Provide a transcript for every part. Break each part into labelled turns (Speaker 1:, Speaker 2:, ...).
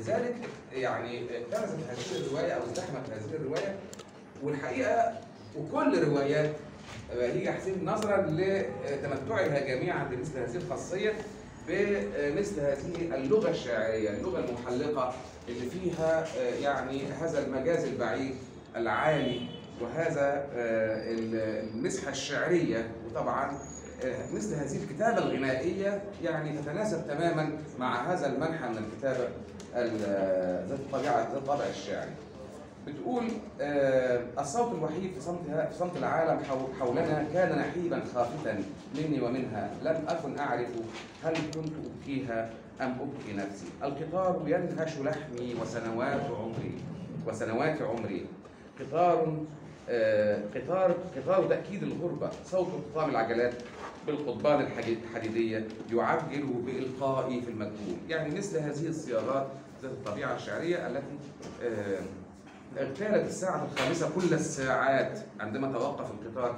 Speaker 1: لذلك يعني درست هذه الرواية أو ازدحمت هذه الرواية والحقيقة وكل روايات بهيجة حسين نظرا لتمتعها جميعا بمثل هذه الخاصية بمثل هذه اللغة الشاعرية، اللغة المحلقة اللي فيها آه، يعني هذا المجاز البعيد العالي وهذا آه، المسحه الشعريه وطبعا آه، مثل هذه الكتابة الغنائية يعني تتناسب تماما مع هذا المنحى من الكتابة ال- ذات الطبيعه ذات الطابع الشعري. بتقول آه، الصوت الوحيد في صمتها في صمت العالم حو- حولنا كان نحيبا خافتا مني ومنها. لم أكن أعرف هل كنت أبكيها أم أبكي نفسي. القطار ينهش لحمي وسنوات عمري وسنوات عمري. قطار قطار قطار تأكيد الغربة. صوت ارتطام العجلات بالقضبان الحدي- الحديدية يعجل بإلقائي في المجهول يعني مثل هذه الصياغات ذات الطبيعة الشعرية التي آه، اغتالت الساعة الخامسة كل الساعات عندما توقف القطار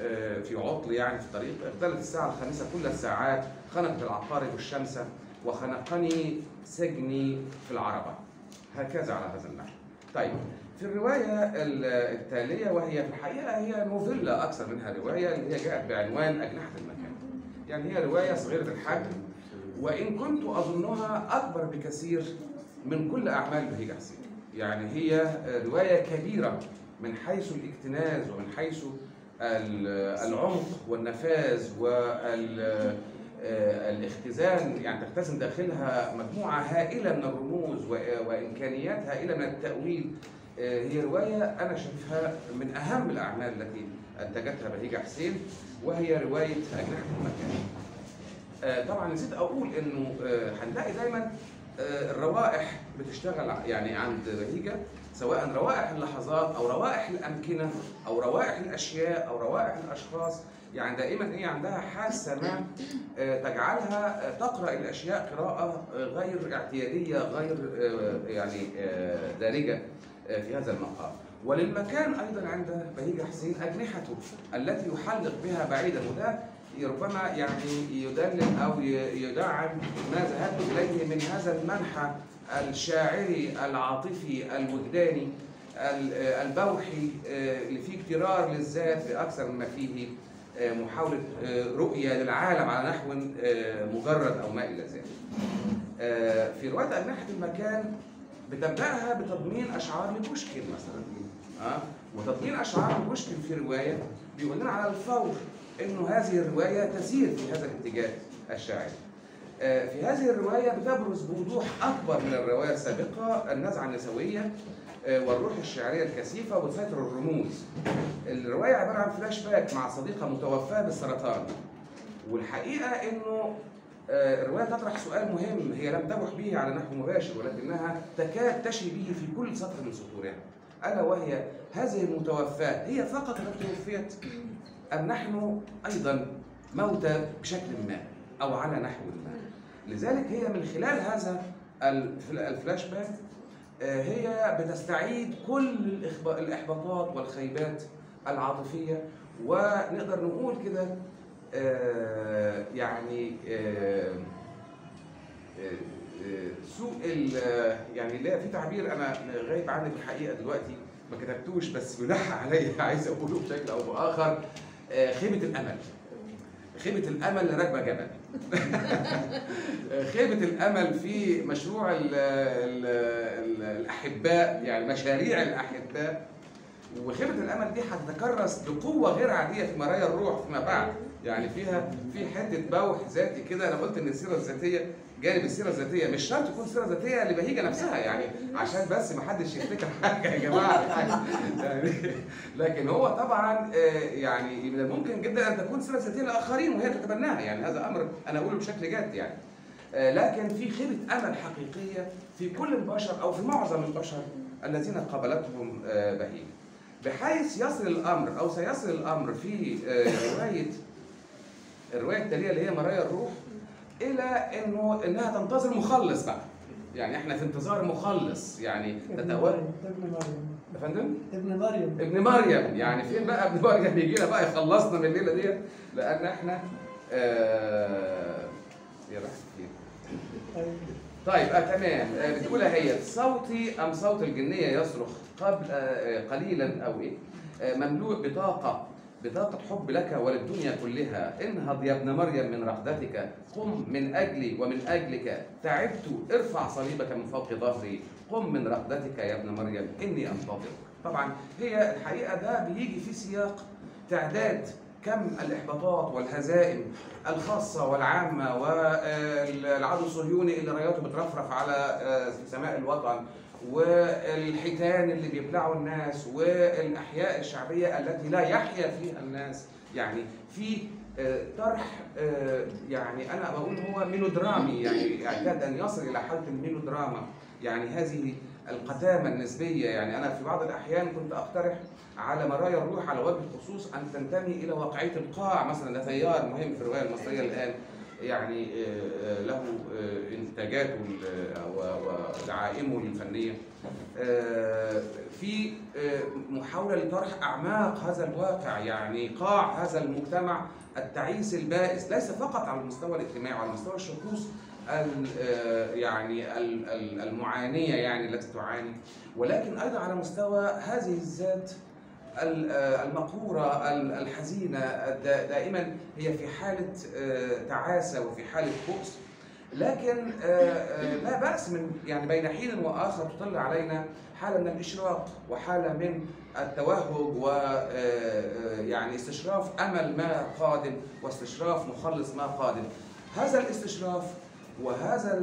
Speaker 1: آه، في عطل يعني في الطريق. اغتالت الساعة الخامسة كل الساعات خنقت العقارب الشمس وخنقني سجني في العربة. هكذا على هذا النحو طيب في الرواية ال- التالية وهي في الحقيقة هي نوفيلا أكثر منها رواية اللي هي جاءت بعنوان أجنحة المكان. يعني هي رواية صغيرة الحجم وإن كنت أظنها أكبر بكثير من كل أعمال بهيج حسين. يعني هي رواية كبيرة من حيث الاكتناز ومن حيث ال- العمق والنفاذ والاختزان يعني تختزن داخلها مجموعة هائلة من الرموز وإمكانيات هائلة من التأويل آه، هي رواية أنا شايفها من أهم الأعمال التي أنتجتها بهيجة حسين وهي رواية أجنحة المكان. آه، طبعا نسيت أقول إنه آه، هنلاقي دايما آه، الروائح بتشتغل يعني عند بهيجة سواء روائح اللحظات أو روائح الأمكنة أو روائح الأشياء أو روائح الأشخاص. يعني دائما هي عندها حاسة ما آه، تجعلها آه، تقرأ الأشياء قراءة آه، غير اعتيادية غير آه، يعني آه، دارجة. آه، في هذا المقام وللمكان أيضا عند بهيج حسين اجنحته التي يحلق بها بعيدا وده ربما يعني يدلل أو يدعم ما ذهبت إليه من هذا المنحى الشاعري العاطفي الوجداني ال- البوحي آه، اللي فيه اكترار للذات بأكثر مما فيه آه، محاولة آه، رؤية للعالم على نحو آه، مجرد أو ما إلى ذلك. آه، في رواية أجنحة المكان بتبداها بتضمين أشعار لبوشكين مثلا آه وتضمين أشعار بوشكين في رواية بيقول لنا على الفور إنه هذه الرواية تسير في هذا الاتجاه الشاعري. آه، في هذه الرواية بتبرز بوضوح أكبر من الرواية السابقة النزعة النسوية آه، والروح الشعريه الكثيفة وسيطرة الرموز. الرواية عبارة عن فلاش باك مع صديقة متوفاة بالسرطان. والحقيقة إنه آه، الروايه تطرح سؤال مهم هي لم تبح به على نحو مباشر ولكنها تكاد تشي به في كل سطر من سطورها. ألا وهي هذه المتوفاة هي فقط التي توفيت أم نحن أيضا موتى بشكل ما أو على نحو ما؟ لذلك هي من خلال هذا الفل- الفلاش باك آه، هي بتستعيد كل الإحباطات والخيبات العاطفية. ونقدر نقول كده آه، يعني آه، آه، آه، سوء يعني لا في تعبير أنا غايب عني في الحقيقة دلوقتي ما كتبتوش بس بيلح عليا عايز أقوله بشكل أو بآخر. آه، خيبة الأمل. خيبة الأمل راكبه جبل. خيبة الأمل في مشروع ال ال ال الأحباء يعني مشاريع الأحباء. وخيبة الأمل دي هتتكرس بقوة غير عادية في مرايا الروح فيما بعد. يعني فيها في حتة بوح ذاتي كده. أنا قلت إن السيرة الذاتية جانب السيرة الذاتية مش شرط تكون سيرة ذاتية لبهيجة نفسها يعني عشان بس ما حدش يفتكر حاجة يا جماعة. يعني لكن هو طبعا آه، يعني من الممكن جدا أن تكون سيرة ذاتية لآخرين وهي تتبناها. يعني هذا أمر أنا أقوله بشكل جاد يعني. آه، لكن في خيبه أمل حقيقية في كل البشر أو في معظم البشر الذين قابلتهم آه، بهيجة. بحيث يصل الأمر أو سيصل الأمر في رواية الرواية التالية اللي هي مرايا الروح إلى إنه إنها تنتظر مخلص بقى. يعني إحنا في انتظار مخلص يعني
Speaker 2: ابن
Speaker 1: تتوالى
Speaker 2: مريم ابن مريم.
Speaker 1: يا فندم؟
Speaker 2: ابن مريم.
Speaker 1: ابن مريم. يعني فين بقى ابن مريم؟ يجي لنا بقى يخلصنا من الليلة ديت. لأن إحنا آه يا فين. طيب آه تمام. آه بتقول هي صوتي أم صوت الجنية يصرخ قبل آه آه، قليلا أو إيه؟ آه مملوء بطاقة. بطاقة حب لك وللدنيا كلها. انهض يا ابن مريم من رقدتك قم من أجلي ومن أجلك. تعبت. ارفع صليبك من فوق ظهري. قم من رقدتك يا ابن مريم. إني أنتظرك. طبعا هي الحقيقة ده بيجي في سياق تعداد كم الإحباطات والهزائم الخاصة والعامة والعدو الصهيوني اللي راياته بترفرف على آه، سماء الوطن. والحيتان اللي بيبلعوا الناس والأحياء الشعبية التي لا يحيا فيها الناس. يعني في آه، طرح آه، يعني أنا بقول هو ميلودرامي يعني يكاد أن يصل إلى حالة الميلودراما. يعني هذه القتامة النسبية. يعني أنا في بعض الأحيان كنت أقترح على مرايا الروح على وجه الخصوص أن تنتمي إلى واقعية القاع. مثلا ده تيار مهم في الرواية المصرية الآن. يعني آه، آه، له آه، و- ودعائمه الفنية. آه، في محاولة لطرح أعماق هذا الواقع يعني قاع هذا المجتمع التعيس البائس ليس فقط على المستوى الاجتماعي وعلى مستوى الشخوص ال- يعني ال- ال- المعانية يعني التي تعاني ولكن أيضا على مستوى هذه الذات ال- المقهورة ال- الحزينة دا- دائما هي في حالة آه، تعاسة وفي حالة بؤس. لكن آه، آه، لا بأس من يعني بين حين وآخر تطل علينا حالة من الإشراق وحالة من التوهج و آه، آه، يعني استشراف أمل ما قادم واستشراف مخلص ما قادم. هذا الاستشراف وهذا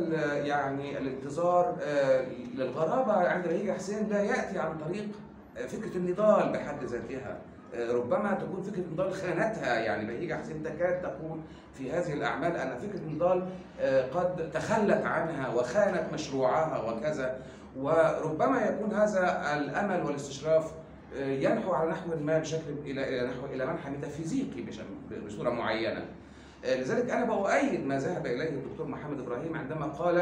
Speaker 1: يعني الانتظار آه، للغرابة عند بهيج حسين لا يأتي عن طريق فكرة النضال بحد ذاتها آه، ربما تكون فكرة النضال خانتها. يعني بهيج حسين تكاد تقول في هذه الأعمال أن فكرة النضال آه، قد تخلت عنها وخانت مشروعها وكذا. وربما يكون هذا الأمل والاستشراف آه، ينحو على نحو ما بشكل إلى نحو إلى منحى ميتافيزيقي معينة. آه، لذلك أنا بأؤيد ما ذهب إليه الدكتور محمد إبراهيم عندما قال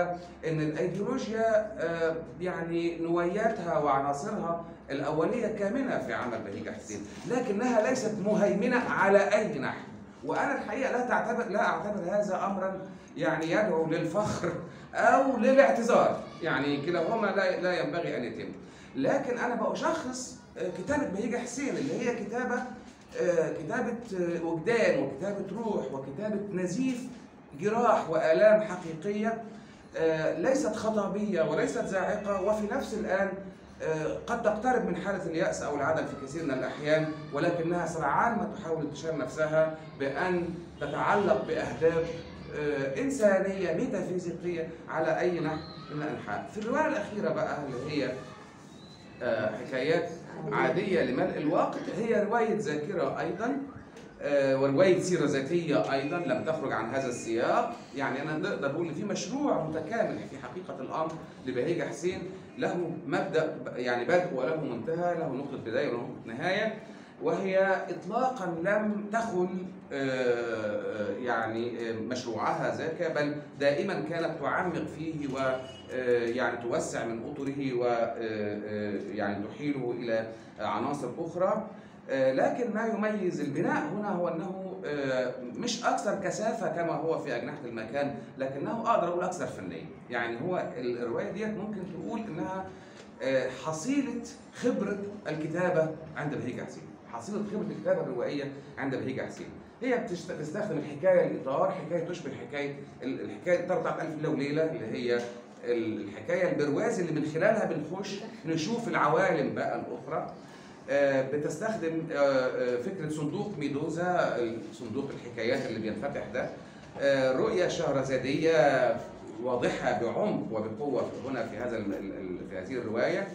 Speaker 1: إن الأيديولوجيا آه، يعني نوياتها وعناصرها الأولية كامنة في عمل بهيج حسين لكنها ليست مهيمنة على أي نحو. وأنا الحقيقة لا تعتبر لا أعتبر هذا امرا يعني يدعو للفخر أو للاعتذار. يعني كلاهما لا لا ينبغي أن يتم. لكن أنا بشخص آه، كتابة بهيج حسين اللي هي كتابة آه، كتابة آه، وجدان وكتابة روح وكتابة نزيف جراح وآلام حقيقية آه، ليست خطابية وليست زاعقة وفي نفس الآن آه، قد تقترب من حالة اليأس أو العدم في كثير من الأحيان ولكنها سرعان ما تحاول انتشار نفسها بأن تتعلق بأهداف آه، إنسانية ميتافيزيقية على أي نحو من الأنحاء. في الرواية الأخيرة بقى اللي هي آه، حكايات عادية لملء الوقت. هي رواية ذاكرة أيضا آه، ورواية سيرة ذاتية أيضا لم تخرج عن هذا السياق. يعني أنا نقدر نقول في مشروع متكامل في حقيقة الأمر لبهيج حسين. له مبدأ يعني بدء وله منتهى له نقطة بداية وله نقطة نهاية وهي إطلاقا لم تخل يعني آه، مشروعها ذاك بل دائما كانت تعمق فيه و آه، يعني توسع من أطره ويعني تحيله إلى عناصر أخرى. آه، لكن ما يميز البناء هنا هو أنه آه، مش أكثر كثافة كما هو في أجنحة المكان لكنه أقدر أقول أكثر فنية. يعني هو الرواية ديت ممكن تقول إنها آه، حصيلة خبرة الكتابة عند بهيج حسين. حصيلة خبرة الكتابة الروائية عند بهيج حسين. هي بتستخدم الحكاية الاطار حكاية تشبه حكاية ال- الحكاية الاطار بتاعت الف ليلة وليلة اللي هي الحكاية البرواز اللي من خلالها بنخش نشوف العوالم بقى الأخرى. آه، بتستخدم آه، آه، فكرة صندوق ميدوزا صندوق الحكايات اللي بينفتح ده. رؤية شهرزادية واضحة بعمق وبقوة هنا في هذا في هذه الرواية.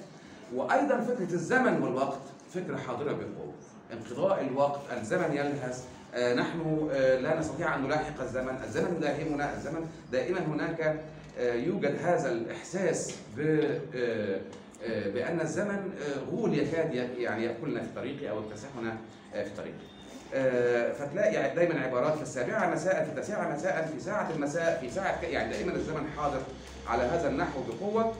Speaker 1: وأيضا فكرة الزمن والوقت فكرة حاضرة بقوة. انقضاء الوقت الزمن يلهث نحن آه، لا نستطيع أن نلاحق الزمن. الزمن يداهمنا الزمن دائما هناك آه، يوجد هذا الإحساس ب آه، آه، بأن الزمن آه، غول يكاد يعني يأكلنا في طريقي أو يكتسحنا آه، في طريقي. آه، فتلاقي دايما عبارات في السابعة مساء في التاسعة مساء في ساعة المساء في ساعة ك- يعني دائما الزمن حاضر على هذا النحو بقوة.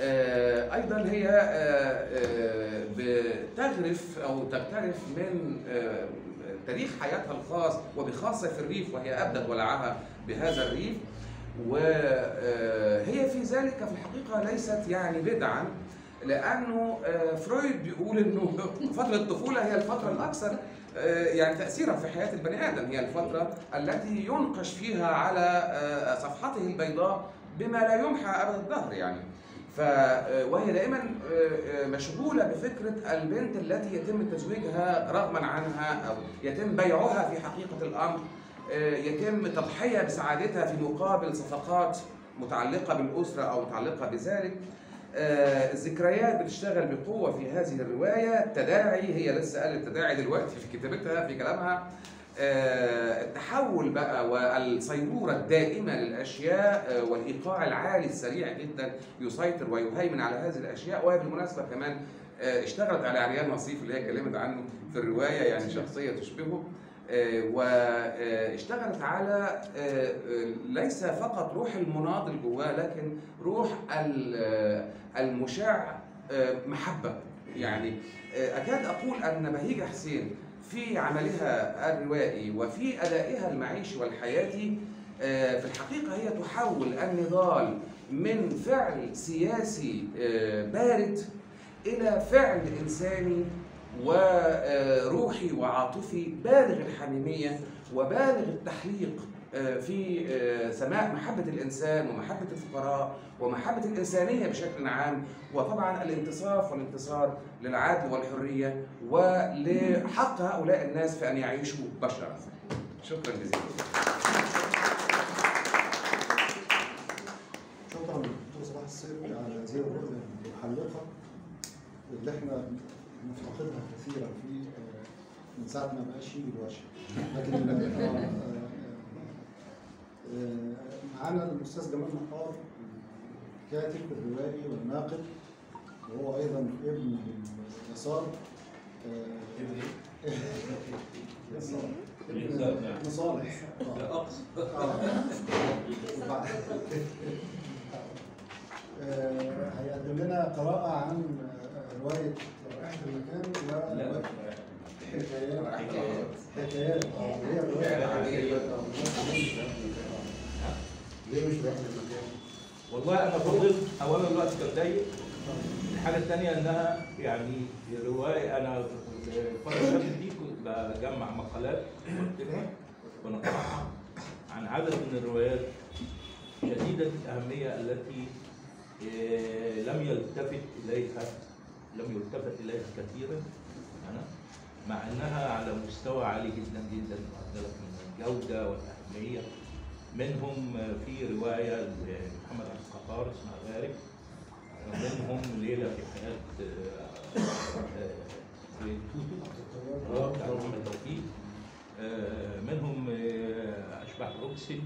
Speaker 1: آه، أيضا هي آه، آه، بتغرف أو تقترف من آه، تاريخ حياتها الخاص وبخاصة في الريف وهي أبدت ولعها بهذا الريف. وهي في ذلك في الحقيقة ليست يعني بدعا لأنه آه، فرويد بيقول إنه فترة الطفولة هي الفترة الأكثر آه، يعني تأثيرا في حياة البني آدم. هي الفترة التي ينقش فيها على آه، صفحته البيضاء بما لا يمحى أبد الدهر يعني. ف وهي دائما آه، آه، مشغولة بفكرة البنت التي يتم تزويجها رغما عنها أو يتم بيعها في حقيقة الأمر. آه، يتم تضحية بسعادتها في مقابل صفقات متعلقة بالأسرة أو متعلقة بذلك. الذكريات بتشتغل بقوة في هذه الرواية. التداعي هي لسه قالت التداعي دلوقتي في كتابتها في كلامها. التحول بقى والصيرورة الدائمة للأشياء آه، والإيقاع العالي السريع جدا يسيطر ويهيمن على هذه الأشياء. وهي بالمناسبة كمان آه، اشتغلت على عريان نصيف اللي هي اتكلمت عنه في الرواية يعني شخصية تشبهه آه، واشتغلت على آه، آه، ليس فقط روح المناضل جواه لكن روح ال- آه، المشاع آه، محبة. يعني آه، أكاد أقول أن بهيجة حسين في عملها الروائي وفي أدائها المعيشي والحياتي آه، في الحقيقة هي تحول النضال من فعل سياسي آه، بارد إلى فعل إنساني وروحي وعاطفي بالغ الحميمية وبالغ التحليق. آه، في آه، سماء محبة الإنسان ومحبة الفقراء ومحبة الإنسانية بشكل عام وطبعا الانتصاف والانتصار للعدل والحرية ولحق هؤلاء الناس في أن يعيشوا بشرا. شكرا جزيلا.
Speaker 3: شكرا دكتور صلاح السيفي على هذه اللي إحنا بنفتقدها كثيرا في آه، من ساعة ما بقاش يجي الوشم لكن آه، آه، آه، معانا الأستاذ جمال مختار الكاتب الروائي والناقد وهو أيضا ابن اليسار. آه، يسار ابن ابن صالح. آه. وبعد- آه، هيقدم لنا قراءة عن آه، رواية رائحة المكان و حكايات. حكايات. آه هي رواية ليه مش رائحة المكان؟
Speaker 4: والله أنا فضلت اولا الوقت كان ضيق الحاجة الثانية إنها يعني رواية أنا الفترة اللي فاتت دي كنت بجمع مقالات ونقرأها عن عدد من الروايات. شديده الأهمية التي آه، لم يلتفت إليها لم يلتفت إليها كثيرا أنا مع إنها على مستوى عالي جدا جدا من الجودة والأهمية. منهم في رواية لمحمد عبد القهار اسمها غارب منهم ليله في حياة آه، آه، توتو. بتاع محمد توفيق. آه، منهم أشباح بروكسل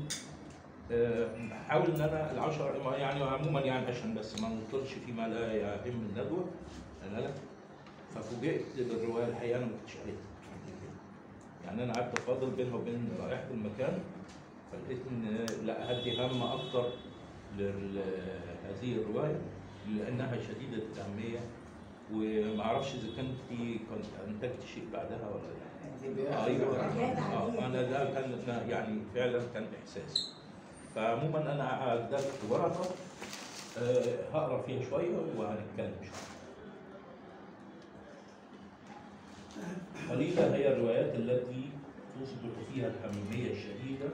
Speaker 4: آه، حاول ان أنا العشرة يعني عموما يعني عشان بس ما نطلش فيما لا يهم الندوة. أنا ففوجئت بالرواية الحقيقة أنا ما كنتش قريتها يعني أنا قعدت افاضل بينها وبين رائحة المكان. فلقيت إن لا هدي هم أكتر لهذه الرواية لأنها شديدة الاهميه وما أعرفش إذا كنت كنت أنتجت شيء بعدها ولا لا. أيوه. آه، أنا ده كان يعني فعلا كان احساسي فعموما أنا اعددت ورقه آه، هقرأ فيها شوية وهنتكلم شوية. قليلة هي الروايات التي تصبح فيها الحميمية الشديدة.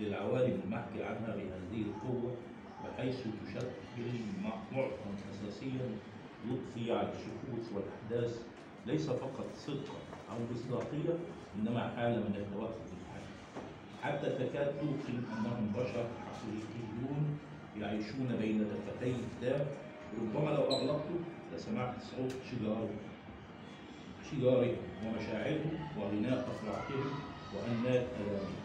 Speaker 4: للعوالم المحكي عنها بهذه القوة بحيث تشكل معطى أساسيا يضفي على الشخوص والأحداث. ليس فقط صدقا أو مصداقية إنما حالة من التوقف الحالي حتى تكاد توقن أنهم بشر حقيقيون يعيشون بين دفتي كتاب ربما لو أغلقته لسمعت صوت شجار شجارهم ومشاعرهم وغناء أفراحهم وأنات آلامهم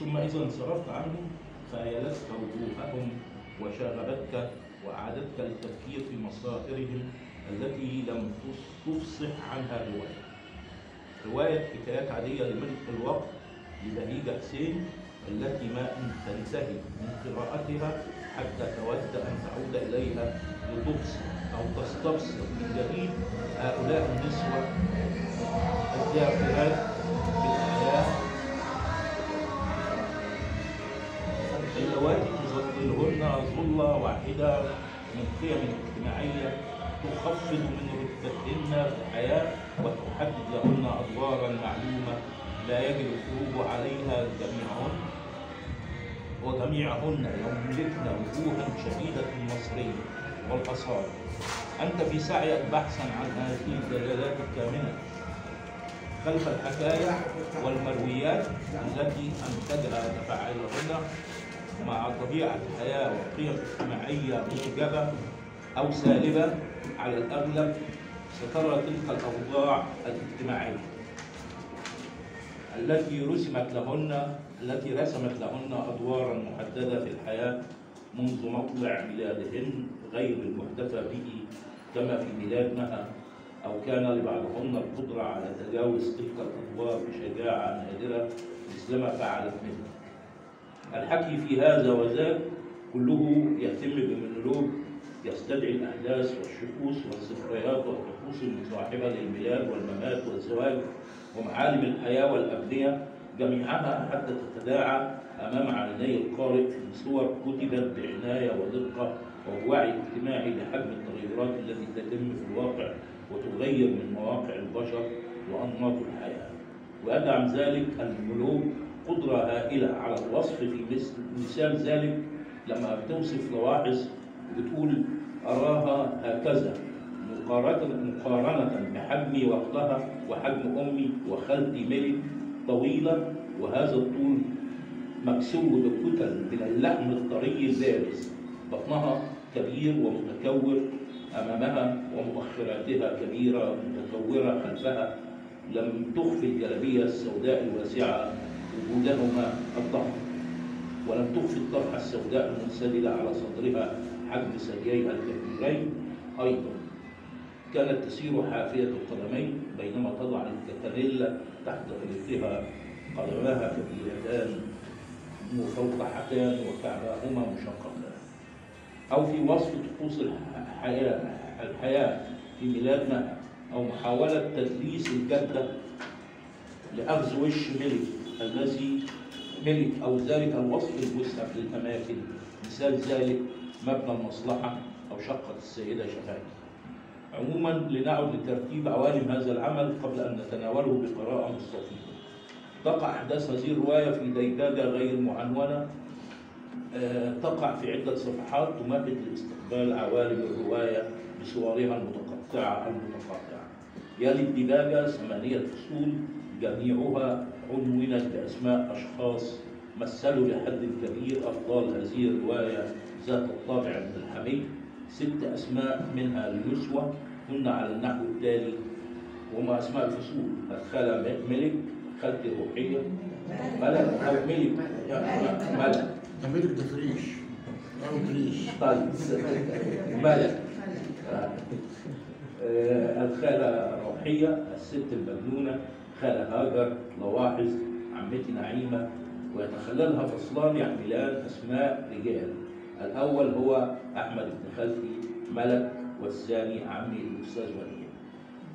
Speaker 4: ثم إذا انصرفت عنهم فأيلتك وجوههم وشاغبتك وأعادتك للتفكير في مصائرهم التي لم تفصح عنها رواية. رواية حكايات عادية لملك الوقت لبهيجة حسين التي ما أن تنتهي من قراءتها حتى تود أن تعود إليها لتبصر أو تستبصر من جديد. هؤلاء النسوة الذاكرات ظلة واحدة من قيم اجتماعية تخفض من رتبتهن في الحياة وتحدد لهن أدوارا معلومة لا يجب الخروج عليها جميعهن وجميعهن يملكن وجوها شديدة المصرية والأصالة. أنت في سعيك بحثا عن هذه الدلالات الكامنة خلف الحكاية والمرويات التي أنتجها تفاعلهن مع طبيعة الحياة وقيم اجتماعية موجبة أو سالبة على الأغلب سترى تلك الأوضاع الاجتماعية التي رسمت لهن التي رسمت لهن أدوارا محددة في الحياة منذ مطلع ميلادهن غير المحتفى به كما في ميلاد مها أو كان لبعضهن القدرة على تجاوز تلك الأدوار بشجاعة نادرة مثلما فعلت منه الحكي في هذا وذاك كله يتم بمونولوج يستدعي الأحداث والشخوص والذكريات والطقوس المصاحبة للميلاد والممات والزواج ومعالم الحياة والأبنية جميعها حتى تتداعى أمام عيني القارئ في صور كتبت بعناية ودقة وبوعي اجتماعي لحجم التغيرات التي تتم في الواقع وتغير من مواقع البشر وأنماط الحياة. ويدعم ذلك الملوك قدرة هائلة على الوصف في مثل مثال ذلك لما بتوصف لواحظ بتقول أراها هكذا مقارنة مقارنة بحجمي وقتها وحجم أمي وخالتي ملك طويلة وهذا الطول مكسور بكتل من اللحم الطري البارز. بطنها كبير ومتكور أمامها ومؤخراتها كبيرة متكورة خلفها. لم تخفي الجلبية السوداء الواسعة وجودهما الضخم ولم تخفي الطرحة السوداء المنسدلة على صدرها حجم ثدييها الكبيرين أيضا. كانت تسير حافية القدمين بينما تضع الكتانيلا تحت رجلها قدماها كبيرتان مفوقحتان وكعباهما مشققان أو في وصف طقوس الحياة الحياة في ميلادنا أو محاولة تدليس الجدة لأخذ وش ملك الذي ملك أو ذلك الوصف المسهب للأماكن. مثال ذلك مبنى المصلحة أو شقة السيدة شفاكي عموما لنعد لترتيب عوالم هذا العمل قبل أن نتناوله بقراءة مستفيضة تقع أحداث هذه الرواية في ديباجة غير معنونة. آه، تقع في عدة صفحات تمهد لاستقبال عوالم الرواية بصورها المتقطعة. المتقاطعة يلي الدباجة ثمانية فصول جميعها عنونت بأسماء أشخاص مثلوا لحد كبير أبطال هذه الرواية ذات الطابع الملحمي ست أسماء منها ليسوى هن على النحو التالي. وهما أسماء الفصول. الخالة ملك خالتي الروحية ملك أو ملك. ملك.
Speaker 5: أمير دفريش أو دريش
Speaker 4: طيب. ملك. آه، الخالة روحية. الست المجنونة خالة هاجر لواحظ عمتي نعيمة ويتخللها فصلان يحملان أسماء رجال. الأول هو أحمد بن خالتي ملك والثاني عمي الأستاذ وليد.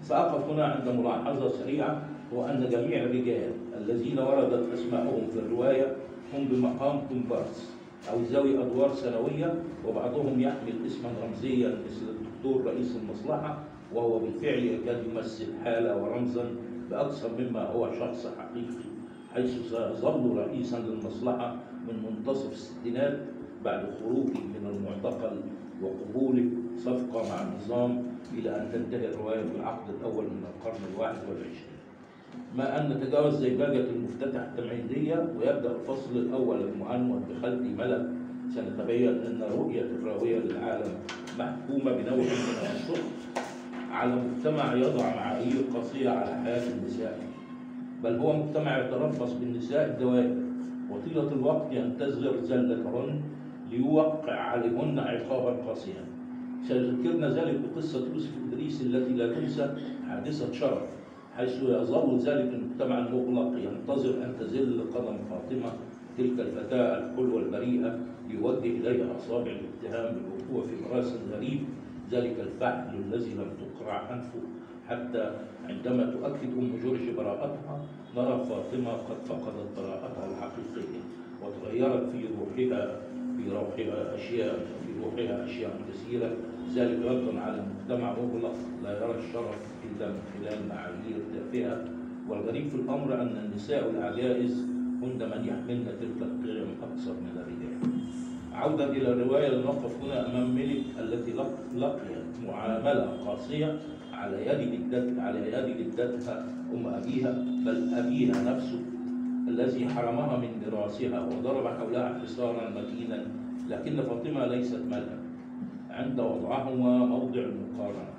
Speaker 4: سأقف هنا عند ملاحظة سريعة هو أن جميع الرجال الذين وردت أسماءهم في الرواية هم بمقام كومبارس أو ذوي أدوار سنوية وبعضهم يحمل اسما رمزيا مثل الدكتور رئيس المصلحة وهو بالفعل يكاد يمثل حالة ورمزا بأكثر مما هو شخص حقيقي حيث سيظل رئيسا للمصلحة من منتصف الستينات بعد خروجه من المعتقل وقبوله صفقة مع النظام إلى أن تنتهي الرواية في العقد الأول من القرن الواحد والعشرين. ما أن نتجاوز زيباجة المفتتح التمهيدية ويبدأ الفصل الأول المعنون بخلدي ملك سنتبين أن رؤية الراوية للعالم محكومة بنوع من الشق على مجتمع يضع معايير قاسية على حياة النساء. بل هو مجتمع يتربص بالنساء الدوائر. وطيلة الوقت ينتظر زلتهن ليوقع عليهن عقابا قاسيا. سيذكرنا ذلك بقصة يوسف إدريس التي لا تنسى حادثة شرف حيث يظل ذلك المجتمع المغلق ينتظر أن تزل قدم فاطمة تلك الفتاة الحلوة البريئة ليوجه إليها أصابع الاتهام بالوقوع في مراسم غريب ذلك الفحل الذي لم تقرع أنفه حتى عندما تؤكد أم جورج براءتها نرى فاطمة قد فقدت براءتها الحقيقية وتغيرت في روحها في روحها أشياء في روحها أشياء كثيرة ذلك ردا على المجتمع مغلق لا يرى الشرف إلا من خلال معايير تافهة والغريب في الأمر أن النساء العجائز هن من يحملن تلك القيم أكثر من الرجال. عودة إلى الرواية لنقف هنا أمام ملك التي لق- لقيت معاملة قاسية على يد جدتها على يد جدتها أم أبيها بل أبيها نفسه الذي حرمها من دراسها وضرب حولها حصارا متينا لكن فاطمة ليست ملكا. عند وضعهما موضع المقارنة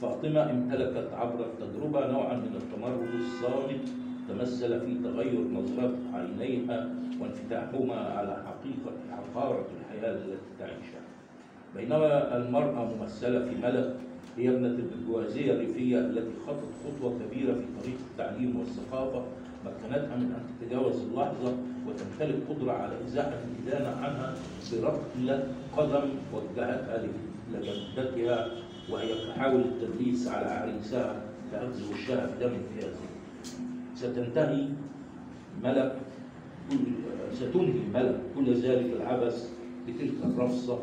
Speaker 4: فاطمة امتلكت عبر التجربة نوعا من التمرد الصامت تمثل في تغير نظرة عينيها وانفتاحهما على حقيقة حقارة الحياة التي تعيشها. بينما المرأة ممثلة في ملك هي ابنة البرجوازية الريفية التي خطت خطوة كبيرة في طريق التعليم والثقافة مكنتها من أن تتجاوز اللحظة وتمتلك قدرة على إزاحة الإدانة عنها بركلة قدم وجهتها لجدتها وهي تحاول التدليس على عريسها لأخذ وشها بدم كاذب ستنتهي ملك ستنهي ملك كل ذلك العبث بتلك الرفصة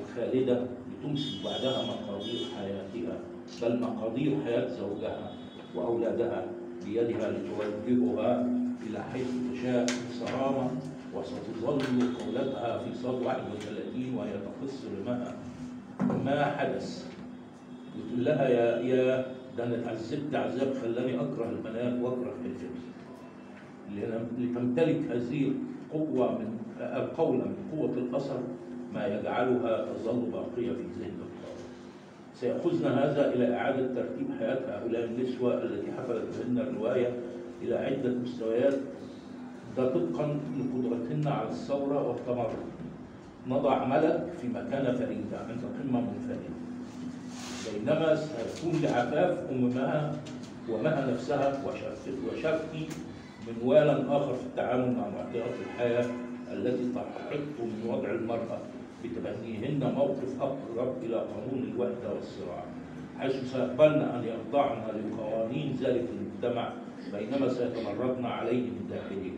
Speaker 4: الخالدة لتمسك بعدها مقادير حياتها بل مقادير حياة زوجها وأولادها بيدها لتوجهها إلى حيث تشاء بصرامة وستظل قولتها في صاد 31 وهي تقص رماها ما حدث؟ وتقول لها يا يا ده أنا اتعذبت عذاب خلاني أكره البنات وأكره الفكر لتمتلك هذه القوة من القول من قوة الأثر ما يجعلها تظل باقية في ذهن القارئ. سيأخذنا هذا إلى إعادة ترتيب حياة هؤلاء النسوة التي حفلت بهن الرواية إلى عدة مستويات ده طبقا لقدرتهن على الثورة والتمرد. نضع ملك في مكانة فريدة عند قمة منفردة. بينما سيكون لعفاف أمها ومها نفسها وشف- وشفي منوالا آخر في التعامل مع معطيات الحياة التي تحط من وضع المرأة بتبنيهن موقف أقرب إلى قانون الوحدة والصراع. حيث سيقبلن أن يخضعن لقوانين ذلك المجتمع بينما سيتمردن عليه من داخله.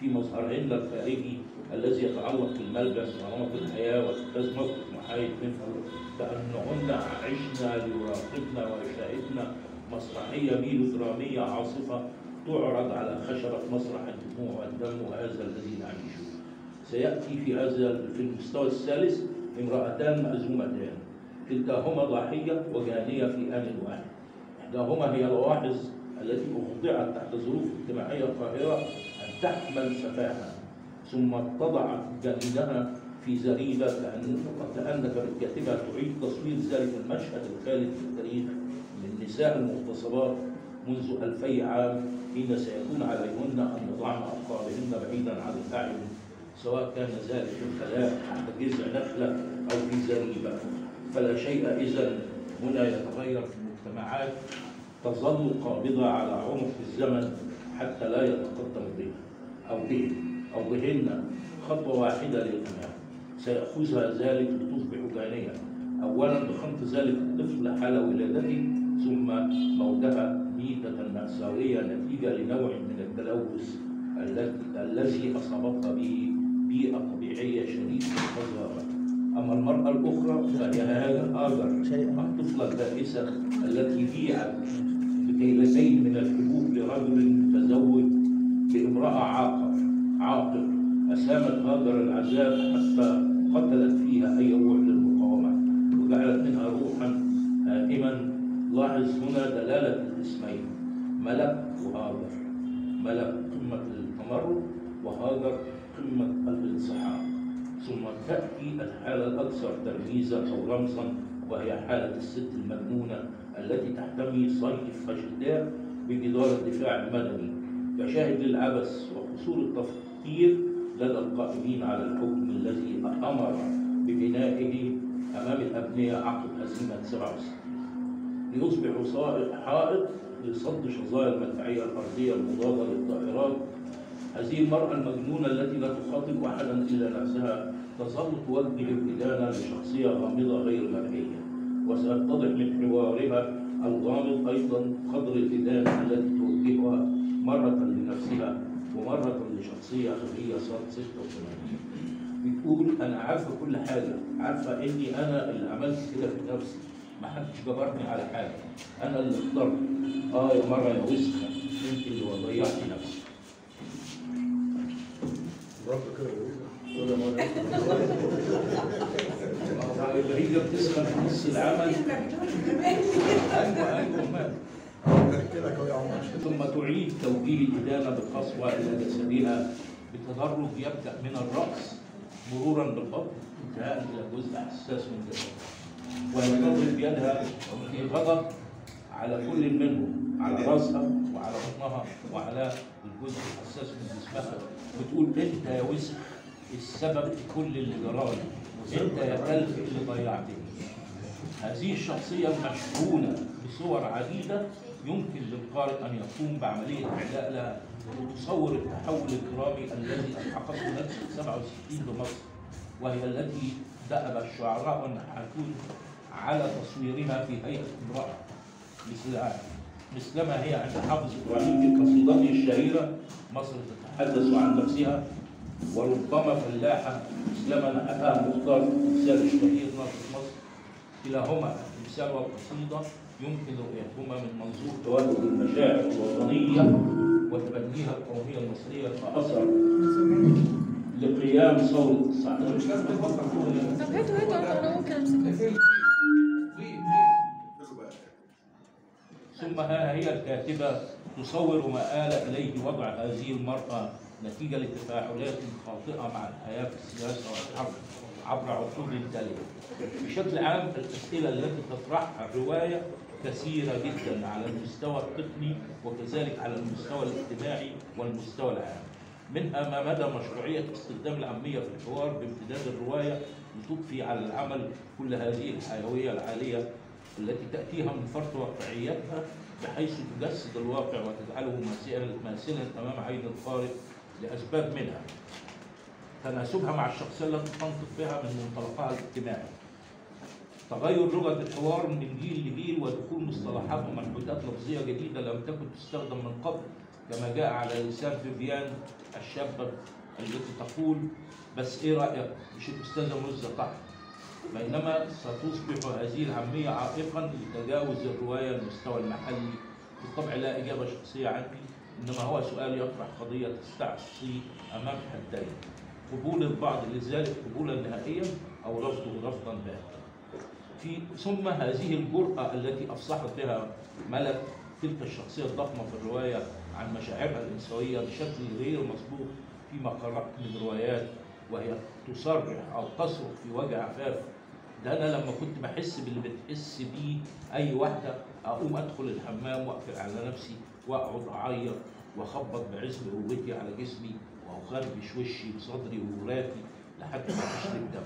Speaker 4: في مظهرهن الخارجي الذي يتعلق بالملبس ونمط الحياة واتخاذ موقف محايد منه كأنهن عشنا ليراقبن ويشاهدن مسرحية ميلودرامية عاصفة تعرض على خشبة مسرح الدموع والدم وهذا الذي نعيشه. سيأتي في هذا في المستوى الثالث امرأتان مأزومتان كلتاهما ضحية وجانية في آن واحد. إحداهما هي لواحظ التي أخضعت تحت ظروف اجتماعية قاهرة أن تحمل سفاها ثم اتضعت جانبها في زريبة كأن كأنك بالكاتبة تعيد تصوير ذلك المشهد الخالد في التاريخ من نساء المغتصبات. منذ ألفي عام حين سيكون عليهن أن يضعن أبطالهن بعيدا عن الأعين سواء كان ذلك في الخلاء تحت جذع نخلة أو في زريبة. فلا شيء إذا. هنا يتغير في المجتمعات. تظل قابضة على عنق الزمن حتى لا يتقدم بها أو به أو بهن خطوة واحدة للأمام سيأخذها ذلك لتصبح جانية أولا بخنق ذلك الطفل حال ولادته ثم موتها. ميتة مأساوية نتيجة لنوع من التلوث الذي أصابتها به بيئة طبيعية شديدة القذارة أما المرأة الأخرى فهي هاجر هاجر الطفلة البائسة التي بيعت بكيلتين من الحبوب لرجل متزوج بامرأة عاقر عاقر. أسامت هاجر العذاب حتى قتلت فيها أي روح للمقاومة وجعلت منها روحا هائما لاحظ هنا دلالة الاسمين. ملك وهاجر. ملك قمة التمرد وهاجر قمة الانسحاب. ثم تأتي الحالة الأكثر تركيزا أو رمزا وهي حالة الست المجنونة التي تحتمي صيف فشتاء بجدار الدفاع المدني. كشاهد للعبث وقصور التفكير لدى القائمين على الحكم الذي أمر ببنائه أمام الأبنية عقب هزيمة 67 ليصبح حائط لصد شظايا المدفعية الأرضية المضادة للطائرات. هذه المرأة المجنونة التي لا تخاطب أحدا إلا نفسها تظل توجه الإدانة لشخصية غامضة غير مرئية وسيتضح من حوارها الغامض أيضا قدر الإدانة التي توجهها مرة لنفسها ومرة لشخصية خفية صارت 86 بتقول أنا عارفة كل حاجة عارفة إني أنا اللي عملت كده في نفسي. ما حدش جبرني على حاجة. أنا اللي اخترت. آه يا مرة يا وسخه أنت اللي ضيعتي نفسك. بتسخن في نص العمل. أيوه أيوه مال.
Speaker 5: يا عمر
Speaker 4: ثم تعيد توجيه الإدانة بالقسوة إلى جسدها. بتدرج يبدأ من الرأس مرورا بالبطن. انتهاء إلى جزء حساس من الجسد ويضرب بيدها في غضب على كل منهم على راسها وعلى بطنها وعلى الجزء الحساس من جسمها. بتقول أنت يا وسخ السبب في كل اللي جرالي. أنت يا كلب اللي ضيعتني. هذه الشخصية المشحونة بصور عديدة يمكن للقارئ أن يقوم بعملية إعلاء لها. وتصور التحول الدرامي الذي ألحقته نكسة 67 بمصر وهي التي دأب الشعراء والنحاتون على تصويرها في هيئة امرأة مثلها مثلما هي عند حافظ إبراهيم في قصيدته الشهيرة مصر تتحدث عن نفسها وربما فلاحة مثلما نحتها مختار مثال الشهير ناصر مصر. كلاهما التمثال والقصيدة يمكن رؤيتهما من منظور توجه المشاعر الوطنية وتبنيها القومية المصرية كأثر لقيام ثورة 19
Speaker 1: مش لازم تبطل كل
Speaker 6: طب هاتوا هاتوا أنا ممكن امسك
Speaker 4: ثم ها هي الكاتبة تصور ما آل إليه وضع هذه المرأة نتيجة لتفاعلات خاطئة مع الحياة في السياسة والحرب عبر عصور تالية. بشكل عام الأسئلة التي تطرحها الرواية كثيرة جدا على المستوى التقني وكذلك على المستوى الاجتماعي والمستوى العام. منها ما مدى مشروعية استخدام العامية في الحوار بامتداد الرواية لتضفي على العمل كل هذه الحيوية العالية التي تأتيها من فرط واقعيتها بحيث تجسد الواقع وتجعله ماسلا أمام عين القارئ لأسباب منها. تناسبها مع الشخصية التي تنطق بها من منطلقها الاجتماعي. تغير لغة الحوار من جيل لجيل ودخول مصطلحات ومنحوتات لفظية جديدة لم تكن تستخدم من قبل كما جاء على لسان فيفيان الشابة التي تقول بس إيه رأيك؟ مش الأستاذة مزة طحن بينما ستصبح هذه العامية عائقا لتجاوز الرواية المستوى المحلي. بالطبع لا إجابة شخصية عندي إنما هو سؤال يطرح قضية تستعصي أمام حدين. قبول البعض لذلك قبولا نهائيا أو رفضه رفضا باتا في ثم هذه الجرأة التي أفصحت بها ملك تلك الشخصية الضخمة في الرواية عن مشاعرها الإنسانية بشكل غير مسبوق فيما قرأت من روايات وهي تصرح أو تصرخ في وجه عفاف. ده أنا لما كنت بحس باللي بتحس بيه أي واحدة أقوم أدخل الحمام وأقفل على نفسي وأقعد أعيط وأخبط بعزم قوتي على جسمي وأخربش وشي بصدري ووراتي لحد ما تشرب دم.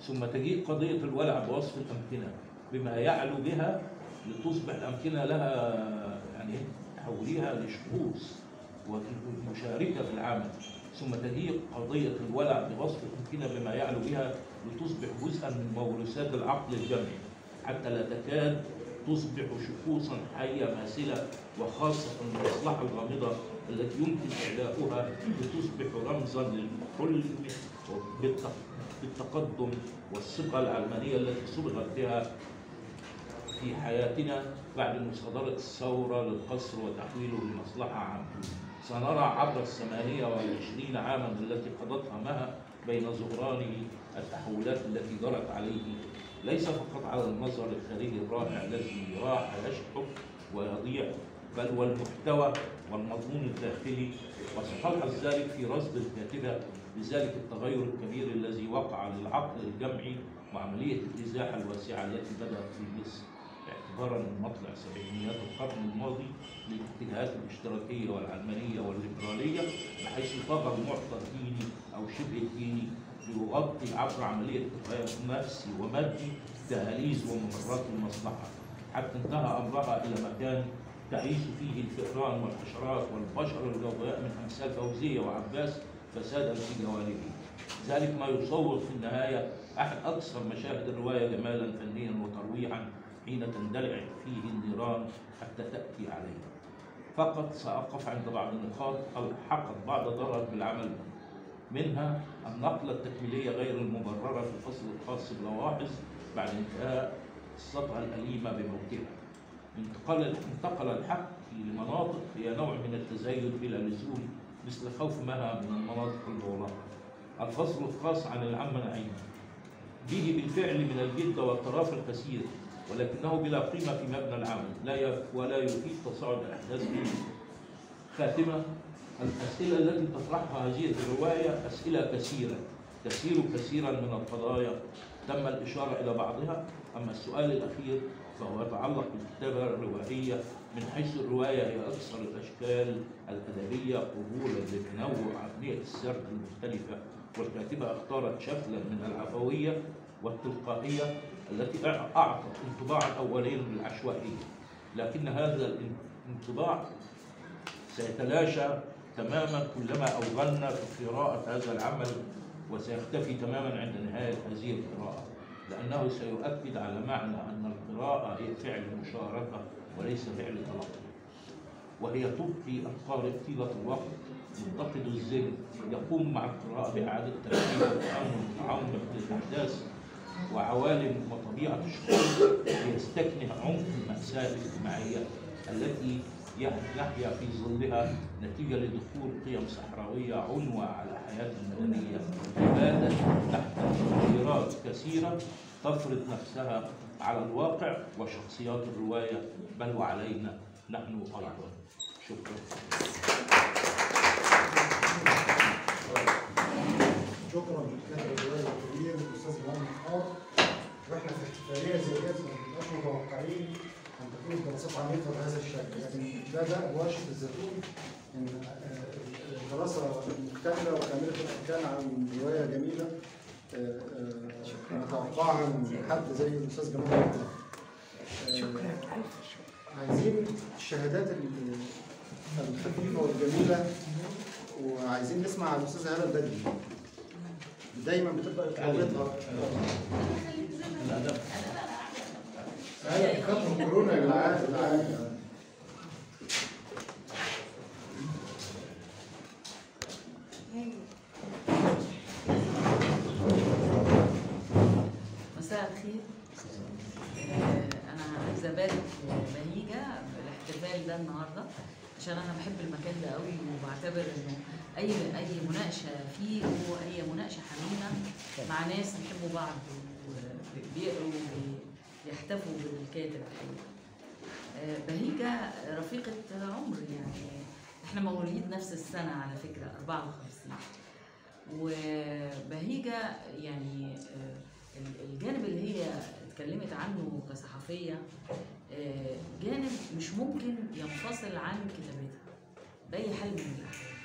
Speaker 4: ثم تجيء قضية الولع بوصف الأمكنة بما يعلو بها لتصبح الأمكنة لها يعني تحوليها لشخوص ومشاركة في العمل. ثم تجيء قضية الولع بوصف الأمكنة بما يعلو بها لتصبح جزءا من موروثات العقل الجمعي حتى لا تكاد تصبح شخوصا حية ماثلة وخاصة المصلحة الغامضة التي يمكن إعلاؤها لتصبح رمزا للحلم بالت- بالتقدم والثقة العلمانية التي صبغت بها في حياتنا بعد مصادرة الثورة للقصر وتحويله لمصلحة عامة. سنرى عبر الثمانية والعشرين عاما التي قضتها مها بين ظهرانه التحولات التي جرت عليه. ليس فقط على المظهر الخارجي الرائع الذي راح يشحب ويضيع بل والمحتوى والمضمون الداخلي. وستلحظ ذلك في رصد الكاتبة لذلك التغير الكبير الذي وقع للعقل الجمعي وعملية الإزاحة الواسعة التي بدأت في مصر. من مطلع سبعينيات القرن الماضي للاتجاهات الاشتراكية والعلمانية والليبرالية بحيث طغى المعطى الديني أو شبه الديني ليغطي عبر تغير نفسي ومادي دهاليز وممرات المصلحة. حتى انتهى أمرها إلى مكان تعيش فيه الفئران والحشرات والبشر الجوهاء من أمثال فوزية وعباس فسادا في جوانبه. ذلك ما يصور في النهاية أحد أكثر مشاهد الرواية جمالا فنيا وترويعا حين تندلع فيه النيران حتى تأتي عليه. فقط سأقف عند بعض النقاط ألحقت بعض ضرر بالعمل منها النقلة التكميلية غير المبررة في الفصل الخاص بلواحظ بعد انتهاء قصتها الأليمة بموتها انتقل انتقل الحق لمناطق هي نوع من التزايد بلا لزوم مثل خوف مها من المناطق المغلقة الفصل الخاص عن العم نعيم به بالفعل من الجد والطراف الكثير. ولكنه بلا قيمة في مبنى العمل لا ولا يفيد تصاعد الأحداث فيه خاتمة. الأسئلة التي تطرحها هذه الرواية أسئلة كثيرة. تسير كثيرا من القضايا. تم الإشارة إلى بعضها. أما السؤال الأخير فهو يتعلق بالكتابة الروائية. من حيث الرواية هي أكثر الأشكال الأدبية قبولا لتنوع عقلية السرد المختلفة. والكاتبة أختارت شكلا من العفوية والتلقائية. التي أعطت انطباعا أوليا بالعشوائية لكن هذا الانطباع سيتلاشى تماما كلما أوغلنا في قراءة هذا العمل وسيختفي تماما عند نهاية هذه القراءة لأنه سيؤكد على معنى أن القراءة هي فعل مشاركة وليس فعل تلقي. وهي تبقي القارئ طيلة الوقت منتقد الذهن يقوم مع القراءة بإعادة ترتيب والتأمل متعمق للأحداث وعوالم وطبيعة الشخص ليستكنه عمق المأساة الاجتماعية التي يحيا في ظلها نتيجة لدخول قيم صحراوية عنوة على حياة المدنية. باتت تحت تغييرات كثيرة تفرض نفسها على الواقع وشخصيات الرواية بل وعلينا نحن أيضا. شكرا.
Speaker 3: شكرا. الأستاذ جمال محار وإحنا في احتفالية زي كده ما بنبقاش متوقعين ان تكون الدراسات عميقه بهذا الشكل. لكن ده ده بواشة الزيتون ان آه، الدراسة مكتمله وكاملة الأركان عن رواية جميلة آه، آه، نتوقعها من حد زي الأستاذ جمال شكرا. عايزين الشهادات ال- الخفيفة والجميلة وعايزين نسمع عن الاستاذه هاله البدري دايما بتبقى اطلالتها هلا فترة كورونا يا جماعة العالم
Speaker 7: مساء الخير. آه، أنا عايزه ابارك بهيجة بالاحتفال ده النهارده عشان أنا بحب المكان ده قوي وبعتبر إنه أي أي مناقشة فيه هو أي مناقشة حميمه مع ناس بيحبوا بعض وبيقروا وبيحتفوا بالكاتب الحقيقة آه، بهيجة رفيقة عمر يعني إحنا مواليد نفس السنة على فكرة 54 وبهيجة يعني آه، الجانب اللي هي اتكلمت عنه كصحفية آه، جانب مش ممكن ينفصل عن كتابتها بأي حال من الأحوال.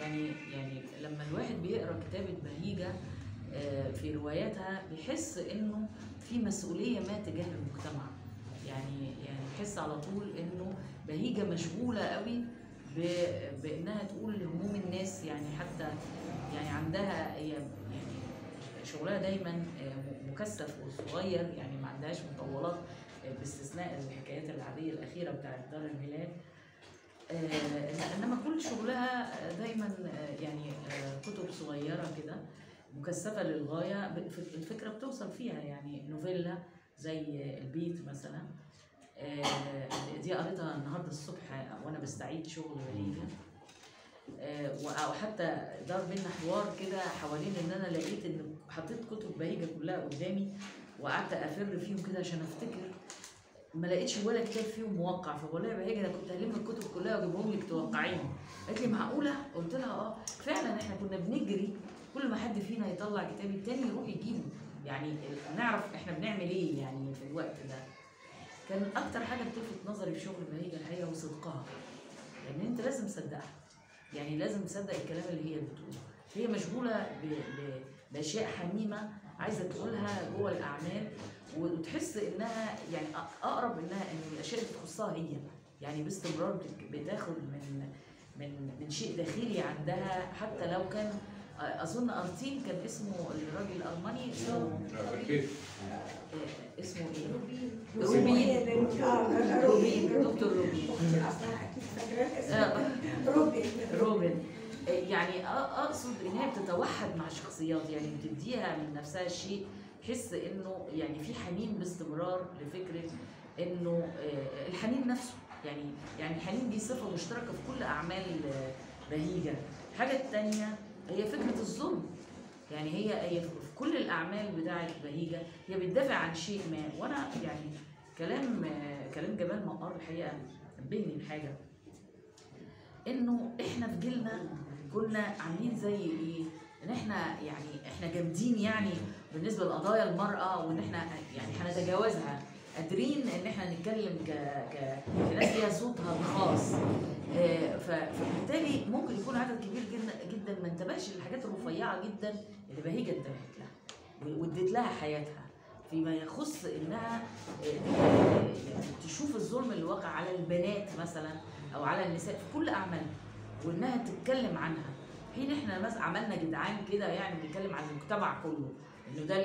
Speaker 7: يعني يعني لما الواحد بيقرأ كتابة بهيجة آه، في رواياتها بيحس إنه في مسؤولية ما تجاه المجتمع. يعني يعني بيحس على طول إنه بهيجة مشغولة قوي ب- بإنها تقول هموم الناس يعني حتى يعني عندها هي يعني شغلها دايما آه، مكثف وصغير يعني ما عندهاش مطولات آه، باستثناء الحكايات العادية الأخيرة بتاعت دار الميلاد. إنما كل شغلها آه، دايما آه، يعني آه، كتب صغيرة كده مكثفة للغاية الفكرة بتوصل فيها يعني نوفيلا زي البيت مثلا. آه، دي قريتها النهارده الصبح وأنا بستعيد شغل بهيجه آه، و- وحتى دار بينا حوار كده حوالين إن أنا لقيت إن حطيت كتب بهيجة كلها قدامي وقعدت أفر فيهم كده عشان أفتكر. ما لقيتش ولا كتاب فيهم موقع. فبقول لها يا بهيجة أنا كنت هلم الكتب كلها وأجيبهم لك توقعيهم قالت لي معقولة؟ قلت لها آه. فعلا إحنا كنا بنجري كل ما حد فينا يطلع كتاب التاني يروح يجيبه. يعني نعرف إحنا بنعمل إيه يعني في الوقت ده. كان أكتر حاجة بتلفت نظري في شغل بهيجة الحقيقة هو صدقها. لأن أنت لازم تصدقها. يعني لازم تصدق الكلام اللي هي بتقوله. هي مشغولة. بأشياء حميمة عايزة تقولها جوه الأعمال. وتحس إنها يعني أقرب إنها إن الأشياء اللي تخصها هي يعني باستمرار بت- بتاخد من من من شيء داخلي عندها. حتى لو كان أظن أرتين كان اسمه الراجل الالماني اسمه آه، اسمه إيه؟ روبين. روبين. دكتور روبين. آه، روبن يعني أ- أقصد ان هي بتتوحد مع الشخصيات يعني بتديها من نفسها شيء. تحس إنه يعني في حنين باستمرار لفكرة إنه آه، الحنين نفسه. يعني يعني الحنين دي صفة مشتركة في كل أعمال آه، بهيجة. الحاجة الثانية هي فكرة الظلم. يعني هي هي في كل الأعمال بتاعة بهيجة هي بتدافع عن شيء ما. وأنا يعني كلام آه، كلام جمال مقار الحقيقة نبهني لحاجه إنه إحنا في جيلنا كنا عاملين زي إيه؟ إن إحنا يعني إحنا جامدين يعني بالنسبة لقضايا المرأة وإن إحنا يعني هنتجاوزها قادرين إن إحنا نتكلم ك ك كناس ليها صوتها الخاص. آه، فبالتالي ممكن يكون عدد كبير جدا جدا ما انتبهش للحاجات الرفيعة جدا اللي بهيجة انتبهت لها واديت لها حياتها. فيما يخص إنها آه، يعني تشوف الظلم اللي واقع على البنات مثلا أو على النساء في كل اعمالها وإنها تتكلم عنها. حين إحنا مثلا عملنا جدعان كده يعني بنتكلم عن المجتمع كله. إنه ده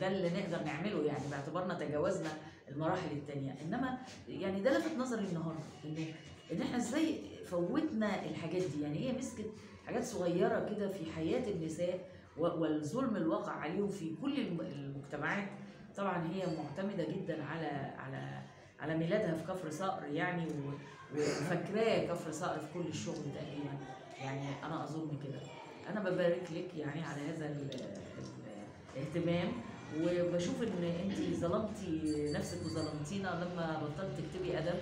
Speaker 7: ده, اللي نقدر نعمله يعني باعتبارنا تجاوزنا المراحل التانية. إنما يعني ده لفت نظري النهارده انه إن إحنا إزاي فوتنا الحاجات دي. يعني هي مسكت حاجات صغيرة كده في حياة النساء والظلم الواقع عليهم في كل الم- المجتمعات. طبعا هي معتمدة جدا على على على ميلادها في كفر صقر يعني وفاكراه كفر صقر في كل الشغل تقريبا يعني أنا أظن كده. أنا ببارك لك يعني على هذا الاهتمام وبشوف إن انت ظلمتي نفسك وظلمتينا لما بطلت تكتبي أدب.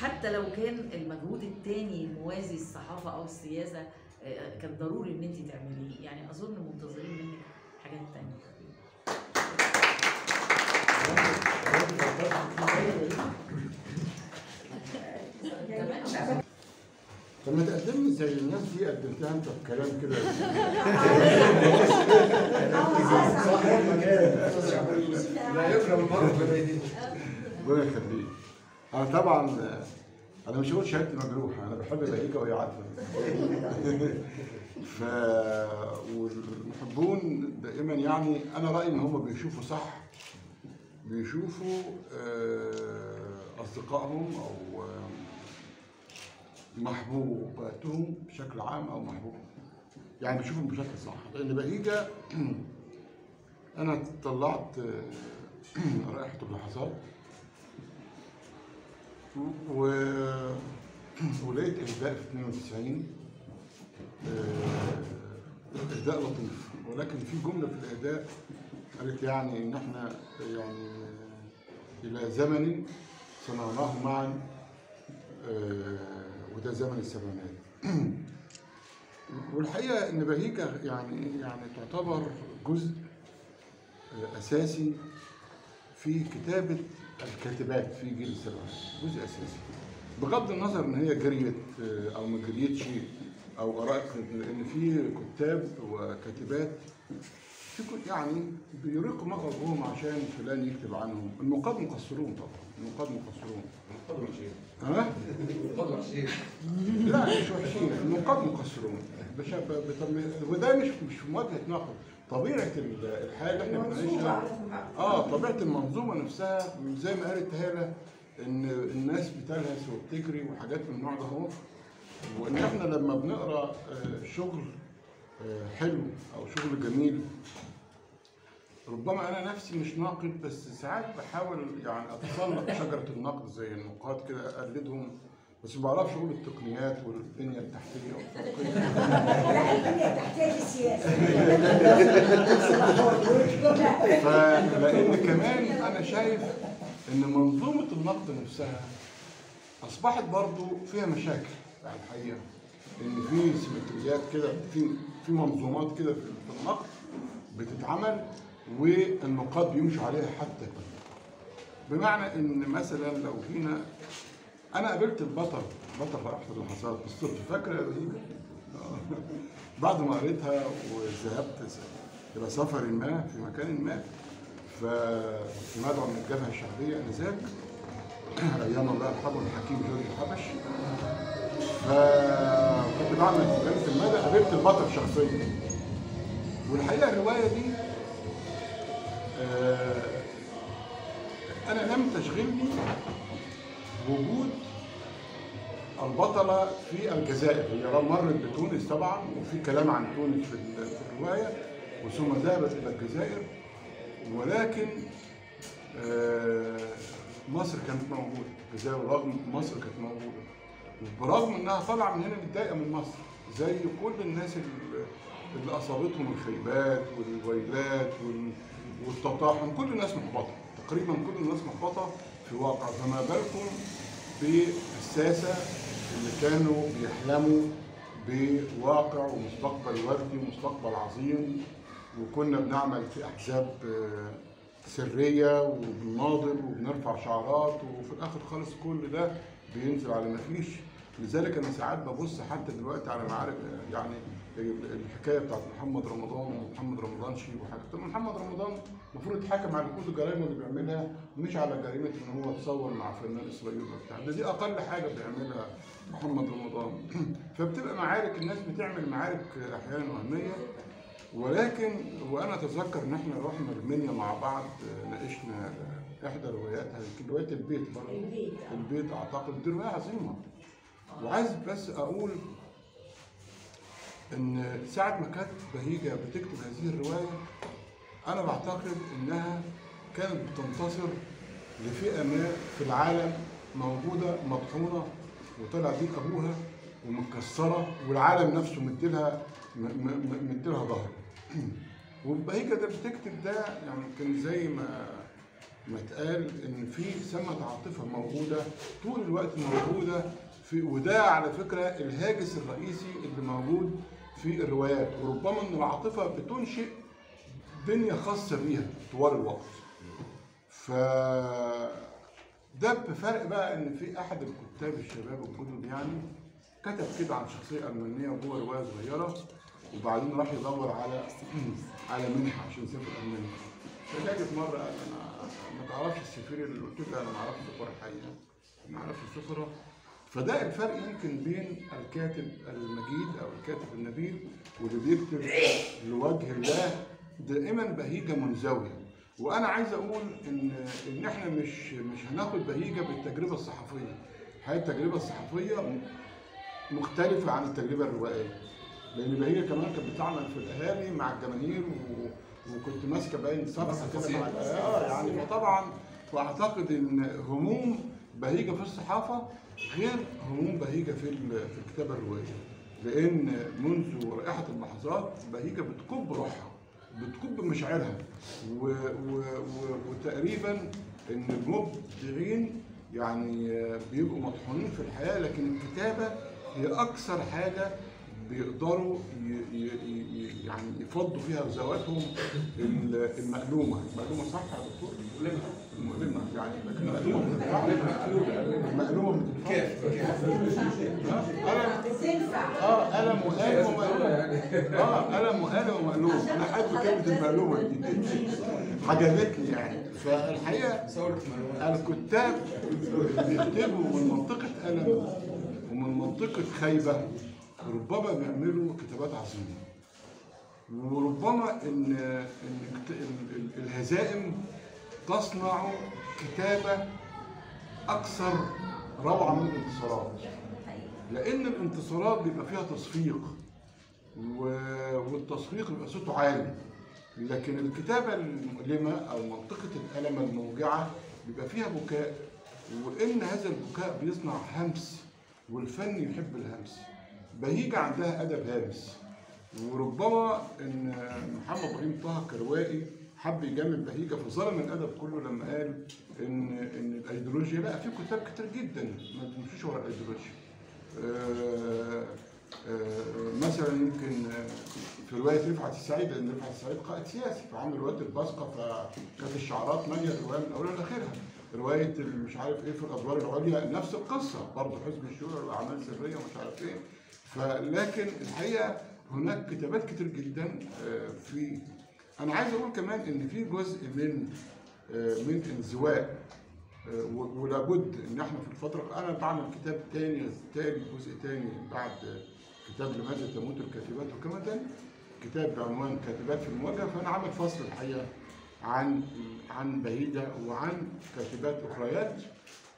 Speaker 7: حتى لو كان المجهود التاني موازي الصحافة أو السياسة آه، كان ضروري إن انت تعمليه. يعني أظن منتظرين منك حاجات تانية.
Speaker 5: طب ما تقدمني زي الناس دي قدمتها انت في كلام كده.
Speaker 1: لا يكرم المرء ببيته
Speaker 5: ربنا يخليك. أنا طبعا أنا مش هقول شهادتي مجروحة أنا بحب بهيجه وهي عارفه ف والمحبون دائما يعني أنا رأيي إن هم بيشوفوا صح بيشوفوا آه، أصدقائهم أو آه، محبوباتهم بشكل عام أو محبوب. يعني بيشوفهم بشكل صح. لأن بهيجه أنا طلعت رائحه اللحظات و... ولقيت إهداء في 92 آه، إهداء لطيف. ولكن في جملة في الإهداء قالت يعني إن إحنا يعني إلى زمن صنعناه معا. آه، وده زمن السبعينات. والحقيقة إن بهيجة يعني يعني تعتبر جزء آه، أساسي في كتابة الكاتبات في جيل السبعينات. جزء أساسي. بغض النظر إن هي جريت آه، أو ما جريتش أو قرات لأن في كتاب وكاتبات يعني بيريقوا مغربهم عشان فلان يكتب عنهم. النقاد مقصرون طبعا. النقاد مقصرون. ها؟
Speaker 1: خذوا وحشين
Speaker 5: لا مش وحشين النقاد مقصرون. وده مش مش مواجهة نقد طبيعة ال- الحياة اللي إحنا بنعيشها آه طبيعة المنظومة نفسها زي ما قالت هاله إن الناس بتلهث وبتجري وحاجات من النوع ده أهو. وإن إحنا لما بنقرأ آه، شغل آه، حلو أو شغل جميل ربما أنا نفسي مش ناقد بس ساعات بحاول يعني اتسلق شجرة النقد زي النقاد كده أقلدهم بس ما بعرفش أقول التقنيات والبنية التحتية
Speaker 8: لا البنية تحتاج السياسة
Speaker 5: فلان كمان أنا شايف إن منظومة النقد نفسها أصبحت برضو فيها مشاكل. يعني الحقيقة إن في سيمتريات كده في في منظومات كده في النقد بتتعمل والنقاد بيمشوا عليها حتى بمعنى إن مثلا لو جينا أنا قابلت البطل بطل رائحه اللحظات بالصدفة. فاكره يا. بعد ما قريتها وذهبت إلى سفر ما في مكان ما فكنت مدعو من الجبهة الشعبية آنذاك أيام الله يرحمه الحكيم جورج الحبش فكنت بعمل جريده المدى قابلت البطل شخصيا. والحقيقة الرواية دي أنا لم تشغلني وجود البطلة في الجزائر. هي مرت بتونس طبعا وفي كلام عن تونس في ال- في الرواية وثم ذهبت إلى الجزائر. ولكن آه، مصر كانت موجودة. الجزائر رغم مصر كانت موجودة. برغم إنها طالعة من هنا متضايقة من مصر زي كل الناس اللي- اللي أصابتهم الخيبات والويلات وال- والتطاحن كل الناس محبطة. تقريبا كل الناس محبطة في واقع. فما بالكم بالساسة اللي كانوا بيحلموا بواقع ومستقبل وردي ومستقبل عظيم. وكنا بنعمل في أحزاب آه، سرية وبنناضل وبنرفع شعارات. وفي الآخر خالص كل ده بينزل على ما فيش لذلك أنا ساعات ببص حتى دلوقتي على معارك يعني الحكاية بتاعت محمد رمضان ومحمد رمضان شي وحاجة. طب محمد رمضان المفروض يتحاكم على كل الجرائم اللي بيعملها مش على جريمة إن هو اتصور مع فنان إسرائيلي وبتاع. ده دي أقل حاجة بيعملها محمد رمضان. فبتبقى معارك الناس بتعمل معارك أحيانا وهمية. ولكن وأنا أتذكر إن إحنا رحنا المنيا مع بعض ناقشنا إحدى رواياتها يمكن رواية البيت برضه.
Speaker 8: البيت.
Speaker 5: البيت أعتقد دي رواية عظيمة. وعايز بس أقول إن ساعة ما كانت بهيجة بتكتب هذه الرواية أنا بعتقد إنها كانت بتنتصر لفئة ما في العالم موجودة مطحونة وطلع دي ابوها ومتكسره والعالم نفسه مديلها مديلها ظهر. وبهيجة ده بتكتب ده يعني كان زي ما ما اتقال إن في سمة عاطفة موجودة طول الوقت موجودة في وده على فكرة الهاجس الرئيسي اللي موجود في الروايات وربما إن العاطفة بتنشئ دنيا خاصة بيها طوال الوقت. ف ده بفرق بقى إن في أحد الكتاب الشباب الجدد يعني كتب كده عن شخصية ألمانية وجوه رواية صغيرة وبعدين راح يدور على على منحة عشان يسافر ألمانيا. فجاء في مرة قال أنا ما تعرفش السفير اللي قلت له أنا ما أعرفش السفارة الحقيقة ما أعرفش السفرة. فده الفرق يمكن بين الكاتب المجيد أو الكاتب النبيل واللي بيكتب لوجه الله دائما بهيجة منزوية. وأنا عايز أقول إن إن إحنا مش مش هناخد بهيجة بالتجربة الصحفية. الحقيقة التجربة الصحفية مختلفة عن التجربة الروائية. لأن بهية كمان كانت بتعمل في الأهالي مع الجماهير و... وكنت ماسكة باين صفحة كده مع الأهالي آه يعني فطبعا وأعتقد إن هموم بهيجة في الصحافة غير هموم بهيجة في في الكتابة الروائية لأن منذ رائحة اللحظات بهيجة بتكب روحها بتكب مشاعرها و... و... و... وتقريبا إن المبدعين يعني بيبقوا مطحونين في الحياة لكن الكتابة هي أكثر حاجة بيقدروا يعني يفضوا فيها ذواتهم ال- المألومة، المألومة صح يا دكتور؟ المؤلمة يعني لكن المألومة بتنفع ها؟ ألم آه ألم وآلم ومألومة آه ألم وآلم ومألومة أنا أحب كلمة المألومة دي. عجبتني يعني. فالحقيقة الكتاب بيكتبوا من منطقة ألم ومن منطقة خيبة. ربما بيعملوا كتابات عظيمة. وربما ال- الهزائم تصنع كتابة أكثر روعة من الانتصارات. لأن الانتصارات بيبقى فيها تصفيق والتصفيق بيبقى صوته عالي. لكن الكتابة المؤلمة أو منطقة الألم الموجعة بيبقى فيها بكاء وإن هذا البكاء بيصنع همس والفن يحب الهمس. بهيجة عندها أدب هامس. وربما إن محمد إبراهيم طه كروائي حب يجمل بهيجة فظلم الأدب كله لما قال إن إن الأيديولوجيا لا في كتاب كتير جدا ما بيمشوش ورا الأيديولوجيا. آه، آه، مثلا يمكن في رواية رفعت السعيد لأن رفعت السعيد قائد سياسي فعمل روايه البصقه فكانت الشعارات ماليه الروايه من أولها لآخرها. رواية مش عارف إيه في الأدوار العليا نفس القصة برضه حزب الشورى وأعمال سرية ومش عارف إيه. فلكن الحقيقة هناك كتابات كتير جدا آه، في أنا عايز أقول كمان إن في جزء من آه، من إنزواء آه، ولابد إن إحنا في الفترة أنا بعمل كتاب تاني تاني جزء تاني بعد كتاب لماذا تموت الكاتبات وكما تاني كتاب بعنوان كاتبات في المواجهة. فأنا عامل فصل الحقيقة عن عن بهيجه وعن كاتبات أخريات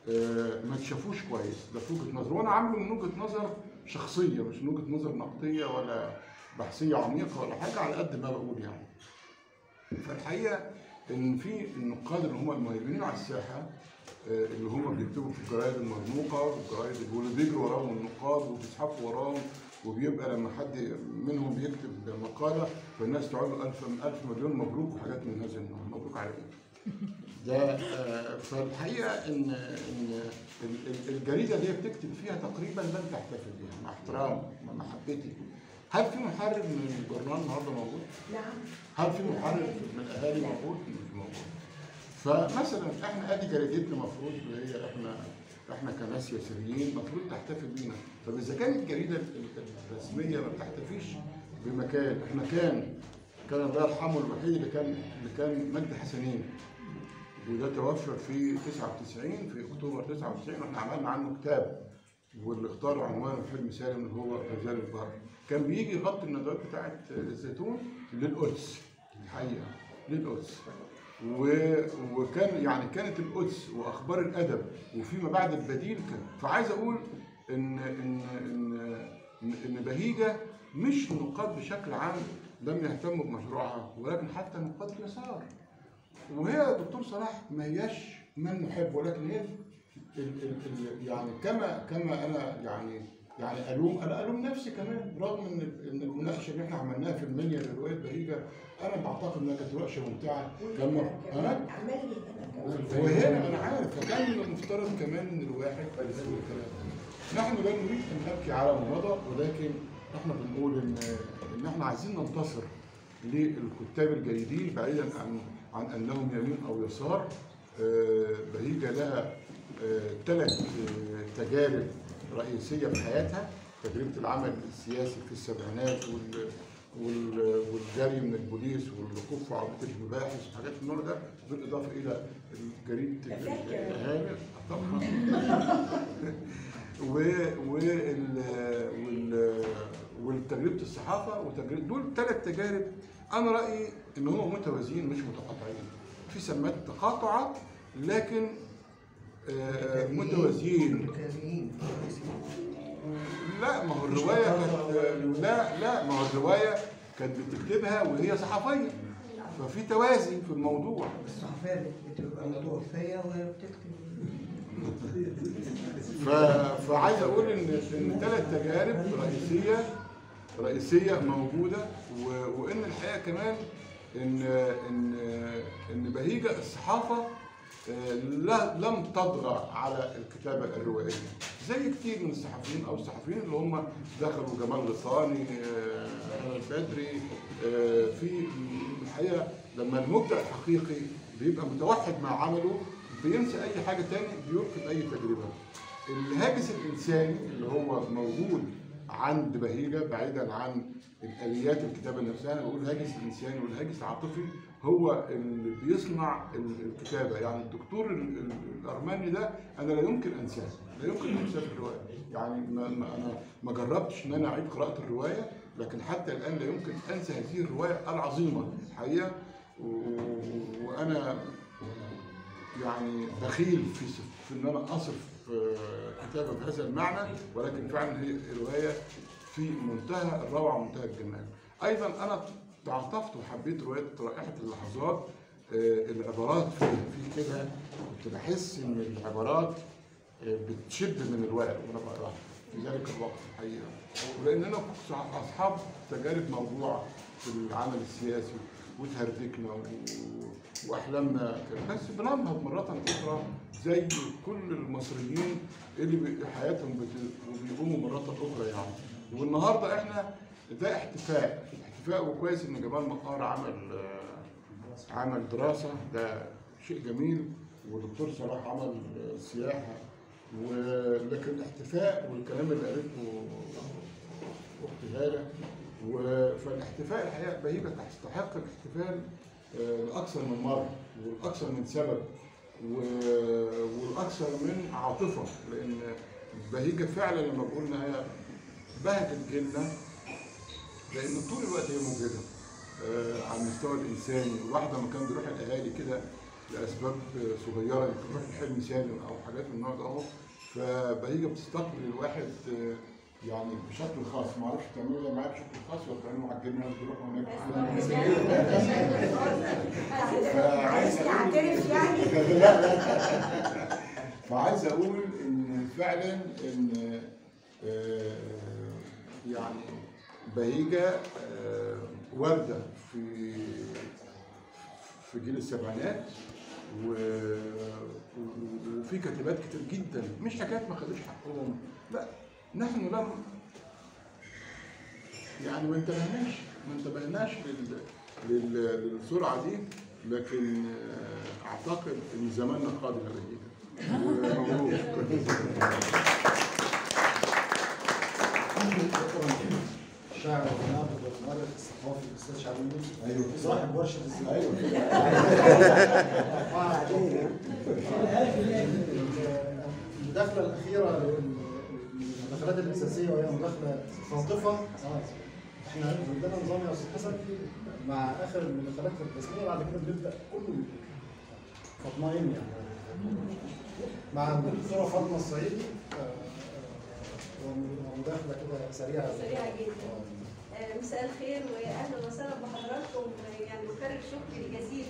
Speaker 5: آه، ما تشافوش كويس. ده في وجهة نظر. وأنا عامله من وجهة نظر شخصية مش من وجهة نظر نقدية ولا بحثية عميقة ولا حاجة على قد ما بقول يعني. فالحقيقة إن في النقاد اللي هم المهيمنين على الساحة آه، اللي هم بيكتبوا في الجرايد المرموقة والجرايد واللي بيجروا وراهم النقاد وبيزحفوا وراهم وبيبقى لما حد منهم بيكتب مقالة فالناس تقول له ألف ألف مليون مبروك وحاجات من هذا النوع مبروك على إيه؟ ده آه، فالحقيقة إن إن ال- ال- الجريدة اللي هي بتكتب فيها تقريبا لن تحتفل بها مع احترام مع محبتي هل في محرر من الجورنال النهارده موجود؟
Speaker 8: نعم
Speaker 5: هل في محرر من الأهالي موجود؟ مش موجود. فمثلا إحنا أدي جريدتنا المفروض اللي هي إحنا إحنا كناس يساريين المفروض تحتفل بينا، طب إذا كانت الجريدة ال- ال- الرسمية ما بتحتفيش بمكان، إحنا كان كان الله يرحمه الوحيد اللي كان اللي كان مجدي حسنين وده توفى في 99 في أكتوبر 99 وإحنا عملنا عنه كتاب واللي اختار عنوانه حلم سالم اللي هو غزال البر كان بيجي يغطي الندوات بتاعت الزيتون للقدس. الحقيقة للقدس. و... وكان يعني كانت القدس وأخبار الأدب وفيما بعد البديل كان. فعايز أقول ان ان ان إن, بهيجة مش النقاد بشكل عام لم يهتموا بمشروعها ولكن حتى نقاد اليسار وهي دكتور صلاح ما هياش من نحب ولكن هي يعني كما كما أنا يعني يعني الوم أنا ألوم نفسي كمان رغم ان إن المناقشة اللي إحنا عملناها في المنيا لروايه بهيجه أنا بعتقد إنها كانت مناقشه ممتعه م- ها؟ وهنا أنا عارف فكان من المفترض كمان إن الواحد يقول الكلام نحن لا نريد أن نبكي على ما مضى ولكن إحنا بنقول ان إن إحنا عايزين ننتصر للكتاب الجيدين بعيدا عن عن أنهم يمين أو يسار آه، بهيجة لها ثلاث تجارب رئيسية في حياتها تجربة العمل السياسي في السبعينات وال وال- والجري من البوليس والوقوف في عربية المباحث وحاجات من النوع ده بالإضافة إلى جريده الاهالي طبعا. وال وال وتجربه الصحافة وتجربة دول ثلاث تجارب أنا رأيي إن هم متوازيين مش متقاطعين. في سمات تقاطعات لكن متوازيين لا ما هو الرواية كانت لا لا ما هو الرواية كانت بتكتبها وهي صحفية ففي توازي في الموضوع
Speaker 9: الصحفية بتبقى متوفية وهي بتكتب.
Speaker 5: فعايز أقول إن إن ثلاث تجارب رئيسيه رئيسية موجودة. وإن الحقيقة كمان ان ان إن بهيجة الصحافة آه، لم تطغى على الكتابة الروائيه زي كتير من الصحفيين أو الصحفيين اللي هم دخلوا جمال غصاني آه، أنا البدري آه، في الحقيقة لما المبدع الحقيقي بيبقى متوحد مع عمله بينسى أي حاجة تاني بيرفض أي تجربة. الهاجس الإنساني اللي هو موجود عند بهيجة بعيدا عن الآليات الكتابة نفسها أنا بقول الهاجس الانساني والهاجس العاطفي هو اللي بيصنع ال- الكتابة. يعني الدكتور ال- ال- الأرماني ده أنا لا يمكن أنساه. لا يمكن أنساه في الرواية. يعني ما أنا ما جربتش إن أنا أعيد قراءة الرواية لكن حتى الآن لا يمكن أنسى هذه الرواية العظيمة الحقيقة. وأنا يعني بخيل في في إن أنا اصف آه، كتابه بهذا المعنى ولكن فعلا هي رواية في منتهى الروعة ومنتهى الجمال. أيضا أنا تعاطفت وحبيت روايه رائحة اللحظات آه، العبارات في كده. كنت بحس إن العبارات آه، بتشد من الورق وأنا بقراها. في ذلك الوقت الحقيقة. ولاننا كنت أصحاب تجارب موضوعة في العمل السياسي وتهردكنا وأحلامنا. بس بننهض مرة أخرى زي كل المصريين اللي حياتهم وبيقوموا مرة أخرى يعني. والنهاردة إحنا ده احتفاء. احتفاء وكويس إن جمال مقار عمل آه، عمل دراسة. ده شيء جميل ودكتور صلاح عمل آه، سياحه ولكن الاحتفاء والكلام اللي قالته أختي هالة فالاحتفاء الحقيقة بهيبة تستحق الاحتفال آه، لاكثر من مرة والاكثر من سبب والأكثر من عاطفة لأن بهيجة فعلا لما بقول ان هي بهجت جيلنا لأن طول الوقت هي موجودة آه، على المستوى الإنساني. الواحد لما كان بيروح الاهالي كده لأسباب صغيرة يمكن تروح الحلم سالم أو حاجات من النوع ده أهو. فبهيجه بتستقبل الواحد آه، يعني بشكل خاص. ما أعرفش تعملوا ده معايا بشكل خاص ولا تعملوا مع الجبنه بتروحوا هناك؟
Speaker 8: عايز تعترف يعني
Speaker 5: لا لا فعايز أقول إن فعلا إن آه، يعني بهيجة آه، واردة في في جيل السبعينات وفي كاتبات كتير جدا. مش حكايه ما خدوش حقهم. لا نحن لم يعني ما انتبهناش ما انتبهناش لل... لل... للسرعة دي لكن آه، أعتقد إن زماننا قادم على كده
Speaker 3: الشاعر والناقد والمؤرخ الثقافي الأستاذ شعبان يوسف. أيوه. صاحب ورشه الزمان المداخله الأخيرة المداخلات الأساسية وهي مداخلة لطيفه إحنا عندنا نظام يا أستاذ حسن مع آخر المداخلات الرسمية بعد كده بنبدأ كله فاطمين يعني. مع الدكتورة فاطمة الصعيدي. آه، آه، ومداخلة كده سريعة.
Speaker 6: سريعة جدا. آه، مساء الخير واهلا وسهلا بحضراتكم. يعني بكرر شكري الجزيل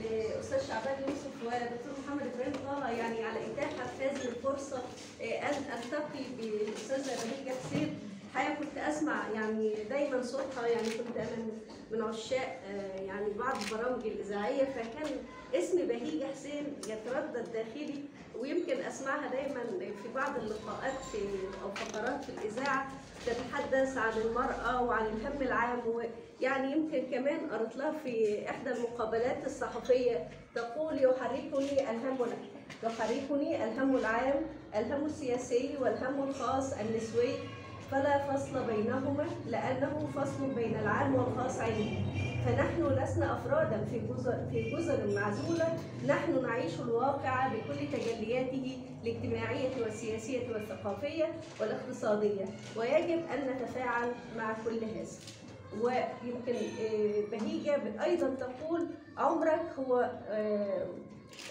Speaker 6: لأستاذ شعبان يوسف ودكتور محمد إبراهيم طه. يعني على اتاحه هذه الفرصة آه، أن ألتقي بالأستاذة بهيجه حسين حقيقه كنت أسمع يعني دايما صوتها يعني كنت أنا من عشاق آه، يعني بعض البرامج الإذاعية فكان اسم بهيجه حسين يتردد داخلي ويمكن أسمعها دايما في بعض اللقاءات في أو فقرات في الإذاعة تتحدث عن المرأة وعن الهم العام ويعني يمكن كمان قرأت لها في إحدى المقابلات الصحفية تقول يحركني الهم يحركني الهم العام الهم السياسي والهم الخاص النسوي. فلا فصل بينهما لأنه فصل بين العام والخاص عندي فنحن لسنا أفرادا في جزر في جزر معزولة. نحن نعيش الواقع بكل تجلياته الاجتماعية والسياسية والثقافية والاقتصادية. ويجب أن نتفاعل مع كل هذا. ويمكن آه، بهيجة أيضا تقول عمرك هو آه،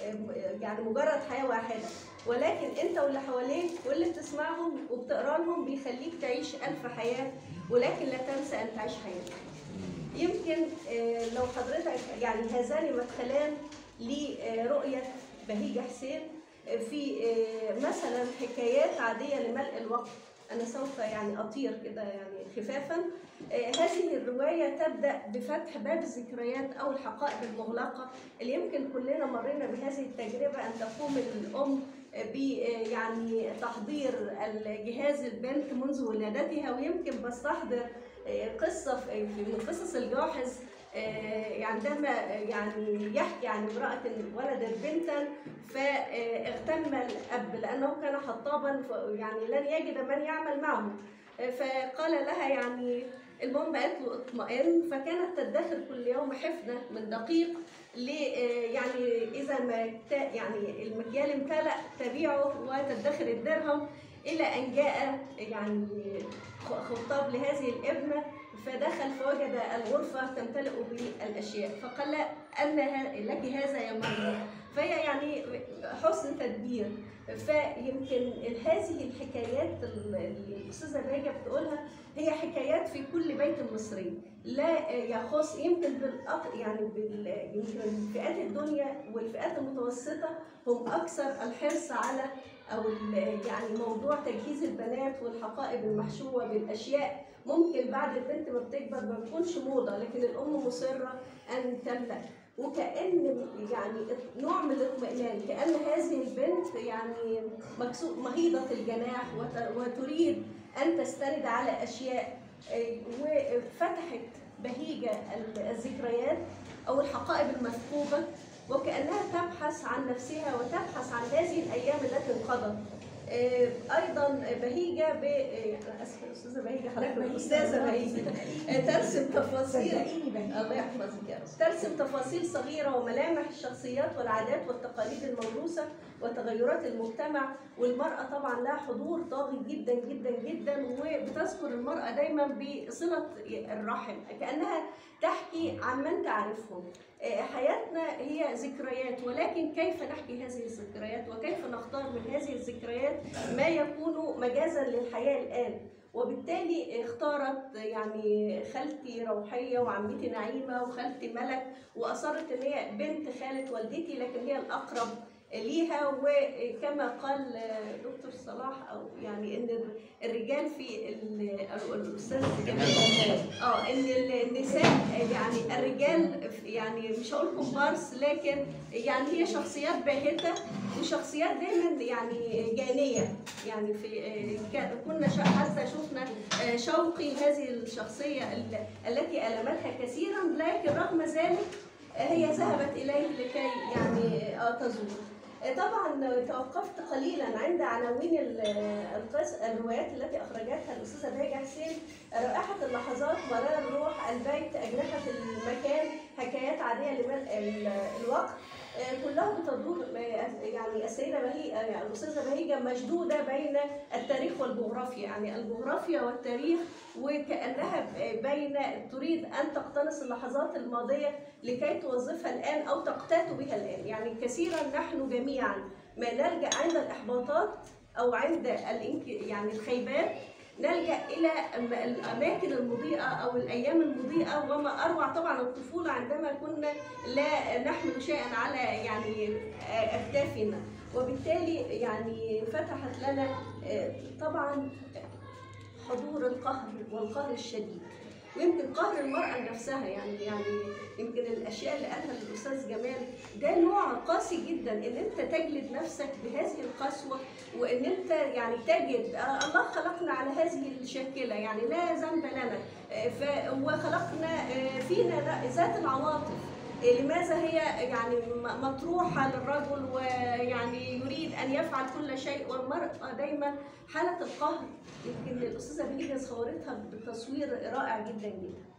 Speaker 6: آه، يعني مجرد حياة واحدة. ولكن انت واللي حواليك واللي بتسمعهم وبتقرا لهم بيخليك تعيش ألف حياة ولكن لا تنسى أن تعيش حياتك. يمكن آه، لو حضرتك يعني هذان مدخلان لرؤية بهيجة حسين آه، في آه، مثلا حكايات عادية لملء الوقت. أنا سوف يعني أطير كده يعني خفافا. هذه الرواية تبدأ بفتح باب الذكريات أو الحقائب المغلقة اللي يمكن كلنا مرينا بهذه التجربة أن تقوم الأم ب يعني تحضير الجهاز البنت منذ ولادتها ويمكن بستحضر قصة في من قصص الجاحظ آه، عندما يعني يحكي عن امرأة ولدت بنتا فاغتم الأب لأنه كان خطابا ف- يعني لن يجد من يعمل معه. آه، فقال لها يعني المهم قالت له اطمئن فكانت تدخر كل يوم حفنة من دقيق آه، يعني إذا ما يعني المكيال امتلأ تبيعه وتدخر الدرهم إلى أن جاء يعني خطاب لهذه الابنة فدخل فوجد الغرفة تمتلئ بالأشياء فقال ه- لك هذا يا مريم فهي يعني حسن تدبير. فيمكن هذه الحكايات اللي الأستاذة باجة بتقولها هي حكايات في كل بيت مصري لا يخص يمكن بالأق... يعني بال... يمكن فئات الدنيا والفئات المتوسطة هم أكثر الحرص على ال- يعني موضوع تجهيز البنات والحقائب المحشوة بالأشياء. ممكن بعد البنت ما بتكبر ما بتكونش موضة لكن الأم مصرة أن تملأ. وكأن يعني نوع من الاطمئنان كأن هذه البنت يعني مهيضة الجناح وت- وتريد أن تستند على أشياء آه، وفتحت بهيجة ال- الذكريات أو الحقائب المفقودة وكأنها تبحث عن نفسها وتبحث عن هذه الأيام التي انقضت. أيضا بهيجة ب آه، أنا اسفه أستاذة بهيجة حضرتك أستاذة بهيجة. آه، ترسم تفاصيل. الله يحفظك يا رب. ترسم تفاصيل صغيرة وملامح الشخصيات والعادات والتقاليد الموروثة وتغيرات المجتمع. والمرأة طبعا لها حضور طاغي جدا جدا جدا وبتذكر المرأة دايما بصلة الرحم كأنها تحكي عن من تعرفهم. آه، حياتنا هي ذكريات. ولكن كيف نحكي هذه الذكريات؟ وكيف نختار من هذه الذكريات ما يكون مجازا للحياة الآن؟ وبالتالي اختارت يعني خالتي روحية وعمتي نعيمة وخالتي ملك وأصرت إن هي بنت خالة والدتي لكن هي الأقرب ليها وكما قال دكتور صلاح أو يعني إن الرجال في ال- الأستاذ جمال آه إن النساء يعني الرجال يعني مش هقول كومبارس لكن يعني هي شخصيات باهتة وشخصيات دايما يعني جانية. يعني في ك- كنا حتى شفنا آه، شوقي هذه الشخصية ال- التي ألمتها كثيرا لكن رغم ذلك هي ذهبت إليه لكي يعني آه، تزور. طبعا توقفت قليلا عند عناوين الروايات التي أخرجتها الأستاذة بهجه حسين. رائحة اللحظات مرار الروح البيت أجنحة المكان حكايات عادية لملء ال- الوقت. آه، كلها بتدور آه، يعني السيده بهي يعني الأستاذة بهيجه مشدودة بين التاريخ والجغرافيا. يعني الجغرافيا والتاريخ وكأنها بين تريد أن تقتنص اللحظات الماضية لكي توظفها الآن أو تقتات بها الآن. يعني كثيرا نحن جميعا ما نلجأ عند الإحباطات أو عند يعني الخيبات نلجأ إلى الأماكن المضيئة أو الأيام المضيئة وما أروع طبعا الطفولة عندما كنا لا نحمل شيئا على يعني اكتافنا وبالتالي يعني فتحت لنا آه، طبعا حضور القهر والقهر الشديد. ويمكن قهر المرأة نفسها يعني يعني يمكن الأشياء اللي قالها الأستاذ جمال ده نوع قاسي جدا إن أنت تجلد نفسك بهذه القسوة وإن أنت يعني تجد آه الله خلقنا على هذه الشاكلة يعني لا ذنب لنا آه، وخلقنا آه، فينا ذات العواطف. لماذا هي يعني مطروحة للرجل ويعني يريد أن يفعل كل شيء والمرأة دايما حالة القهر؟ يمكن الأستاذة بهيجة صورتها بتصوير رائع جدا جدا.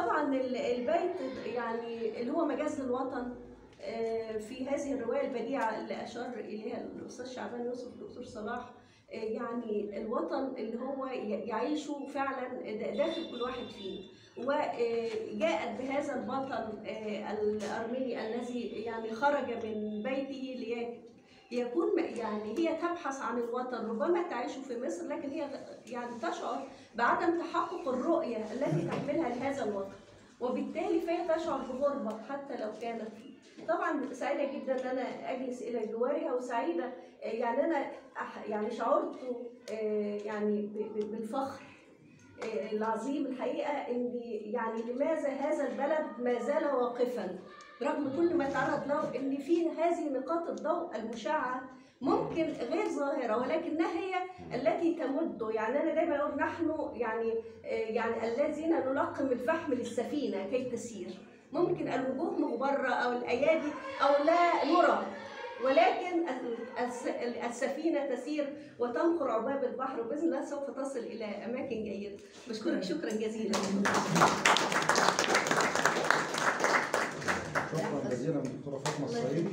Speaker 6: طبعا ال- البيت يعني اللي هو مجاز الوطن آه، في هذه الرواية البديعة اللي أشار إليها الأستاذ شعبان يوسف الدكتور صلاح يعني الوطن اللي هو يعيشه فعلا داخل كل واحد فينا وجاءت بهذا البطل آه، الأرميني الذي يعني خرج من بيته لي- ليكون يعني هي تبحث عن الوطن. ربما تعيش في مصر لكن هي يعني تشعر بعدم تحقق الرؤية التي تحملها لهذا الوطن. وبالتالي فهي تشعر بغربة حتى لو كانت فيه. طبعا سعيدة جدا أن أنا أجلس إلى جوارها وسعيدة آه، يعني أنا يعني شعرت آه، يعني بالفخر آه، العظيم. الحقيقة ان يعني لماذا هذا البلد ما زال واقفا؟ رغم كل ما تعرض له إن في هذه نقاط الضوء المشعة ممكن غير ظاهرة ولكنها هي التي تمد. يعني أنا دايما أقول نحن يعني آه، يعني الذين نلقم الفحم للسفينة كي تسير. ممكن الوجوه مغبرة أو الأيادي أو لا نرى. ولكن الس- السفينة تسير وتنقر عباب البحر وبإذن الله سوف تصل إلى أماكن جيدة. بشكرك شكرا جزيلا.
Speaker 3: شكرا جزيلا دكتورة فاطمة الصعيدي.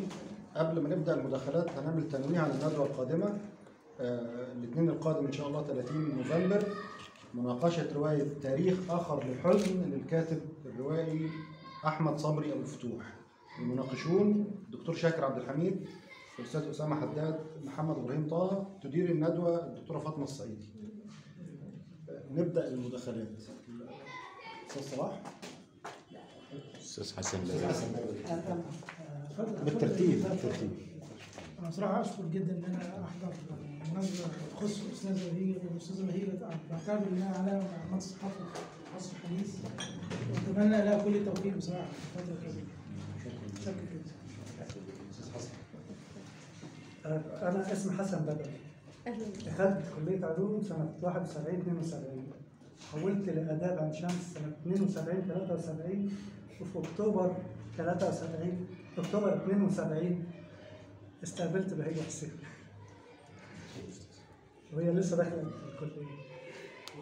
Speaker 3: قبل ما نبدأ المداخلات هنعمل تنويه عن الندوة القادمة. آه، الاثنين القادم إن شاء الله 30 نوفمبر. مناقشة رواية تاريخ آخر للحزن للكاتب الروائي أحمد صبري ابو فتوح المناقشون الدكتور شاكر عبد الحميد الأستاذ أسامة حداد محمد إبراهيم طه تدير الندوة الدكتورة فاطمة الصعيدي. نبدأ المداخلات. أستاذ صلاح.
Speaker 10: أستاذ حسن.
Speaker 3: بالترتيب بالترتيب.
Speaker 2: أنا بصراحه أشكر جدا إن أنا أحضر مناسبه تخص الأستاذة بهيجه والاستاذه بهيجه بعتبر انها علامه من علامات الصحافة في العصر الحديث. وأتمنى لها كل التوفيق بصراحة. في الفترة القادمه شكرا جدا
Speaker 3: أستاذ حسن
Speaker 9: أنا اسمي حسن بدوي دخلت كلية علوم سنة 71 72 حولت لآداب عين شمس سنة 72 73 وفي أكتوبر 73 أكتوبر 72 استقبلت بهية حسين وهي لسه داخلة الكلية.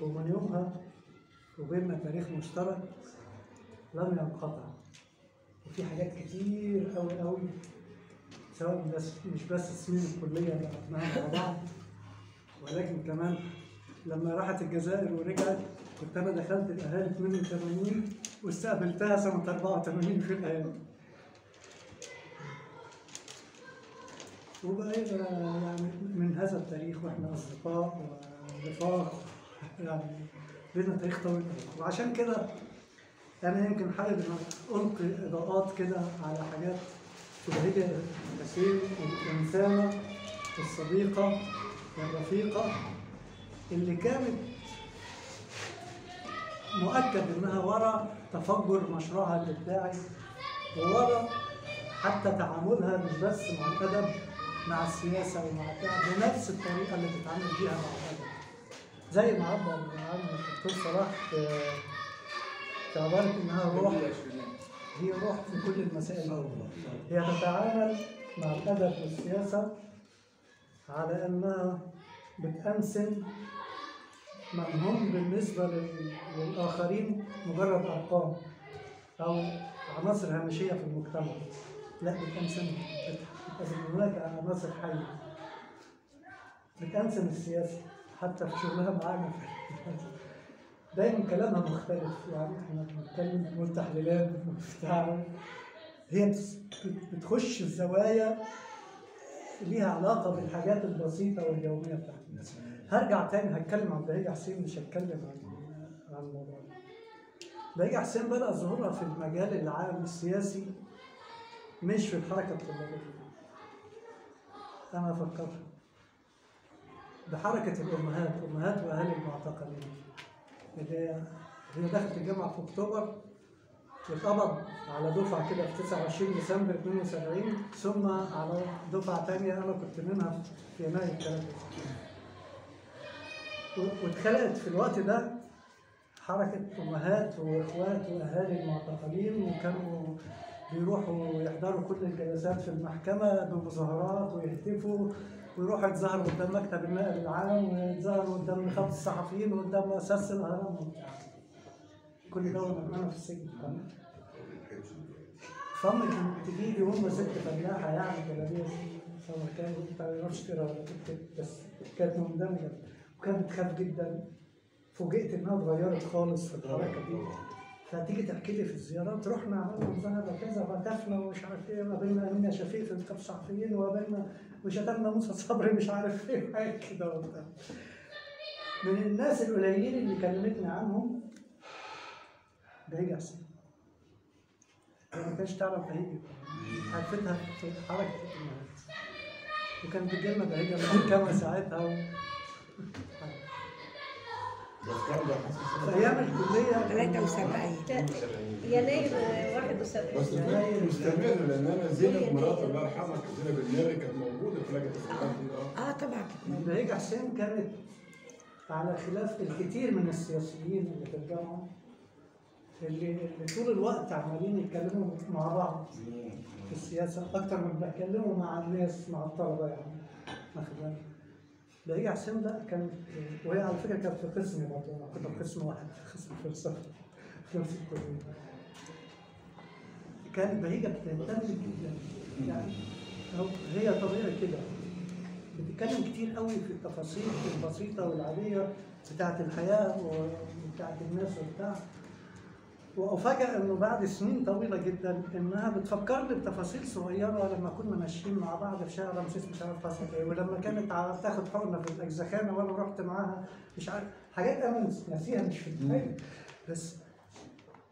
Speaker 9: ومن يومها وبيننا تاريخ مشترك لم ينقطع. وفي حاجات كتير قوي قوي سواء بس مش بس سنين الكلية اللي قضيناها مع بعض ولكن كمان لما راحت الجزائر ورجعت كنت أنا دخلت الأهالي 82 واستقبلتها سنة 84 في الأهالي وبقينا يعني من هذا التاريخ وإحنا أصدقاء ورفاق يعني لنا تاريخ طويل. وعشان كده أنا يمكن حابب ان ألقي إضاءات كده على حاجات تبهجة الكثير الإنسانة الصديقة الرفيقة اللي كانت مؤكد إنها ورا تفجر مشروعها الإبداعي وورا حتى تعاملها مش بس مع الأدب مع السياسة ومع بتاع بنفس الطريقة اللي بتتعامل بيها مع الأدب. زي ما عبر عنه الدكتور صلاح عباره إنها روح. هي روح في كل المسائل هي تتعامل مع الأدب والسياسة على أنها بتأنسن من هم بالنسبة لل- للآخرين مجرد أرقام أو عناصر هامشية في المجتمع. لا بتأنسن بت- هناك عناصر حية. بتأنسن السياسة حتى في شغلها معانا دايما كلامها مختلف يعني إحنا بنتكلم بنقول تحليلات بتاع هي بت- بت- بتخش في زوايا ليها علاقة بالحاجات البسيطة واليومية بتاعتنا هرجع تاني هتكلم عن بهيج حسين مش هتكلم عن عن الموضوع ده. بهيج حسين بدأ ظهورها في المجال العام السياسي مش في الحركة الطلابية. أنا أفكرها بحركة الأمهات أمهات وأهالي المعتقلين. اللي هي دخلت الجامعة في أكتوبر واتقبض على دفعة كده في 29 ديسمبر 72 ثم على دفعة تانية أنا كنت منها في يناير 93 و- واتخلقت في الوقت ده حركة أمهات وإخوات وأهالي المعتقلين وكانوا بيروحوا يحضروا كل الجلسات في المحكمة بمظاهرات ويهتفوا ويروحوا يتظاهروا قدام مكتب النائب العام ويتظاهروا قدام نقابة الصحفيين وقدام مؤسسة الأهرام وبتاع. كل ده وأنا أنا في السجن. كانت تجي لي وأم ست فلاحة يعني جلابية سمكان ما بتعرفش تقرا ولا تكتب بس كانت مندمجة. وكانت بتخاف جدا. فوجئت إنها اتغيرت خالص في الحركة دي. فتيجي تحكي لي في الزيارات رحنا عملنا مظاهره كذا وهتفنا ومش عارف إيه ما بين امينه شفيق في انتخاب الصحفيين وبين وشتمنا موسى صبري مش عارف إيه وحاجات كده وبتاع. من الناس القليلين اللي كلمتني عنهم بهيج حسين ما كانتش تعرف بهيج عرفتها في حركة الامهات وكانت بتجي لنا بهيجه المحكمه ساعتها. و... في أيام الكلية.
Speaker 8: 73
Speaker 6: يناير 71
Speaker 5: بس ده مستمر لأن أنا زينب مرات الله يرحمها كانت زينب الناري كانت موجودة في لجنه دي. آه.
Speaker 8: آه طبعا
Speaker 9: بهيج حسين كانت على خلاف الكثير من السياسيين اللي في الجامعة اللي, اللي طول الوقت عمالين يتكلموا مع بعض في السياسة أكتر من بيتكلموا مع الناس مع الطلبة يعني واخد بالك بهيج حسين ده كان وهي على فكرة كانت في قسمي برضه أنا كنت في قسم واحد في قسم الفلسفه في نفس الكليه كانت بهيجه بتهتم جدا. يعني هي طبيعي كده. بتتكلم كتير قوي في التفاصيل البسيطة والعادية بتاعت الحياة وبتاعت الناس وبتاع. وافاجئ إنه بعد سنين طويلة جدا إنها بتفكرني بتفاصيل صغيرة لما كنا ماشيين مع بعض في شارع رمسيس مش عارف حصل إيه ولما كانت تاخد حقنة في الاجزخانه وأنا رحت معاها مش عارف حاجات أنا ناسيها مش في دماغي بس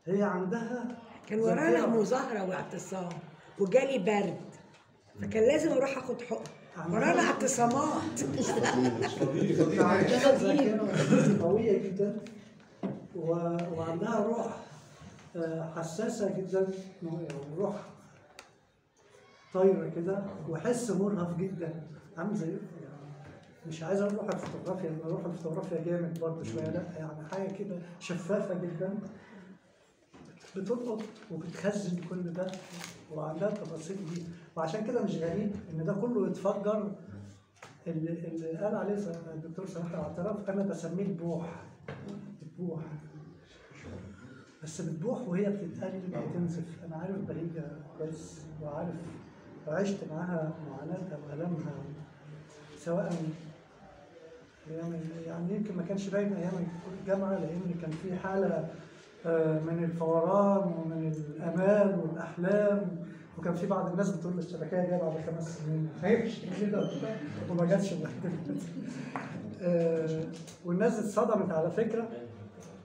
Speaker 9: هي عندها
Speaker 8: كان ورانا. مظاهره واعتصام وجالي برد. فكان لازم أروح آخد حقن. ورانا اعتصامات
Speaker 9: عندها قوية جدا. وعندها روح حساسة جدا. روح طايرة كده وحس مرهف جدا. عامل زي يعني مش عايز أقول روح الفوتوغرافيا لأن روح الفوتوغرافيا جامد برضه شوية. لأ يعني حاجة كده شفافة جدا. بتلقط وبتخزن كل ده وعندها التفاصيل دي. وعشان كده مش غريب إن ده كله يتفجر اللي, اللي قال عليه الدكتور صلاح الاعتراف أنا بسميه البوح. بتبوح بس بتبوح وهي بتتقلب بتنزف أنا عارف بهيجة كويس وعارف وعشت معاها معاناتها والامها سواء يعني يعني يمكن ما كانش باين أيام الجامعة لأن كان في حالة آه، من الفوران ومن الامال والأحلام وكان في بعض الناس بتقول الشبكية جاية بعد خمس سنين. هي مش كده؟ وما جاتش. آه، والناس اتصدمت على فكرة.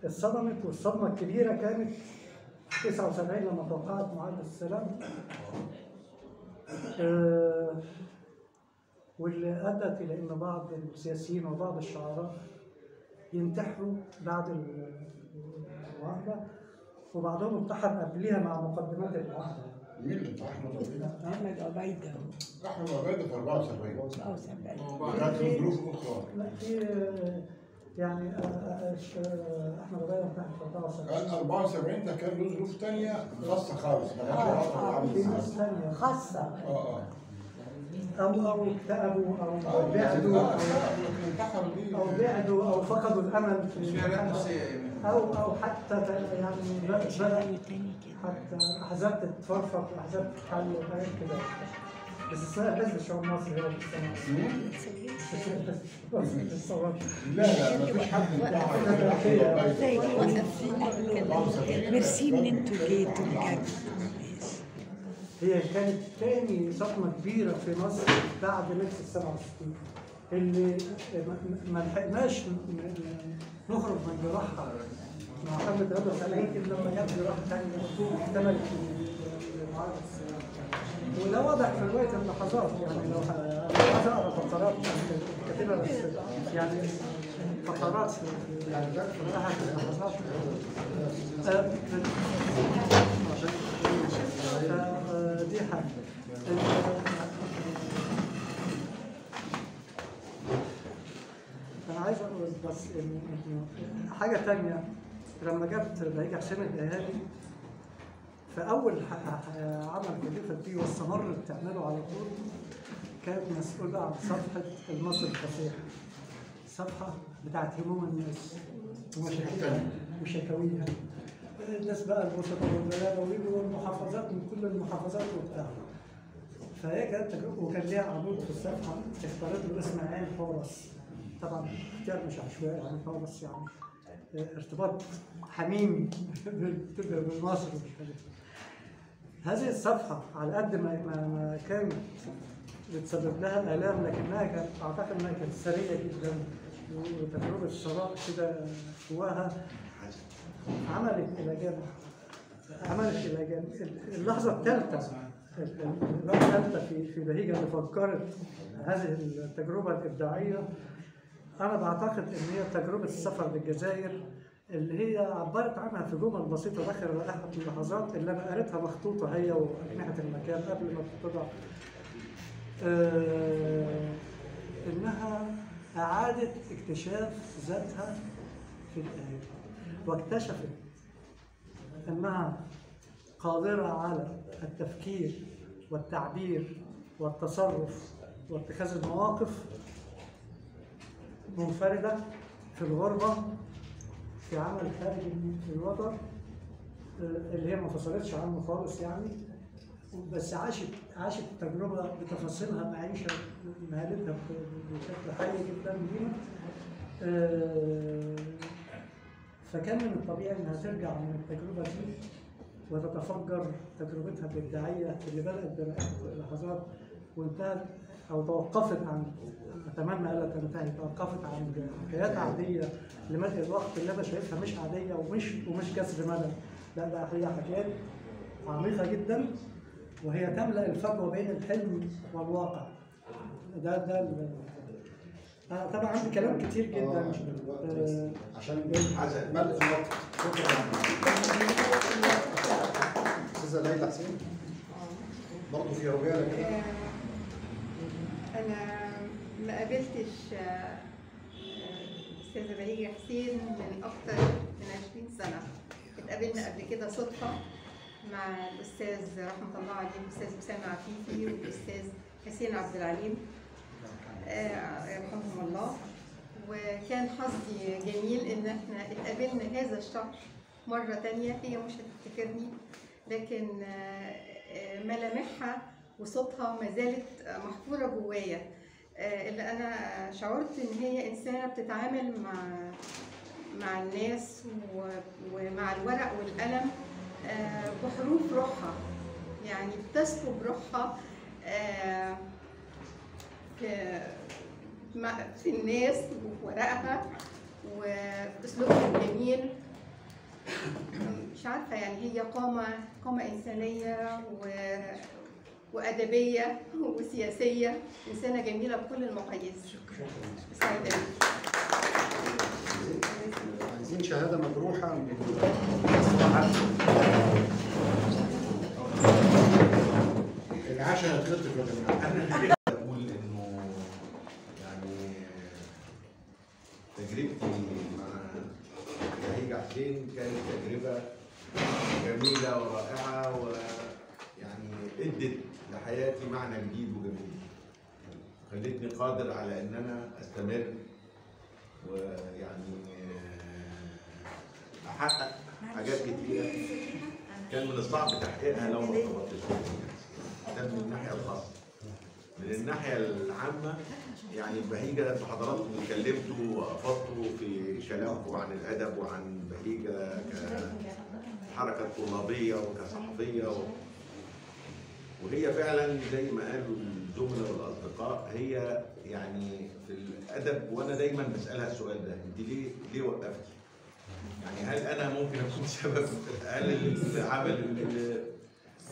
Speaker 9: اتصدمت والصدمة الكبيرة كانت 79 لما توقعت معاهدة السلام. آه، واللي أدت إلى إن بعض السياسيين وبعض الشعراء ينتحروا بعد المعاهدة وبعضهم انتحر قبلها مع مقدمات المعاهدة.
Speaker 5: مين اللي بتاع أحمد عبيد؟
Speaker 8: أحمد عبيده
Speaker 5: أحمد عبيد. في 74
Speaker 8: آه سبعين
Speaker 5: كانت له ظروف
Speaker 9: أخرى. في آه، يعني آه، آه، آه، احمد عبيده انتحر في 74
Speaker 5: كان 74 ده كان له ظروف ثانية خاصة خالص ما كانش
Speaker 9: في. ثانية
Speaker 8: خاصة.
Speaker 5: آه آه.
Speaker 9: أو أو اكتئبوا أو
Speaker 5: آه
Speaker 9: بعدوا أو بعدوا أو فقدوا الأمل في
Speaker 1: يعني.
Speaker 9: أو أو حتى يعني
Speaker 8: كده.
Speaker 9: حتى أحزاب تتفرفق واحزاب تتحل وحاجات كده. بس اسمها حزب الشعب المصري هو اللي استمر
Speaker 5: لا لا حد
Speaker 8: ميرسي ان أنتوا جيتوا بجد
Speaker 9: هي كانت تاني صدمة كبيرة في مصر بعد السبعة وستين اللي ما- لحقناش نخرج من جراحها. مع حملة رضا إلا لما جت جراحة تانية احتملت السلام وده واضح في رواية اللحظات يعني لو عايز فقرات كتيرة بس يعني فقرات في في- اللحظات آه، دي حاجة. أنا عايز أقول بس حاجة تانية لما جت بهيج حسين الإيهابي ح- عمل كلفت بيه واستمرت تعمله على طول كانت مسؤولة عن صفحة المصري الفصيح الصفحة بتاعت هموم الناس. ومشاكلها وشكاويها الناس بقى البسطاء والغلابة ويجوا المحافظات من كل المحافظات وبتاع. فهي كانت تجربة وكان ليها عمود في الصفحة. اختارت له اسم عين حورس. طبعا اختيار مش عشوائي عين حورس يعني آه، ارتباط حميمي بال- بالمصري مش عارف. هذه الصفحة على قد ما كانت بتسبب لها آلام لكنها كانت أعتقد إنها كانت سريعة جدا وتجربة ثراء كده جواها عملت إلى جانب عملت إلى جانب اللحظة الثالثة. اللحظة الثالثة في في بهيجة اللي فكرت هذه التجربة الإبداعية. أنا بعتقد إن هي تجربة السفر للجزائر اللي هي عبرت عنها في جمل بسيطة داخل أحد اللحظات اللي أنا قريتها مخطوطة هي وأجنحة المكان قبل ما تطبع آه، إنها أعادت اكتشاف ذاتها في الآية واكتشفت أنها قادرة على التفكير والتعبير والتصرف واتخاذ المواقف منفردة في الغربة في عمل خارجي في الوطن آه، اللي هي ما فصلتش عنه خالص يعني بس عاشت عاشت التجربة بتفاصيلها معيشة نالتها بشكل حي جدا لينا آه، فكان من الطبيعي إنها ترجع من التجربة دي وتتفجر تجربتها الإبداعية اللي بدأت بلحظات وانتهت أو توقفت عن أتمنى ألا تنتهي. توقفت عن حكايات عادية لمدى الوقت اللي أنا شايفها مش عادية ومش ومش كسر ملل لا ده هي حكايات عميقة جدا وهي تملأ الفجوة بين الحلم والواقع. ده ده ال- أنا طبعا عندي كلام كتير جدا. آه،
Speaker 3: عشان عايز ملء الوقت. استاذه ليلى حسين. برضه في عجاله كده
Speaker 11: آه، أنا ما قابلتش آه، آه، بهية حسين من أكتر من 20 سنة. اتقابلنا قبل كده صدفة مع الأستاذ رحمة الله عليه الأستاذ أسامة عفيفي والأستاذ حسين عبد العليم آه، يرحمهم الله. وكان حظي جميل إن إحنا اتقابلنا هذا الشهر مرة تانية. هي مش هتفتكرني لكن آه، ملامحها وصوتها ما زالت محفورة جوايا. اللي أنا شعرت إن هي إنسانة بتتعامل مع مع الناس ومع الورق والقلم آه، بحروف روحها. يعني بتسكب روحها آه، في الناس وفي ورقها وباسلوبها الجميل. مش عارفة يعني هي قامة قامة إنسانية و وأدبية وسياسية. إنسانة جميلة بكل المقاييس. سعيده بيك.
Speaker 3: عايزين شهادة مجروحة من العشاء. هتخطف يا
Speaker 12: أنا أقول إنه يعني تجربتي مع بهيج حسين كانت تجربة جميلة ورائعة ويعني ادت لحياتي معنى جديد وجميل. خلتني قادر على إن أنا أستمر ويعني أحقق حاجات كتيرة. كان من الصعب تحقيقها لو ما ارتبطتش. ده من الناحية الخاصة. من الناحية العامة يعني بهيجة أنتوا حضراتكم اتكلمتوا وافضتوا في كلامكم عن الأدب وعن بهيجة كحركة طلابية وكصحفية و... وهي فعلا زي ما قالوا الزملاء والأصدقاء هي يعني في الأدب وأنا دايما بسألها السؤال ده أنت ليه ليه وقفتي؟ يعني هل أنا ممكن أكون سبب هل العمل ال-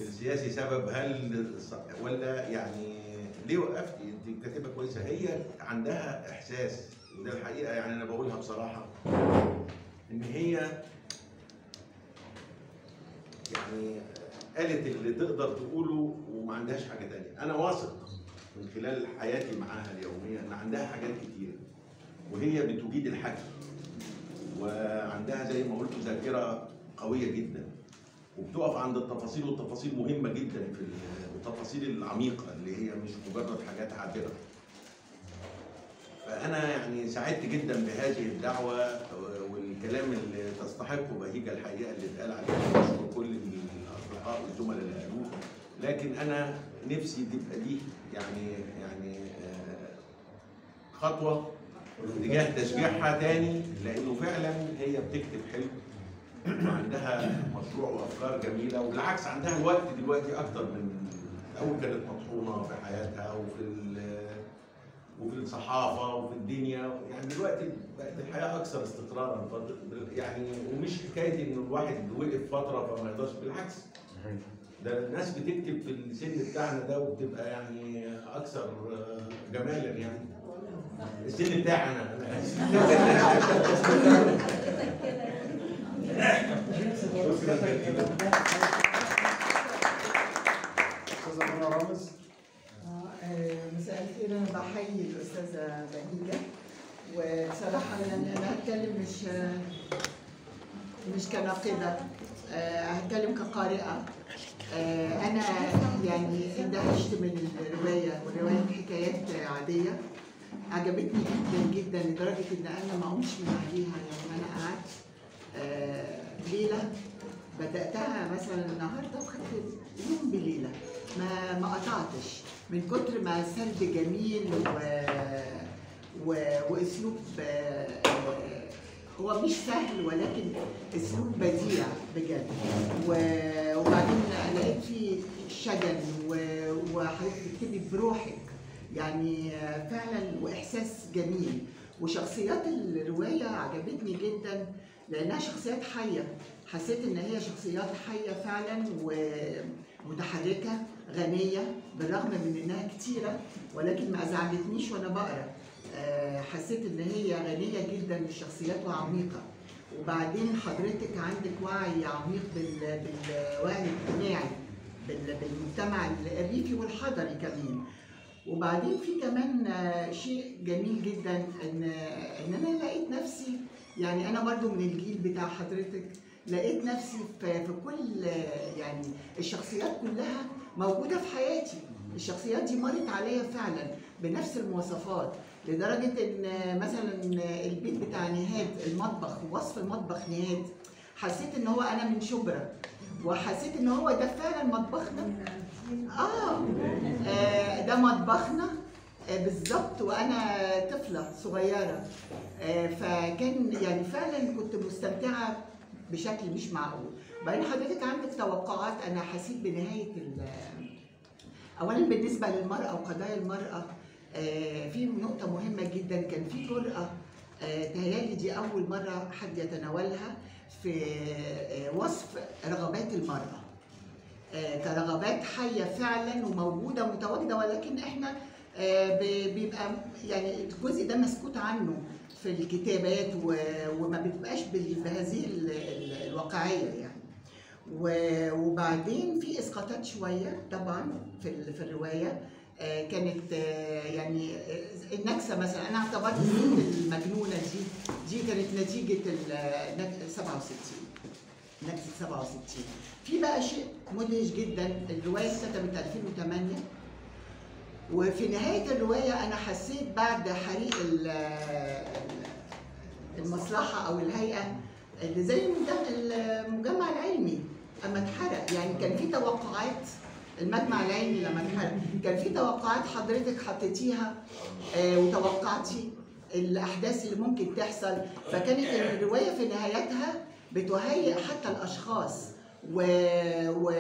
Speaker 12: السياسي سبب هل ولا يعني ليه وقفتي أنت كاتبة كويسة هي عندها إحساس وده الحقيقة يعني أنا بقولها بصراحة إن هي يعني قالت اللي تقدر تقوله وما عندهاش حاجة تانية. أنا واثق من خلال حياتي معاها اليومية إن عندها حاجات كتيرة وهي بتجيد الحكي وعندها زي ما قلت ذاكرة قوية جدا وبتقف عند التفاصيل والتفاصيل مهمة جدا في ال- التفاصيل العميقة اللي هي مش مجرد حاجات عابرة. فأنا يعني سعدت جدا بهذه الدعوة والكلام اللي تستحقه بهيجة الحقيقة اللي اتقال عليه. بشكر كل والزملاء اللي قالوه لكن أنا نفسي تبقى دي يعني يعني آه، خطوة اتجاه تشجيعها تاني لأنه فعلا هي بتكتب حلو. وعندها مشروع وأفكار جميلة وبالعكس عندها الوقت دلوقتي أكتر من الأول كانت مطحونة في حياتها وفي وفي الصحافة وفي الدنيا. يعني دلوقتي بقت الحياة أكثر استقرارا يعني ومش حكاية ان الواحد وقف فترة فما يقدرش بالعكس. ده الناس بتكتب في السن بتاعنا ده وبتبقى يعني أكثر آه، جمالا يعني. السن بتاعنا. أنا
Speaker 3: أستاذة منى رامز.
Speaker 13: مساء الخير. أنا بحيي الاستاذه بهيجة. وبصراحه أنا أنا هتكلم مش مش كناقدة. آه، هتكلم كقارئة. آه، أنا يعني اندهشت من الرواية والرواية حكايات عادية. عجبتني جدا جدا لدرجة إن أنا ما قمتش من عليها يعني أنا قعدت آه، ليلة بدأتها مثلا النهارده وخدت يوم بليلة. ما ما قطعتش. من كتر ما سرد جميل و... و... وأسلوب آه، آه، هو مش سهل ولكن اسلوب بديع بجد. وبعدين لقيت فيه شجن. وحضرتك بتكتبي بروحك يعني فعلا وإحساس جميل وشخصيات الرواية عجبتني جدا لأنها شخصيات حية حسيت إن هي شخصيات حية فعلا ومتحركه غنية بالرغم من إنها كتيرة ولكن ما أزعجتنيش وأنا بقرأ حسيت إن هي غنية جدا بالشخصيات وعميقة. وبعدين حضرتك عندك وعي عميق بال- بالوعي الاجتماعي بال- بالمجتمع الريفي والحضري كمان. وبعدين في كمان آه، شيء جميل جدا ان إن أنا لقيت نفسي يعني أنا برضو من الجيل بتاع حضرتك لقيت نفسي في, في كل آه، يعني الشخصيات كلها موجودة في حياتي. الشخصيات دي مرت عليا فعلا بنفس المواصفات. لدرجة إن مثلا البيت بتاع نهاد المطبخ ووصف المطبخ نهاد حسيت إن هو أنا من شبرا وحسيت إن هو ده فعلا مطبخنا؟ آه, آه ده مطبخنا آه بالظبط وأنا طفلة صغيرة آه فكان يعني فعلا كنت مستمتعة بشكل مش معقول. بعدين حضرتك عندك توقعات؟ أنا حسيت بنهاية اولا بالنسبة للمرأة وقضايا المرأة آه، في نقطة مهمة جدا. كان في جرأه آه، تهيألي دي أول مرة حد يتناولها في آه، وصف رغبات المرأة. آه، كرغبات حية فعلا وموجودة متواجده ولكن إحنا آه، بيبقى يعني الجزء ده مسكوت عنه في الكتابات وما بتبقاش بهذه ال- ال- الواقعية يعني. وبعدين في إسقاطات شوية طبعا في ال- في الرواية. آه، كانت آه، يعني آه، النكسة مثلا. أنا اعتبرت المجنونة دي دي كانت نتيجة ال- نك- 67 نكسة 67 في بقى شيء مدهش جدا. الرواية اتكتبت 2008 وفي نهاية الرواية أنا حسيت بعد حريق ال- المصلحة أو الهيئة اللي زي المجم- المجمع العلمي أما اتحرق. يعني كان في توقعات المجمع العلمي لما اتحرق كان في توقعات حضرتك حطيتيها؟ آه، وتوقعتي الأحداث اللي ممكن تحصل؟ فكانت الرواية في نهايتها بتهيئ حتى الأشخاص. و... و...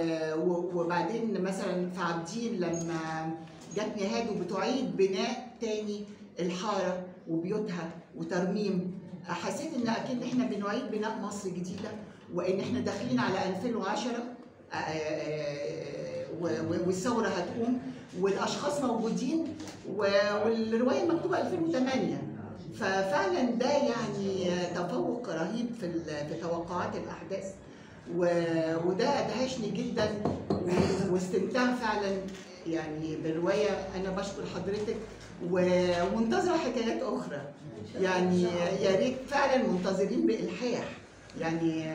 Speaker 13: وبعدين مثلا في عابدين لما جت نهاد وبتعيد بناء تاني الحارة وبيوتها وترميم. حسيت إن أكيد إحنا بنعيد بناء مصر جديدة وإن إحنا داخلين على 2010 آه، آه، و- و- والثورة هتقوم والأشخاص موجودين والرواية مكتوبة 2008 ففعلا ده يعني تفوق رهيب في في توقعات الأحداث. وده أدهشني جدا واستمتاع فعلا يعني بالرواية. أنا بشكر حضرتك ومنتظره حكايات أخرى. يعني يا ريت فعلا منتظرين بإلحاح. يعني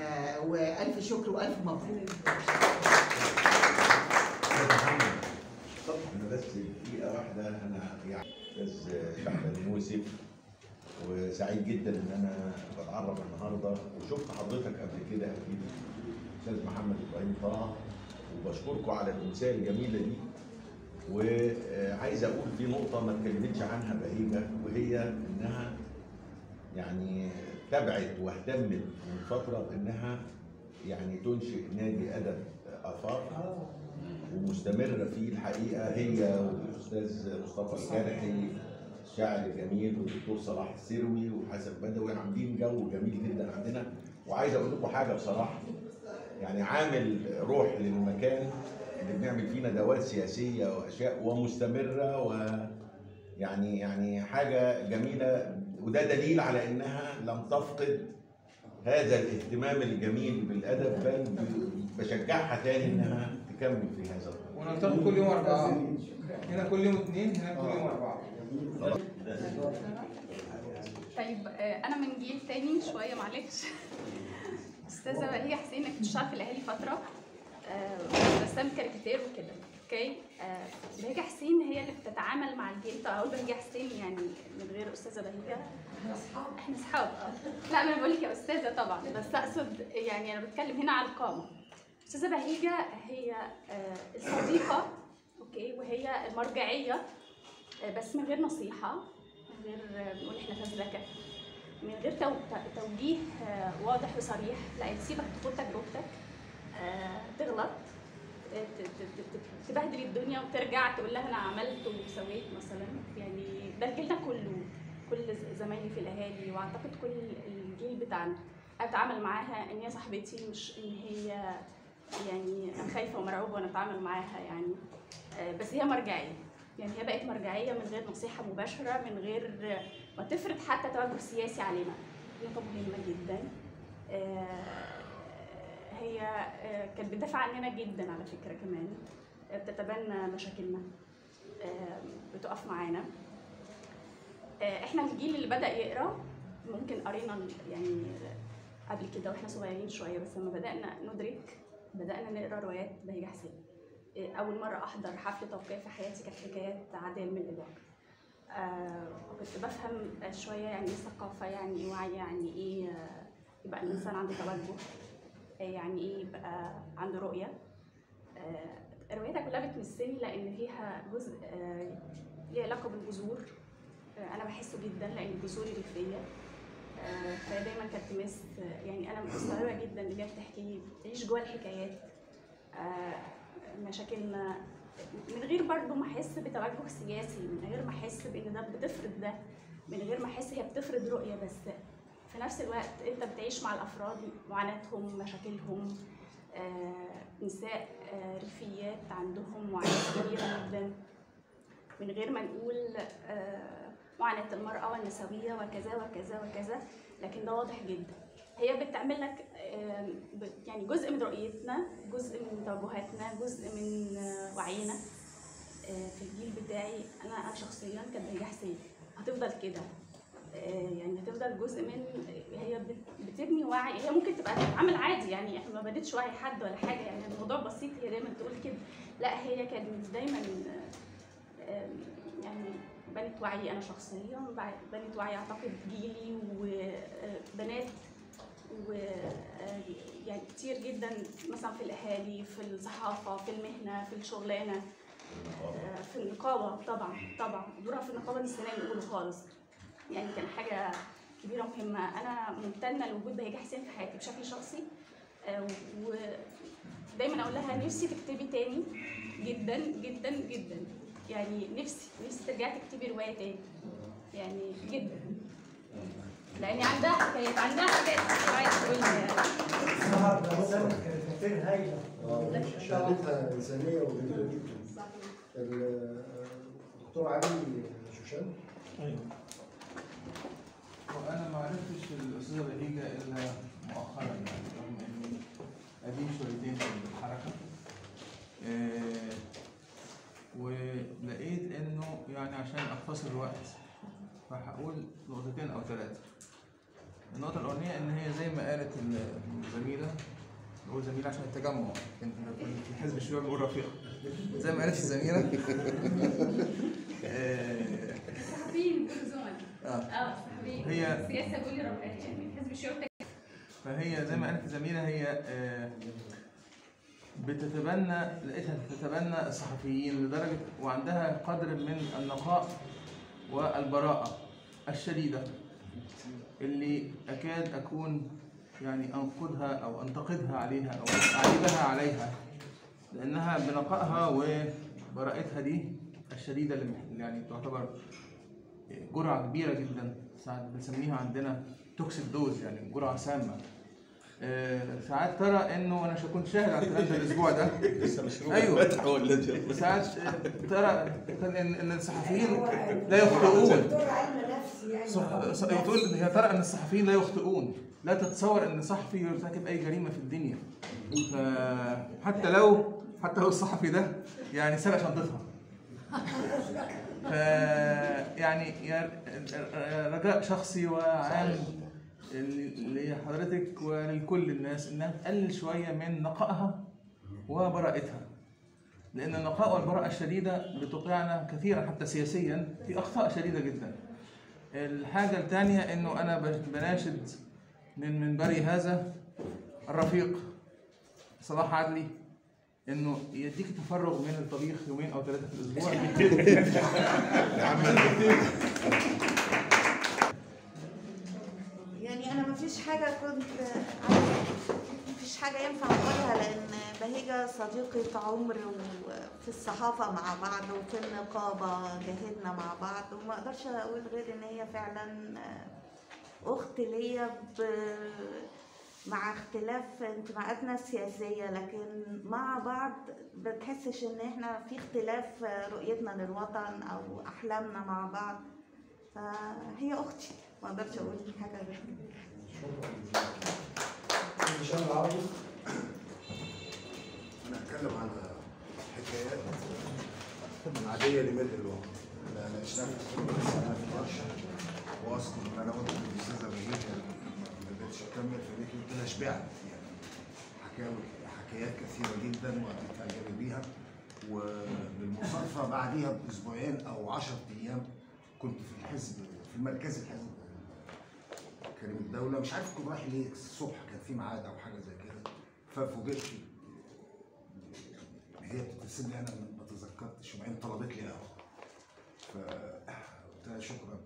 Speaker 13: والف شكر وألف مبروك.
Speaker 12: بس دقيقه واحدة أنا يعني أستاذ شعبان يوسف وسعيد جدا إن أنا بتعرف النهارده. وشفت حضرتك قبل كده أكيد أستاذ محمد إبراهيم طه وبشكركم على الامسيه الجميلة دي. وعايز أقول في نقطة ما اتكلمتش عنها بهيجة وهي إنها يعني تبعت واهتمت من فترة بإنها يعني تنشئ نادي أدب آفاق. ومستمرة فيه الحقيقة هي والأستاذ مصطفى الجارحي الشاعر الجميل والدكتور صلاح السروي وحسن بدوي عاملين جو جميل جدا عندنا. وعايز أقول لكم حاجة بصراحة يعني عامل روح للمكان اللي بنعمل فيه ندوات سياسية وأشياء ومستمرة ويعني يعني حاجة جميلة. وده دليل على إنها لم تفقد هذا الاهتمام الجميل بالأدب بل بشجعها تاني إنها تكمل في هذا
Speaker 14: ونلتقي كل يوم أربعة. هنا كل يوم اثنين هنا كل يوم أربعة.
Speaker 15: طيب آه، أنا من جيل تاني شوية معلش. أستاذة بهيجة حسين كنت بشتغل في الاهالي فترة. آه، رسام كاريكاتير وكده. okay؟ آه، بهيجة حسين هي اللي بتتعامل مع الجيل طب أقول بهيجة حسين يعني من غير أستاذة بهية إحنا أصحاب. آه لا ما أنا بقول لك يا أستاذة طبعا. بس أقصد يعني أنا بتكلم هنا على القامة. أستاذة بهيجة هي آه، الصديقة أوكي وهي المرجعية آه، بس من غير نصيحة من غير آه، بنقول إحنا فزلكه من غير توجيه واضح وصريح لا تسيبك تخوض تجربتك تغلط تبهدل الدنيا وترجع تقول لها أنا عملت وسويت مثلا. يعني ده جيلنا كله كل زمايلي في الأهالي وأعتقد كل الجيل بتاعنا. أنا بتعامل معاها إن هي صاحبتي مش إن هي يعني خايفة ومرعوبة وأنا اتعامل معاها يعني. آه، بس هي مرجعية. يعني هي بقت مرجعية من غير نصيحة مباشرة من غير ما تفرض حتى توجه سياسي علينا. نقطه مهمة جدا. آه، هي آه، كانت بتدافع عننا جدا على فكرة كمان. بتتبنى مشاكلنا. بتقف معانا. إحنا الجيل اللي بدأ يقرأ ممكن قرينا يعني قبل كده وإحنا صغيرين شوية بس لما بدأنا ندرك بدأنا نقرأ روايات بهية حسين. آه، أول مرة أحضر حفل توقيع في حياتي كانت حكايات عادل من الاباق آه، وكنت بفهم شوية يعني إيه ثقافة يعني إيه وعي يعني إيه آه، يبقى الإنسان عنده توجه آه، يعني إيه يبقى عنده رؤية. آه، روايتها كلها بتمسني لأن فيها جزء ليه علاقة بالجذور. أنا بحسه جدا لأن جذوري ريفيه آه، فهي دايما كانت تمس يعني أنا مستغربة جدا اللي هي بتحكي لي بتعيش جوه الحكايات آه، مشاكلنا من غير برضه ما أحس بتوجه سياسي من غير ما أحس بإن ده بتفرض ده من غير ما أحس هي بتفرض رؤية بس. في نفس الوقت أنت بتعيش مع الأفراد معاناتهم مشاكلهم آه، نساء آه، ريفيات عندهم معاناة كبيرة جدا. من غير ما نقول آه، معاناه المرأة والنسويه وكذا وكذا وكذا لكن ده واضح جدا. هي بتعمل لك يعني جزء من رؤيتنا جزء من توجهاتنا جزء من آه، وعينا آه، في الجيل بتاعي. أنا أنا شخصيا كانت بهجة حسين هتفضل كده. آه، يعني هتفضل جزء من هي بت- بتبني وعي. هي ممكن تبقى عمل عادي يعني إحنا ما بنتش وعي حد ولا حاجة. يعني الموضوع بسيط هي دايما تقول كده. لا هي كانت دايما يعني بنت وعي أنا شخصيا بنت وعي أعتقد جيلي وبنات و آه، يعني كتير جدا مثلا في الأهالي في الصحافه في المهنة في الشغلانة آه، في النقابة طبعا طبعا. دورها في النقابة نسينا نقوله خالص. يعني كان حاجة كبيرة مهمه أنا ممتنة لوجود بهجه حسين في حياتي بشكل شخصي آه، ودايما أقول لها نفسي تكتبي تاني جدا جدا جدا. يعني نفسي نفسي ترجعي تكتبي رواية تاني. يعني جدا. لأن عندها حكايات عندها حاجات عايزه تقولها يعني.
Speaker 9: كاريكاتير هايلة
Speaker 3: آه، شهادتها إنسانية وجميلة جدا. الدكتور علي شوشان.
Speaker 14: أيوه وأنا ما عرفتش الأستاذة بهيجة إلا مؤخرا يعني رغم إني قديم شويتين في الحركة. آه، ولقيت إنه يعني عشان اختصر الوقت فهقول نقطتين أو ثلاثة النقطة الأولانية إن هي زي ما قالت الزميلة بقول زميلة عشان التجمع في حزب الشباب بقول رفيقه زي ما قالت الزميلة. آه، آه.
Speaker 15: آه الصحفيين
Speaker 14: هي-
Speaker 15: السياسة بيقول لي يعني حزب الشيوخ
Speaker 14: فهي زي ما قالت الزميلة هي آه، بتتبنى لقيتها تتبنى الصحفيين لدرجة وعندها قدر من النقاء والبراءة الشديدة اللي أكاد أكون يعني أنقدها أو أنتقدها عليها أو أعيبها عليها لأنها بنقائها وبراءتها دي الشديدة اللي يعني تعتبر جرعة كبيرة جدا ساعات بنسميها عندنا toxic dose يعني جرعة سامة. آه، ساعات ترى إنه أنا ش- كنت شاهد على الكلام ده الأسبوع ده.
Speaker 10: لسه مشروع.
Speaker 14: أيوه.
Speaker 10: فتح ولا جاب؟
Speaker 14: ساعات آه، ترى ان إن الصحفيين لا يخطئون.
Speaker 8: علم نفسي يعني
Speaker 14: صح صح- بتقول هي ترى إن الصحفيين لا يخطئون. لا تتصور إن صحفي يرتكب أي جريمة في الدنيا. فحتى لو حتى لو الصحفي ده يعني سرق شنطتها. ف يعني رجاء شخصي وعام. لحضرتك ولكل الناس إنها تقلل شوية من نقائها وبراءتها. لأن النقاء والبراءة الشديدة بتوقعنا كثيرا حتى سياسيا في أخطاء شديدة جدا. الحاجة الثانية إنه أنا بناشد من منبري هذا الرفيق صلاح عدلي إنه يديك تفرغ من الطبيخ يومين أو ثلاثة في الأسبوع
Speaker 16: يعني أنا مفيش حاجة كنت مفيش حاجة ينفع أقولها لأن بهيجة صديقه عمر وفي الصحافة مع بعض وفي النقابة جاهدنا مع بعض وما أقدرش أقول غير إن هي فعلا أخت ليا مع اختلاف انتماءاتنا السياسية لكن مع بعض بتحسش إن إحنا في اختلاف رؤيتنا للوطن أو أحلامنا مع بعض. فهي أختي ما أقدرش أقول حاجة غير
Speaker 3: هشام العربي
Speaker 17: أنا هتكلم عن حكايات عادية لملء الوقت. إحنا ناقشناها في السنة في ورشه واصلا أنا قلت للأستاذة بهيجه ما قدرتش أكمل لي قلت لها شبعت يعني. حكايات كثيرة جدا وهتتعجبي بيها وبالمصادفه بعديها بأسبوعين أو 10 أيام كنت في الحزب في المركز الحزب. كريم الدولة مش عارف كنت رايح ليه الصبح كان في ميعاد أو حاجة زي كده. ففوجئت هي بتتصل لي أنا ما تذكرتش وبعدين طلبت لي قهوة. فقلت لها شكرا.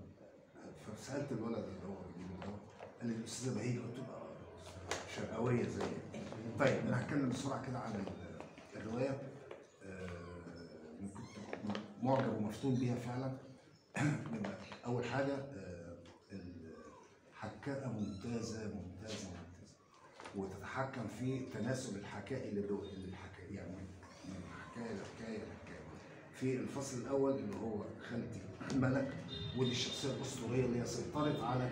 Speaker 17: فسألت الولد اللي هو بيجيب القهوة قال لي الأستاذة بهيه قلت له آه، شرقاويه زي طيب أنا هتكلم بسرعة كده عن ال- الرواية. آه، كنت معجب ومفتون بيها فعلا. أول حاجة الحكاءه ممتازة ممتازة ممتازة. وتتحكم في تناسل الحكائي للحكايه يعني من حكاية لحكاية لحكاية. في الفصل الأول اللي هو خالتي ملك ودي الشخصية الأسطورية اللي هي سيطرت على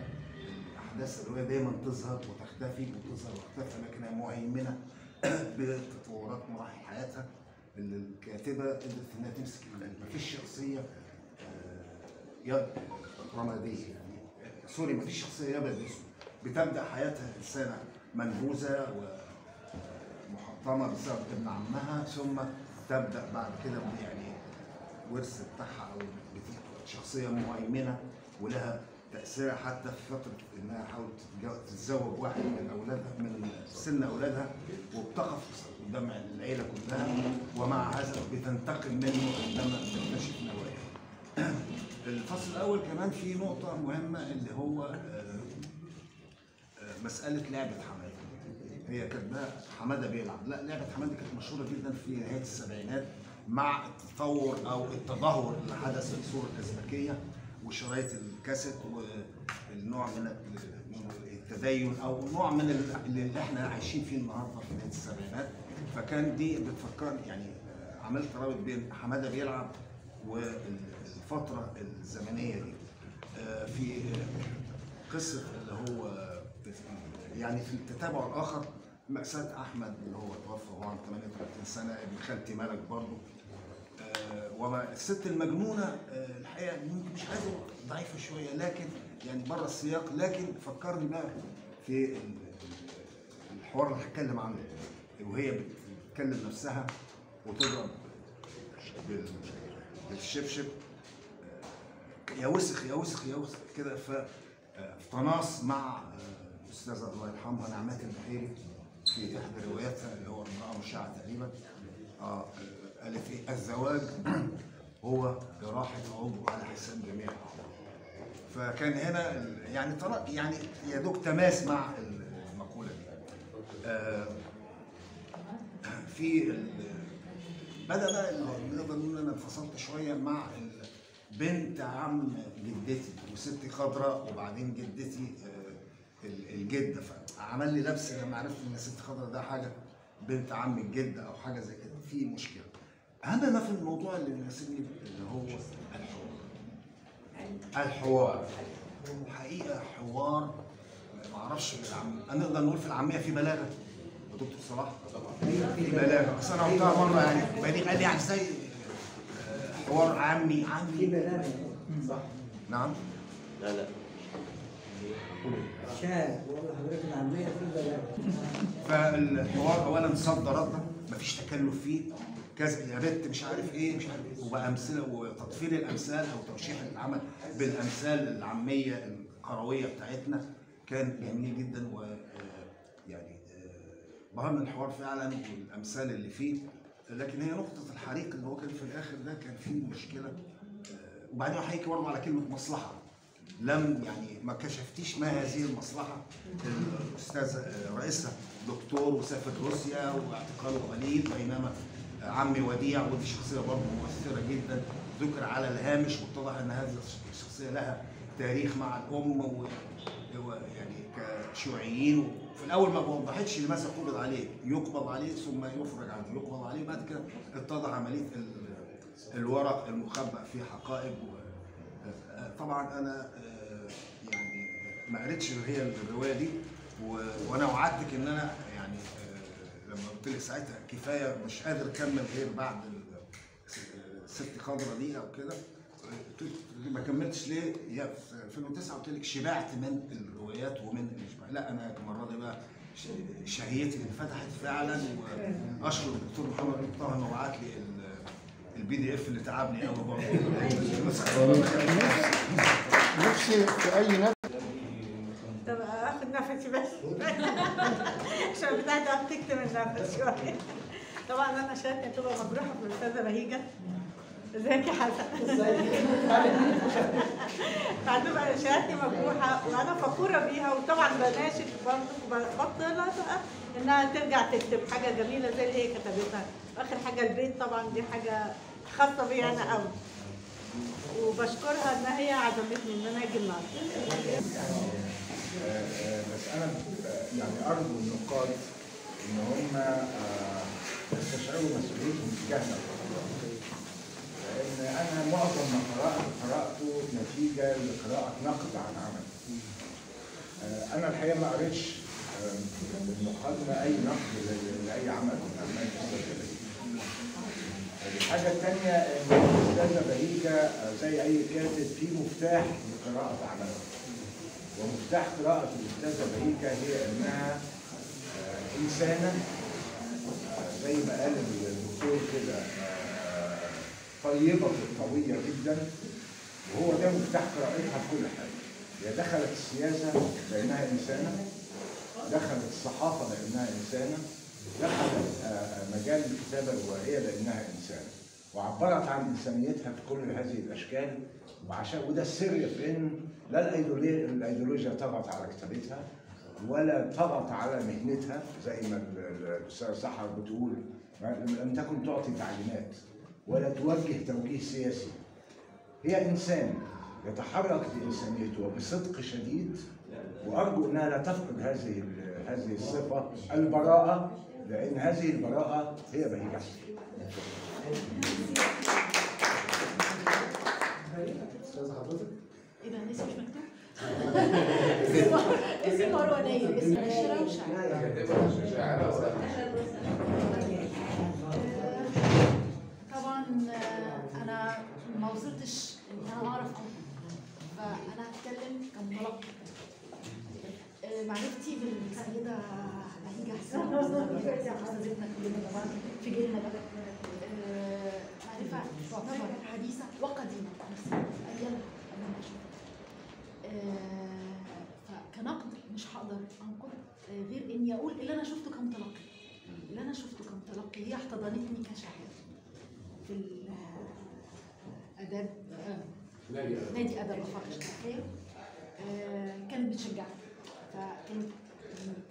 Speaker 17: احداث الروايه دايما تظهر وتختفي وتظهر وتختفي لكنها مهيمنة بتطورات مراحل حياتها. اللي الكاتبة قدرت انها تمسك مفيش شخصية آه، سوري مفيش شخصية ابيض اسود بتبدأ حياتها إنسانة منبوذه ومحطمة بسبب ابن عمها ثم تبدأ بعد كده يعني ورث بتاعها أو شخصية مهيمنة ولها تأثيرها حتى في فترة إنها حاولت تتزوج واحد من أولادها من سن أولادها وبتقف قدام العيلة كلها ومع هذا بتنتقم منه عندما تكتشف نواياه. الفصل الأول كمان في نقطة مهمة اللي هو آه، آه، مسألة لعبة حمادة. هي كاتباها حمادة بيلعب. لا لعبة حمادة كانت مشهورة جدا في نهاية السبعينات مع التطور أو التدهور اللي حدث في الصورة الأزبكية وشرايط الكاسيت والنوع من التدين أو نوع من ال- اللي إحنا عايشين فيه النهارده في نهاية السبعينات. فكان دي بتفكرني يعني آه، عملت رابط بين حمادة بيلعب والفترة الزمنية دي. آه، في قصة اللي هو يعني في التتابع الآخر مأساة أحمد اللي هو توفى وهو عن 38 سنة ابن خالتي ملك برضه. آه، وما الست المجنونة آه، الحقيقة يمكن مش عايز أقول ضعيفة شوية لكن يعني بره السياق لكن فكرني بقى في ال- الحوار اللي هتكلم عنه. وهي بتكلم نفسها وتضرب بالشبشب آه، يا وسخ يا وسخ يا وسخ كده ف آه، مع آه، الاستاذه الله يرحمها نعمات البحيري في إحدى رواياتها اللي هو امرأة مشاعه تقريبا. آه قالت إيه الزواج هو راحه عضو على حساب جميع فكان هنا يعني يعني يا دوب تماس مع المقولة دي. آه، في بدأ بقى نقدر نقول أنا انفصلت شوية مع بنت عم جدتي وستي خضراء وبعدين جدتي آه، ال- الجدة. فعمل لي لبس لما عرفت إن ست خضراء ده حاجة بنت عم الجدة أو حاجة زي كده. في مشكلة. اهم ما في الموضوع اللي يناسبني اللي هو الحوار؟ الحوار. حقيقه حوار ما أعرفش أنا نقدر نقول في العامية في بلاغة؟ دكتور صلاح في بلاغه بس أنا قلتها مرة يعني بليغ قال لي يعني إزاي آه، حوار عامي عامي في بلاغه صح. نعم.
Speaker 10: لا لا.
Speaker 18: شاهد. والله حضرتك العامية في بلاغة
Speaker 17: فالحوار اولا صد رد مفيش تكلف فيه. كذا يا بت مش عارف إيه مش عارف إيه. وبامثله وتطفيل الأمثال أو توشيح العمل بالأمثال العامية القرويه بتاعتنا كان جميل جدا و بهرنا الحوار فعلا والأمثال اللي فيه لكن هي نقطة الحريق اللي هو كان في الآخر ده كان فيه مشكلة آه، وبعدين احييك برضه على كلمة مصلحة. لم يعني ما كشفتيش ما هذه المصلحة. الأستاذ آه، رئيسها دكتور وسافر روسيا واعتقاله قليل بينما عمي وديع ودي شخصية برضه مؤثرة جدا. ذكر على الهامش واتضح إن هذه الشخصية لها تاريخ مع الأم ويعني كشيوعيين الأول ما وضحتش لماذا قبض عليه يقبض عليه ثم يفرج عنه يقبض عليه بعد كده اتضح عملية ال- الورق المخبأ في حقائب طبعا أنا آه، يعني ما قريتش هي الرواية دي وأنا وعدتك إن أنا يعني آه، لما قلت لك ساعتها كفاية مش قادر أكمل غير بعد ال- الست خضرة دي أو كده ما كملتش ليه؟ في 2009 قلت لك شبعت من الروايات ومن لا أنا المرة دي بقى شهيتي انفتحت فعلا وأشكر الدكتور محمد طه انه بعت لي ال- PDF اللي تعبني قوي برضه.
Speaker 5: نفسي في أي نفس.
Speaker 19: طب آخد نفسي بس. عشان بتاعتي تكتم النفس شوية. طبعا أنا شهادتي هتبقى مجروحة في الأستاذة بهيجة. ازيك يا حسن؟ هتبقى شهادتي مجروحه وأنا فخورة بيها وطبعا بناشد بطلها بقى إنها ترجع تكتب حاجة جميلة زي اللي هي كتبتها. واخر حاجة البيت طبعا دي حاجة خاصة بيا أنا قوي وبشكرها إن هي عزمتني إن أنا أجي النهارده.
Speaker 20: بس أنا يعني أرجو النقاد إن هم آه، يستشعروا مسؤوليتهم تجاهنا أنا معظم ما قرأت قراته نتيجة لقراءة نقد عن عمل. آه، أنا الحقيقة ما قريتش آه، بالمقدمه اي نقد لأي عمل. من اعمال الاستاذه بهيجه الحاجة الثانية إن الأستاذة بهيجه آه، زي أي كاتب في مفتاح لقراءة عملها ومفتاح قراءة الأستاذة بهيكة هي إنها آه، إنسانة آه، زي ما قال الدكتور كده آه، طيبة قوية جدا وهو ده مفتاح قراءتها في كل حاجة. هي دخلت السياسة لأنها إنسانة دخلت الصحافة لأنها إنسانة دخلت آه، مجال الكتابة الروائية لأنها إنسانة. وعبرت عن إنسانيتها في كل هذه الأشكال. وعشان وده السر في إن لا الأيديولوجيا طغت على كتابتها ولا طغت على مهنتها زي ما ال- ال- الأستاذ سحر بتقول لم تكن تعطي تعليمات. ولا توجه توجيه سياسي. هي إنسان يتحرك بإنسانيته وبصدق شديد وأرجو أنها لا تفقد هذه هذه الصفة البراءة لأن هذه البراءة هي
Speaker 3: أستاذ حضرتك؟
Speaker 21: إيه ده مش مكتوب؟ اسم اسم مروانية اسم الشراوشة وصلتش إن أنا أعرف. فأنا هتكلم كمتلقي آه، معرفتي بالسيده بهيجه حسين استاذتنا كلنا طبعا في جيلنا ده آه، معرفة تعتبر حديثة وقديمة. أيامها. قبل ما آه، فكنقد مش هقدر أنقد غير إني أقول اللي أنا شفته كمتلقي اللي أنا شفته كمتلقي هي احتضنتني كشاعر في اداب آه،
Speaker 22: نادي أدب.
Speaker 21: نادي أدب رفاق الشرقيه آه، كانت بتشجعني فكان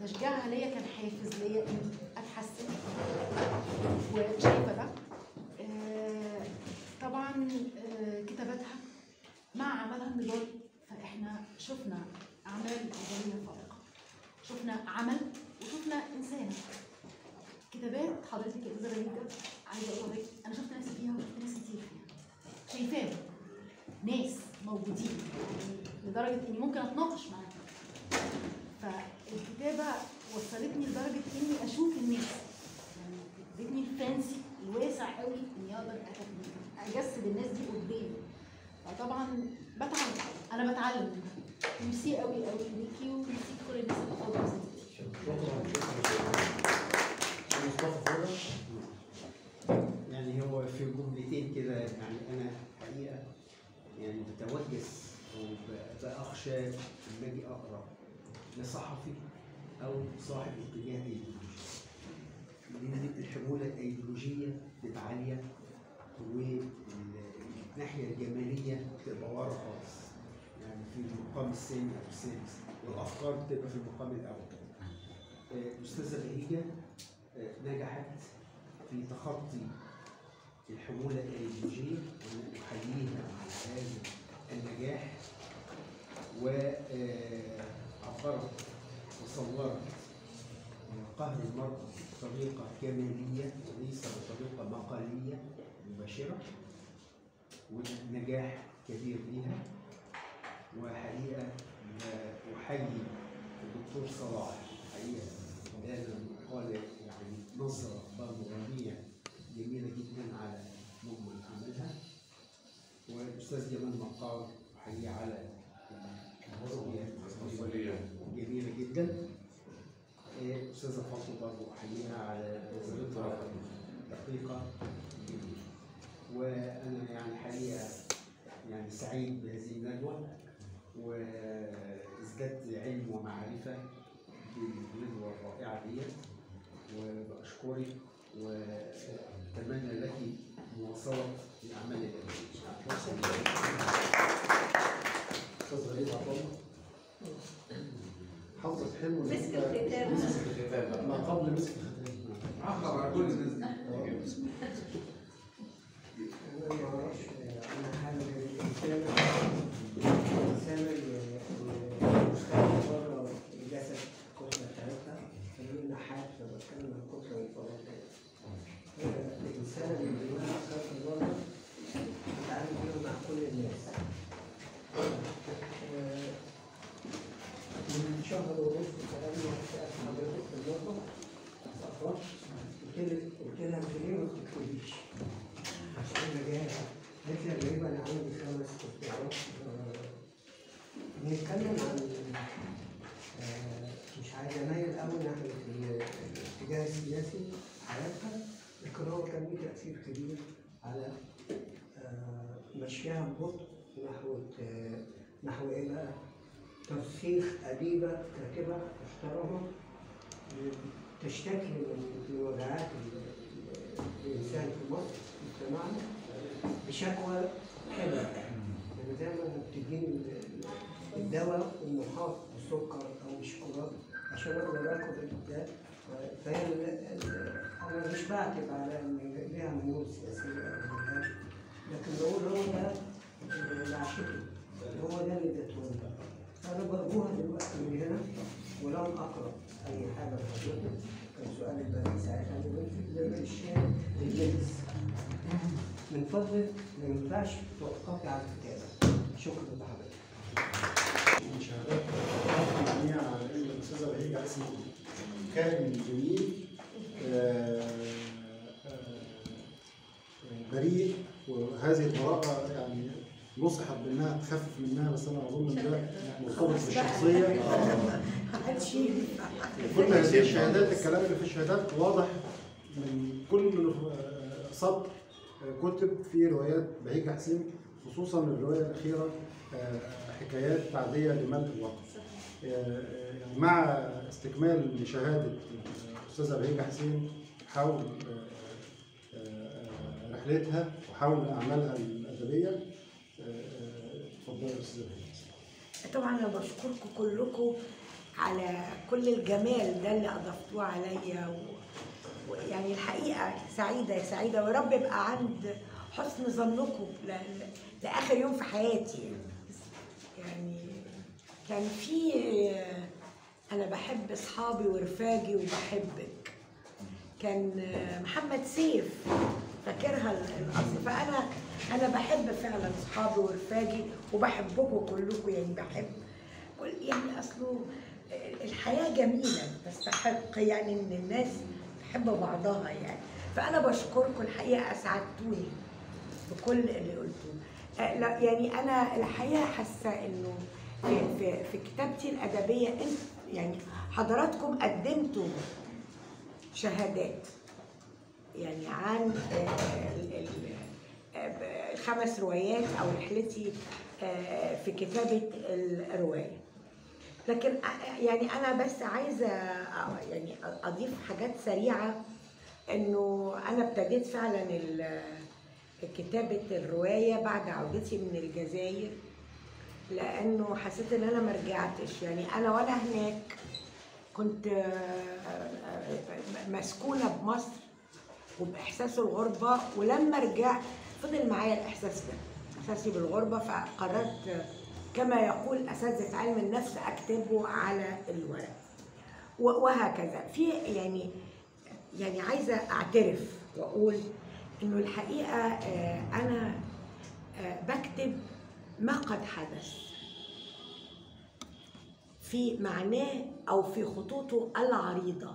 Speaker 21: تشجيعها ليا كان حافز ليا اني أتحسن. وشايفة ده. آه، طبعا آه، كتاباتها مع عملها النضالي فإحنا شفنا أعمال نضاليه فائقة. شفنا عمل وشفنا انسانه كتابات حضرتك يا استاذه بهيجه عايزة أقول لك أنا شفت نفسي فيها وشفت ناس كتير. فيها شايفاهم. ناس موجودين. لدرجة إني ممكن أتناقش معاهم. فالكتابة وصلتني لدرجة إني أشوف الناس. يعني ادتني الفانسي الواسع قوي إني أقدر أجسد الناس دي قدامي. فطبعا بتعلم. أنا بتعلم. ميرسي قوي قوي. ليكي وميرسي كل الناس اللي فاضله
Speaker 23: مصطفى هو في جملتين كده يعني أنا حقيقة يعني بتوجس وبأخشى لما أجي أقرأ لصحفي أو صاحب اتجاه إيديولوجي. لأن الحمولة الإيديولوجية بتبقى عاليه والناحية الجمالية بتبقى ورا خالص. يعني في المقام الثاني أو السادس والأفكار بتبقى في المقام الأول. الاستاذه بهيجة آه، نجحت في تخطي الحمولة الأيديولوجية وأنا أحييها على هذا النجاح وعبرت وصورت قهر المرأة بطريقة كمالية وليس بطريقة مقالية مباشرة ونجاح كبير ليها. وحقيقة آه، أحيي الدكتور صلاح حقيقة هذا قال يعني نظرة برمجانية جميلة جدا على مجمل عملها. والأستاذ جمال مقار أحييه على جميلة جدا. آه، أستاذة فاطمة برضه أحييها على نظرتها دقيقة جدا و
Speaker 18: سعيد بهذه الندوة. وازددت علم ومعرفة بالندوة الرائعة دي وبأشكرك وأتمنى لك مواصلة الأعمال العلمية. حافظة حلو
Speaker 6: مسك الختام.
Speaker 18: مسك الختام ما قبل مسك الختام
Speaker 1: عقب على كل الناس
Speaker 23: أنا الإنسان بره الجسد الكتلة بتاعتها فبيقول نحات فبتكلم عن الكتلة والفضاء الإنسان اللي بيقول أفكار في بره بيتعامل بيها مع كل الناس من شهر ونص تقريبا سألت حضرتك في المطبخ أفكار قلت لك قلت لها أنت ليه ما بتكتبيش؟ عشان جاهز قالت لي يا غريب أنا عندي خمس اختيارات بنتكلم عن مش عايز أميل قوي ناحية ال- الاتجاه السياسي حياتها هو كان ليه تأثير كبير على آه، مشيها ببطء نحو آه، نحو إيه بقى؟ ترسيخ أديبة كاتبة محترمه تشتكي من وجعات ال- ال- الإنسان في مصر مجتمعنا بشكوى حلوة يعني زي ما بتديني ال- الدواء المحاط بالسكر أو بالشوكولاته عشان أقدر آكل ده فهي أنا مش بعتب على ان ليها ميول سياسيه لكن بقول هو ده اللي عشته هو ده اللي اديتهولي أنا برجوها دلوقتي من هنا ولم اقرا اي حاجة لحضرتك كان سؤال البنات ساعتها اللي الشارع للجنس من فضلك ما ينفعش توقفي على الكتابه شكرا لحضرتك
Speaker 3: مشاهدات جميع على ان الاستاذه بهيجه اسمه كائن جميل بريء وهذه البراءة يعني نصحت بأنها تخفف منها بس أنا أظن إن ده مرتبط بالشخصيه كل هذه الشهادات الكلام اللي في الشهادات واضح من كل آه، سطر آه، كتب في روايات بهيج حسين خصوصا الرواية الأخيرة آه، حكايات تعديه لملء آه، يعني مع استكمال لشهادة الأستاذة بهيج حسين حول آه، آه، رحلتها وحول أعمالها الأدبية. آه، اتفضلي يا أستاذة
Speaker 8: طبعا أنا بشكركم كلكم على كل الجمال ده اللي أضفتوه عليا و- ويعني الحقيقة سعيدة سعيدة ويا رب يبقى عند حسن ظنكم ل- لآخر يوم في حياتي. يعني كان في أنا بحب أصحابي ورفاجي وبحبك. كان محمد سيف فاكرها الاصل فأنا أنا بحب فعلا أصحابي ورفاجي وبحبكم كلكم يعني بحب كل- يعني اصله الحياة جميلة تستحق يعني إن الناس تحب بعضها يعني. فأنا بشكركم الحقيقة أسعدتوني بكل اللي قلتوه. آه، لا، يعني أنا الحقيقة حاسة إنه في, في, في كتابتي الأدبية انت يعني حضراتكم قدمتوا شهادات يعني عن آه، ال- ال- آه، الخمس روايات أو رحلتي آه، في كتابة الرواية. لكن يعني أنا بس عايزة يعني أضيف حاجات سريعة إنه أنا ابتديت فعلا كتابة الرواية بعد عودتي من الجزائر. لأنه حسيت إن أنا ما رجعتش يعني أنا وأنا هناك كنت آه، آه، مسكونة بمصر وبإحساس الغربة ولما رجعت فضل معايا الإحساس ده إحساسي بالغربة. فقررت كما يقول أساتذة علم النفس أكتبه على الورق. وهكذا. في يعني يعني عايزة أعترف وأقول إنه الحقيقة آه، أنا بكتب ما قد حدث. في معناه أو في خطوطه العريضة.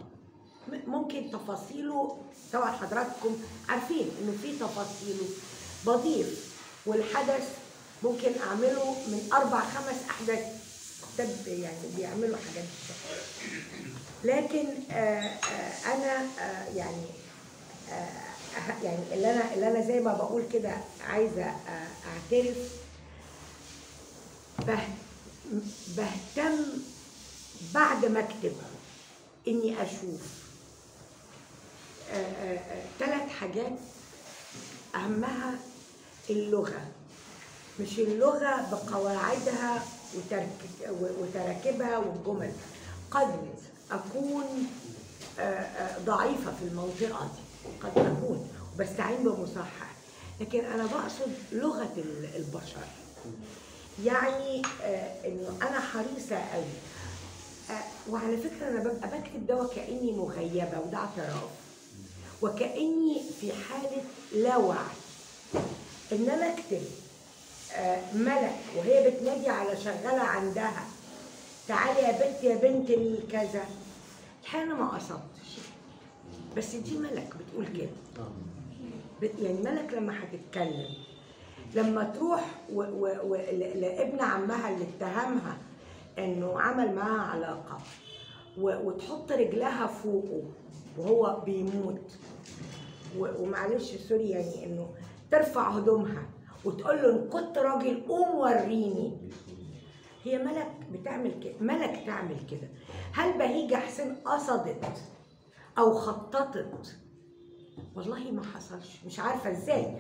Speaker 8: ممكن تفاصيله طبعا حضراتكم عارفين إنه في تفاصيله. بضيف والحدث ممكن أعمله من أربع خمس أحداث. كتاب يعني بيعملوا حاجات. لكن آه آه أنا آه يعني يعني اللي أنا اللي أنا زي ما بقول كده عايزة أعترف بهتم بعد ما اكتب اني أشوف. ثلاث حاجات اهمها اللغة مش اللغة بقواعدها وتراكيبها والجمل. قد اكون آه، آه، ضعيفة في المنطقة دي. قد اكون وبستعين بمصحح. لكن أنا بقصد لغة ال- البشر. يعني آه، إنه أنا حريصة قوي. آه، وعلى فكرة أنا ببقى بكتب ده وكأني مغيبة وده اعتراف. وكأني في حالة لا وعي إن أنا أكتب آه، ملك وهي بتنادي على شغالة عندها تعالي يا بنت يا بنت الكذا. الحقيقة أنا ما قصدتش. بس دي ملك بتقول كده. يعني ملك لما هتتكلم. لما تروح و... و... لابن عمها اللي اتهمها انه عمل معاها علاقة. وتحط رجلها فوقه وهو بيموت. ومعلش سوري يعني انه ترفع هدومها وتقول له إن كنت راجل قوم وريني هي ملك بتعمل كده ملك تعمل كده هل بهيجة حسين قصدت أو خططت والله ما حصلش مش عارفة إزاي يعني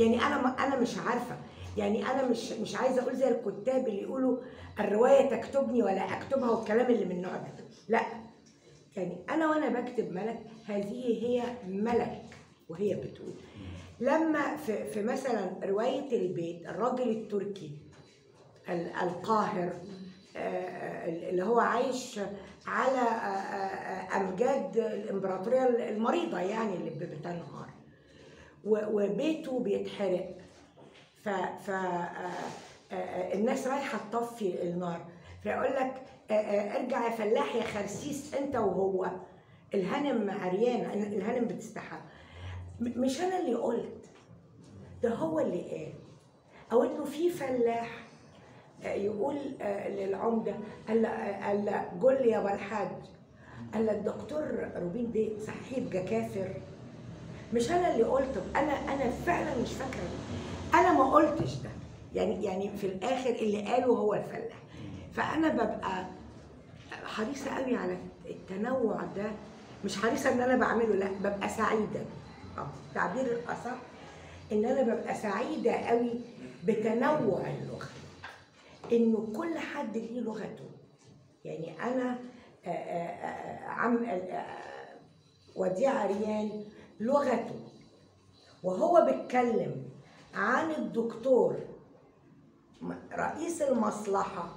Speaker 8: أنا ما أنا مش عارفة. يعني أنا مش مش عايزة أقول زي الكتاب اللي يقولوا الرواية تكتبني ولا أكتبها والكلام اللي من النوع ده. لا. يعني أنا وأنا بكتب ملك هذه هي ملك وهي بتقول. لما في, في مثلا رواية البيت الراجل التركي ال- القاهر آه، آه، اللي هو عايش على آه، أمجاد الإمبراطورية المريضة يعني اللي بتنهار. وبيته بيتحرق. ف, ف آه، آه، الناس رايحة تطفي النار. فيقول لك آه، آه، ارجع يا فلاح يا خرسيس انت وهو. الهنم عريانه الهنم بتستحى. مش أنا اللي قلت ده هو اللي قال. أو انه في فلاح آه، يقول آه، للعمدة قال قال لي يا الحاج. قال الدكتور روبين ده صحيح كافر مش أنا اللي قلت أنا أنا فعلا مش فاكرة. أنا ما قلتش ده. يعني يعني في الآخر اللي قاله هو الفلاح. فأنا ببقى حريصة قوي على التنوع ده. مش حريصة إن أنا بعمله لا ببقى سعيدة. آه تعبير الاصح إن أنا ببقى سعيدة قوي بتنوع اللغة. إنه كل حد ليه لغته. يعني أنا آه، آه، آه، عم وديع عريان لغته. وهو بيتكلم عن الدكتور رئيس المصلحة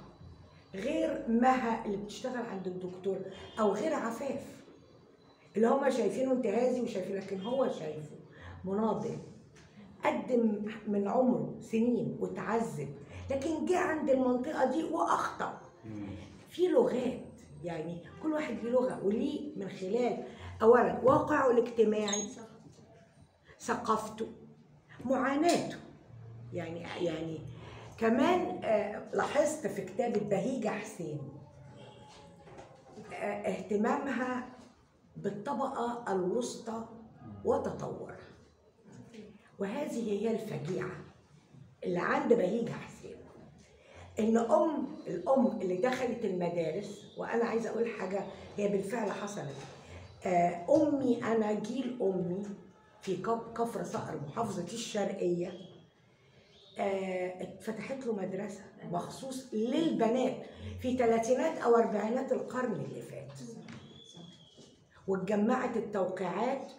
Speaker 8: غير مها اللي بتشتغل عند الدكتور أو غير عفاف اللي هم شايفينه انتهازي وشايفين لكن هو شايفه مناضل. قدم من عمره سنين وتعذب لكن جه عند المنطقة دي وأخطأ. في لغات يعني كل واحد ليه لغة وليه من خلال أولا واقعه الاجتماعي ثقافته معاناته. يعني يعني كمان آه، لاحظت في كتابة بهيجة حسين آه، اهتمامها بالطبقة الوسطى وتطورها. وهذه هي الفجيعة اللي عند بهيجة حسين. إن أم الأم اللي دخلت المدارس وأنا عايزة أقول حاجة هي بالفعل حصلت. أمي أنا جيل أمي في كف- كفر صقر محافظه الشرقية. آه، اتفتحت له مدرسة مخصوص للبنات في ثلاثينات أو أربعينات القرن اللي فات. واتجمعت التوقيعات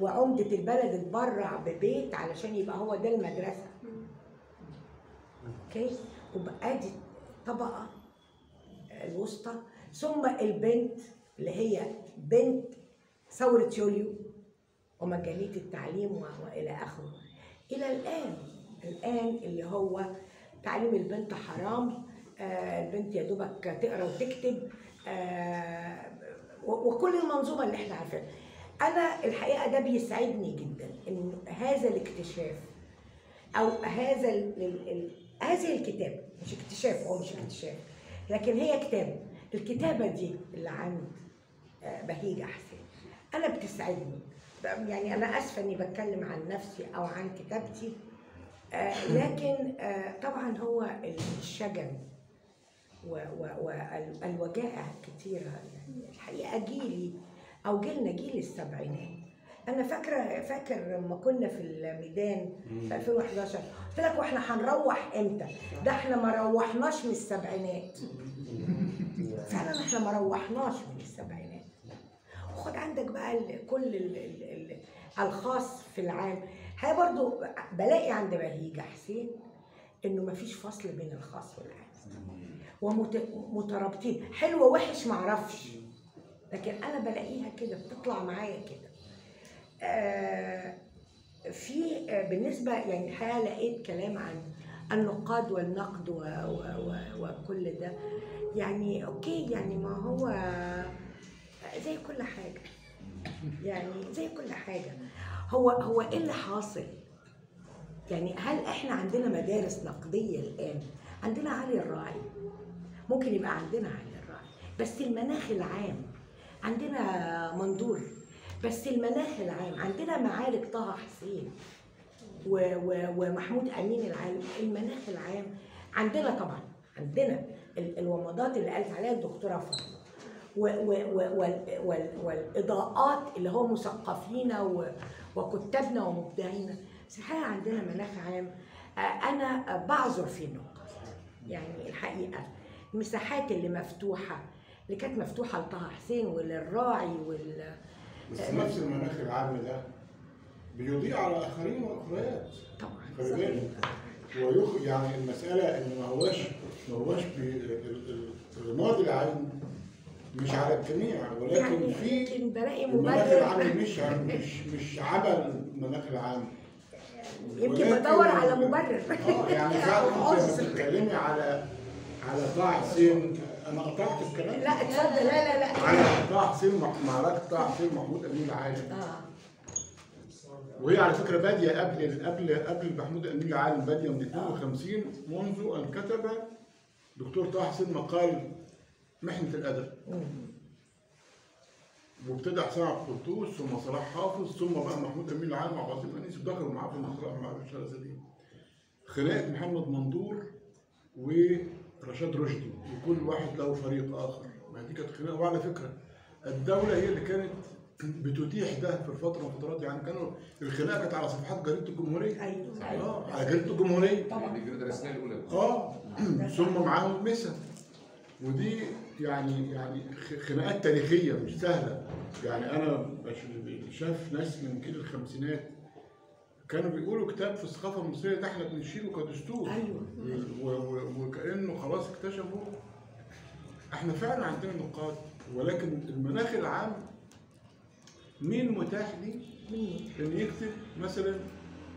Speaker 8: وعمدة البلد اتبرع ببيت علشان يبقى هو ده المدرسة. أوكي؟ وبقى دي الطبقه الوسطى. ثم البنت اللي هي بنت ثورة يوليو ومجانيه التعليم و- وإلى آخره. إلى الآن الآن اللي هو تعليم البنت حرام آه البنت يا دوبك تقرأ وتكتب آه وكل المنظومة اللي إحنا عارفينها. أنا الحقيقة ده بيسعدني جدا إن هذا الاكتشاف أو هذا ال ال هذه الكتابة مش اكتشاف هو مش اكتشاف لكن هي كتابة. الكتابة دي اللي عند آه، بهيجه حسين أنا بتسعدني. يعني أنا آسفة إني بتكلم عن نفسي أو عن كتابتي آه، لكن آه، طبعا هو الشجن والوجائع كتيرة. يعني الحقيقة جيلي أو جيلنا جيل السبعينات. أنا فاكرة فاكر لما كنا في الميدان في 2011 قلت لك وإحنا هنروح إمتى؟ ده إحنا ما روحناش من السبعينات. فعلا إحنا ما روحناش من السبعينات. وخد عندك بقى كل ال ال ال الخاص في العام. هي برضو بلاقي عند بهيجة حسين إنه مفيش فصل بين الخاص والعام. ومترابطين حلو ووحش معرفش لكن أنا بلاقيها كده بتطلع معايا كده. آه في آه بالنسبة يعني الحقيقة لقيت كلام عن النقاد والنقد و و و وكل ده. يعني أوكي يعني ما هو زي كل حاجة. يعني زي كل حاجة. هو هو إيه اللي حاصل؟ يعني هل إحنا عندنا مدارس نقدية الآن؟ عندنا علي الراعي. ممكن يبقى عندنا علي الراعي. بس المناخ العام عندنا مندور. بس المناخ العام عندنا معارك طه حسين. ومحمود أمين العالم المناخ العام. عندنا طبعا عندنا ال- الومضات اللي قالت عليها الدكتورة فاطمة. والإضاءات اللي هو مثقفينا وكتابنا ومبدعينا الحقيقة عندنا مناخ عام. أنا بعذر فيه النقاد يعني الحقيقة المساحات اللي مفتوحة اللي كانت مفتوحة لطه حسين وللراعي وال
Speaker 5: بس نفس المناخ العام ده بيضيء على آخرين واخريات
Speaker 8: طبعا.
Speaker 5: خلي بالك. ويخ يعني المسألة إن ما هواش ما هواش بي- ال- ال- الرماد العام مش على الجميع ولكن
Speaker 8: يعني
Speaker 5: في المناخ العام مش مش مش عمل المناخ العام.
Speaker 8: يمكن بدور على مبرر.
Speaker 5: آه يعني فعلا أنت لما بتتكلمي على على طه حسين أنا قطعت الكلام.
Speaker 8: لا اتفضل. لا لا لا.
Speaker 5: على طه حسين مع- معركه طه حسين محمود أمين العالم
Speaker 8: آه.
Speaker 5: وهي على فكرة بادية قبل قبل قبل محمود أمين العالم بادية من 52 منذ أن كتب دكتور طه حسين مقال محنة الأدب. وابتدى حسين عبد القدوس ثم صلاح حافظ ثم بقى محمود أمين العالم وعبد العزيز انيس ودخلوا معاه في المقرأة مع الشهاده دي خناقه محمد مندور ورشاد رشدي وكل واحد له فريق آخر. ما دي كانت خناقه وعلى فكرة الدولة هي اللي كانت بتتيح ده في فتره من الفترات يعني كانوا الخناقه كانت على صفحات جريدة الجمهورية.
Speaker 8: أيوه
Speaker 5: آه على جريدة الجمهورية.
Speaker 1: طبعا. الجريده الرسميه الاولى
Speaker 5: آه ثم معاهم مسا ودي يعني يعني خ- خناقات تاريخية مش سهلة. يعني أنا شاف ناس من جيل الخمسينات كانوا بيقولوا كتاب في الثقافة المصرية ده إحنا بنشيله كدستور أيوه. وكأنه خلاص اكتشفوا إحنا فعلا عندنا نقاط ولكن المناخ العام مين متاح ليه إن يكتب مثلا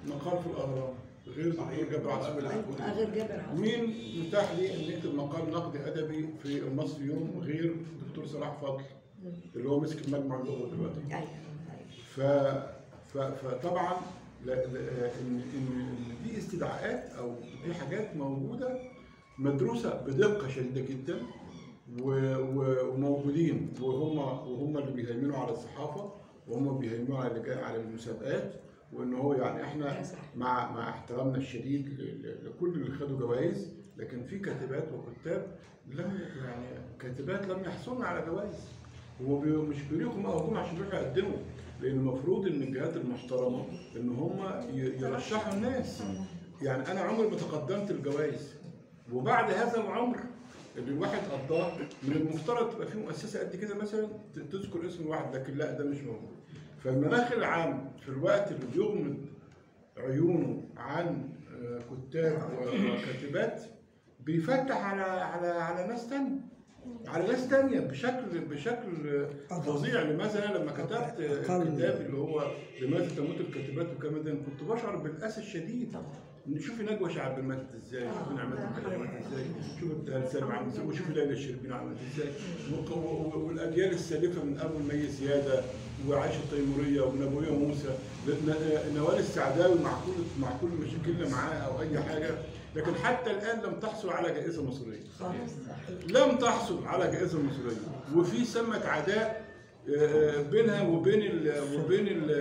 Speaker 5: مقال في الأهرام غير غير جابر
Speaker 8: أيوة، غير جابر.
Speaker 5: مين متاح ليه إن يكتب مقال نقدي أدبي في المصري يوم غير دكتور صلاح فضل اللي هو مسك المجمع اللغة دلوقتي؟
Speaker 8: أيوه
Speaker 5: ف... ف... فطبعا لا... لا... إن إن دي استدعاءات أو دي حاجات موجودة مدروسة بدقة شديدة جدا و... و... وموجودين وهم وهم اللي بيهيمنوا على الصحافة. وهم بيهيمنوا على على المسابقات وإن هو يعني إحنا مع مع احترامنا الشديد لكل اللي خدوا جوائز لكن في كاتبات وكتاب لم يعني كاتبات لم يحصلن على جوائز. هو بي- مش بيريقوا مقهورين عشان يروحوا يقدموا لأن المفروض إن الجهات المحترمة إن هم يرشحوا الناس. يعني أنا عمري ما تقدمت الجوائز وبعد هذا العمر اللي الواحد قضاه من المفترض تبقى في مؤسسة قد كده مثلا تذكر اسم الواحد لكن لا ده مش موجود. فالمناخ العام في الوقت اللي بيغمض عيونه عن آه، كتاب وكاتبات بيفتح على على على ناس تانية. على ناس تانية بشكل بشكل فظيع. لماذا أنا لما كتبت كتاب اللي هو لماذا تموت الكاتبات وكما كنت بشعر بالأسى الشديد. شوفي نجوى شعب ماتت إزاي شوفي نعمات الكلام ماتت إزاي شوفي سالم عملت إزاي وشوفي ليلى الشربين عملت إزاي. والأجيال السالفه من اول مي سياده وعائشه التيمورية ونبويه موسى نوال السعداوي مع كل مع كل مشاكلنا معاه أو أي حاجة. لكن حتى الآن لم تحصل على جائزة مصرية. لم تحصل على جائزة مصرية. وفي سمة عداء آه، بينها وبين ال وبين ال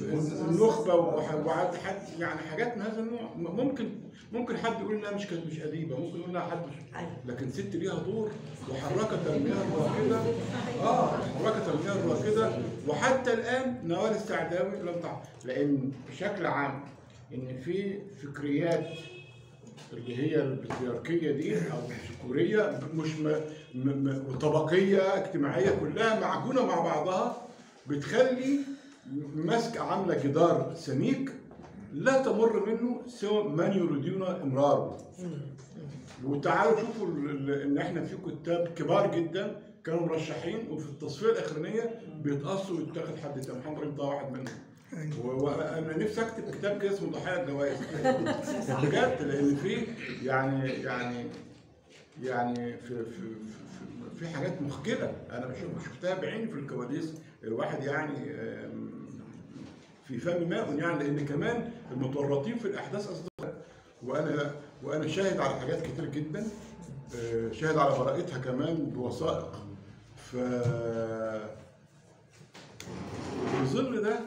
Speaker 5: النخبه وح- وحد حد يعني حاجات من هذا النوع ممكن ممكن حد يقول إنها مش كانت مش أديبة ممكن يقول إنها حد مش لكن ست ليها دور وحركت المياه الراكدة آه حركت المياه الراكدة وحتى الآن نوال السعداوي لم تعرف لأن بشكل عام إن في فكريات اللي هي البطريركيه دي أو الذكورية مش م... م... م... وطبقية اجتماعية كلها معجونة مع بعضها بتخلي ماسكه عاملة جدار سميك لا تمر منه سوى من يريدون إمراره. وتعالوا شوفوا إن إحنا في كتاب كبار جدا كانوا مرشحين وفي التصفية الأخرانية بيتقصوا ويتاخد حد تاني. محمد إبراهيم طه واحد منهم. وأنا نفسي أكتب كتاب كده اسمه ضحايا الجوائز. بجد لأن في يعني يعني يعني في في في, في, حاجات مخجلة. أنا بشوف شفتها بعيني في الكواليس. الواحد يعني في فم ماء يعني لأن كمان المتورطين في الأحداث أصدقاء. وأنا وأنا شاهد على حاجات كتير جدا. آه، شاهد على براءتها كمان بوثائق. ف في ظل ده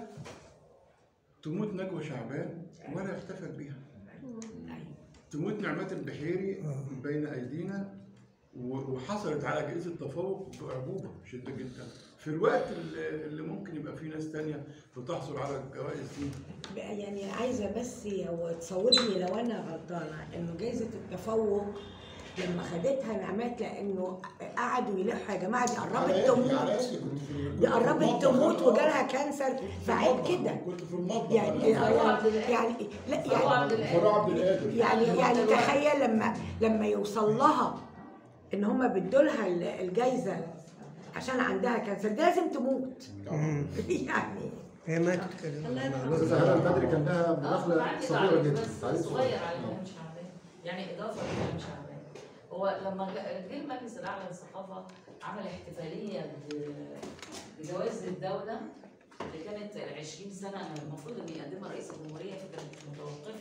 Speaker 5: تموت نجوى شعبان ولا يحتفل بها تموت نعمات البحيري بين أيدينا وحصلت على جائزة تفوق باعجوبه شدة جدا. في الوقت اللي اللي ممكن يبقى فيه ناس تانية بتحصل على الجوائز دي
Speaker 8: يعني عايزة بس لو تصورني لو أنا غلطانة إنه جائزه التفوق لما خدتها نعمات لأنه قعدوا يلحوا يا جماعة دي قربت
Speaker 5: على
Speaker 8: تموت دي قربت تموت. وجالها cancer فعيب كده
Speaker 5: كنت في المطبخ
Speaker 8: يعني
Speaker 5: أنا.
Speaker 8: يعني لا يعني. يعني يعني تخيل لما لما يوصل لها إن هم بيدوا لها ال- الجايزة عشان عندها cancer لازم تموت. يعني.
Speaker 23: هي ماتت كده
Speaker 3: الاستاذه هالة البدري كان لها
Speaker 7: آه
Speaker 3: مداخلة
Speaker 7: صغيرة
Speaker 3: جدا. تعليق
Speaker 7: صغير. على كلام شعبان يعني إضافة لكلام شعبان هو لما جه المجلس الأعلى للثقافه عمل احتفالية ب- بجوائز الدولة اللي كانت 20 سنة المفروض ان يقدمها رئيس الجمهورية فكانت متوقفة.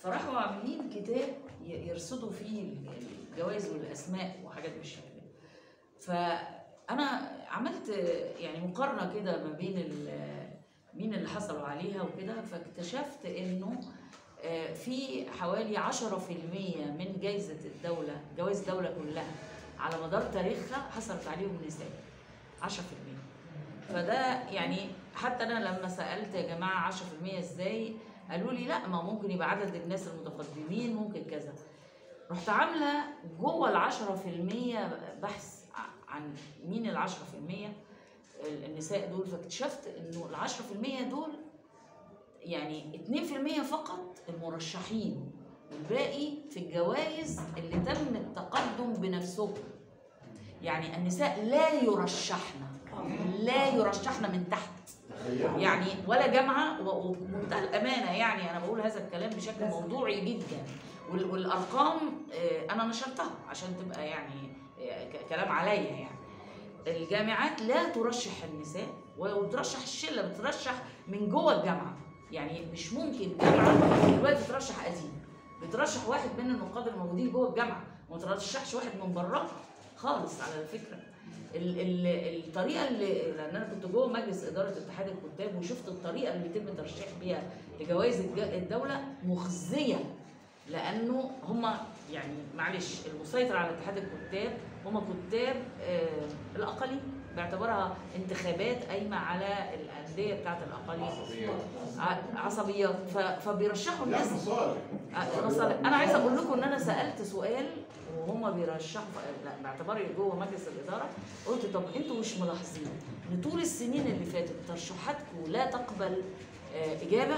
Speaker 7: فراحوا عاملين كتاب يرصدوا فيه الجوائز والأسماء وحاجات بالشكل ده. فانا عملت يعني مقارنة كده ما بين مين اللي حصلوا عليها وكده فاكتشفت إنه آه، في حوالي 10% من جائزة الدولة جوائز الدولة كلها على مدار تاريخها حصلت عليهم نساء 10% فده يعني حتى أنا لما سألت يا جماعة 10% إزاي قالوا لي لأ ما ممكن يبقى عدد الناس المتقدمين ممكن كذا. رحت عاملة جوه ال 10% بحث عن مين ال 10% ال- النساء دول. فاكتشفت إنه ال 10% دول يعني 2% فقط المرشحين والباقي في الجوائز اللي تم التقدم بنفسهم. يعني النساء لا يرشحن لا يرشحن من تحت. يعني ولا جامعة وبمنتهى الأمانة يعني أنا بقول هذا الكلام بشكل موضوعي جدا. وال- والأرقام آه، أنا نشرتها عشان تبقى يعني كلام عليا يعني. الجامعات لا ترشح النساء وترشح الشلة بترشح من جوه الجامعة. يعني مش ممكن جامعة دلوقتي ترشح قديم بترشح واحد من النقاد الموجودين جوه الجامعة. وما ترشحش واحد من براها خالص على فكره ال- ال- الطريقة اللي لأن أنا كنت جوه مجلس إدارة اتحاد الكتاب وشفت الطريقة اللي بيتم الترشيح بيها لجوائز الدولة مخزية. لأنه هم يعني معلش المسيطر على اتحاد الكتاب هم كتاب آه الأقاليم باعتبارها انتخابات قايمة على الأندية بتاعت الأقاليم. عصبيات. ف- فبيرشحوا الناس.
Speaker 5: مصالح.
Speaker 7: آه، مصالح. أنا عايزة أقول لكم إن أنا سألت سؤال وهم بيرشحوا باعتباري جوه مجلس الإدارة. قلت طب أنتوا مش ملاحظين إن طول السنين اللي فاتت ترشحاتكم لا تقبل آه، إجابة؟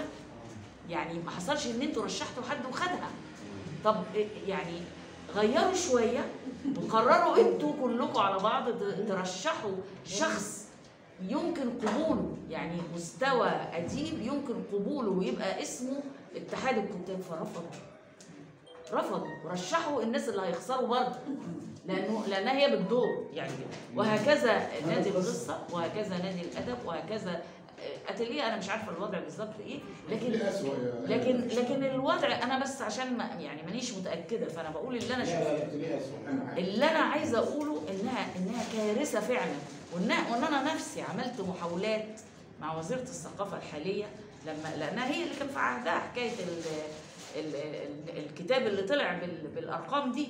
Speaker 7: يعني ما حصلش إن أنتوا رشحتوا حد وخدها. طب يعني غيروا شوية وقرروا أنتوا كلكم على بعض ترشحوا شخص يمكن قبوله يعني مستوى اديب يمكن قبوله ويبقى اسمه اتحاد الكتاب. فرفضوا. رفضوا. ورشحوا الناس اللي هيخسروا برضه. لأنه لأنها هي بالدور يعني وهكذا نادي القصة وهكذا نادي الأدب وهكذا اتelier أنا مش عارفة الوضع بالظبط إيه لكن
Speaker 5: أسوأ يا-
Speaker 7: لكن لكن الوضع أنا بس عشان ما يعني مانيش متأكدة فأنا بقول اللي
Speaker 5: أنا شفته.
Speaker 7: اللي أنا عايزة أقوله إنها إنها كارثة فعلا. وإن وإن أنا نفسي عملت محاولات مع وزيرة الثقافة الحالية لما لأنها هي اللي كان في عهدها حكاية ال ال ال الكتاب اللي طلع بال- بالأرقام دي.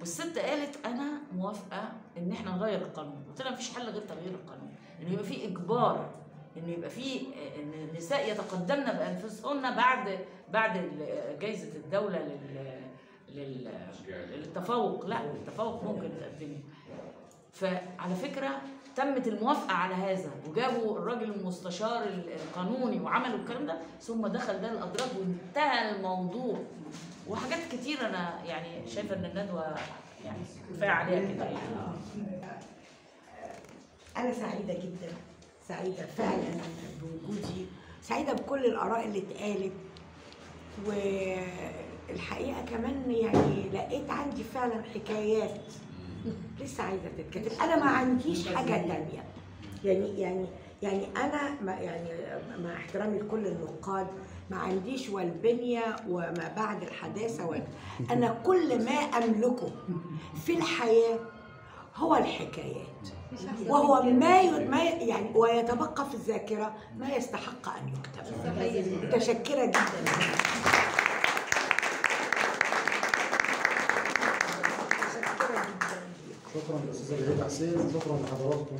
Speaker 7: والست قالت أنا موافقة إن إحنا نغير القانون. قلت لها مفيش حل غير تغيير القانون. إن يبقى في إجبار ان يبقى في إن النساء يتقدمن بأنفسهن بعد بعد جائزه الدولة لل لل للتفوق. لا التفوق ممكن تقدمه فعلى فكرة تمت الموافقة على هذا وجابوا الراجل المستشار القانوني وعملوا الكلام ده ثم دخل ده الأدراج وانتهى الموضوع. وحاجات كتير أنا يعني شايفة إن الندوة يعني كفاية عليها كده يعني.
Speaker 8: أنا سعيدة جدا. سعيدة فعلا بوجودي سعيدة بكل الآراء اللي اتقالت. والحقيقة كمان يعني لقيت عندي فعلا حكايات لسه عايزة تتكتب. أنا ما عنديش حاجة تانية. يعني يعني يعني أنا ما يعني مع احترامي لكل النقاد ما عنديش والبنية وما بعد الحداثة وال... أنا كل ما أملكه في الحياة هو الحكايات. وهو ما ي- ما ي- يعني ويتبقى في الذاكرة ما يستحق أن يكتب. متشكرة جدا.
Speaker 3: شكرا استاذه بهية حسين شكرا لحضراتكم.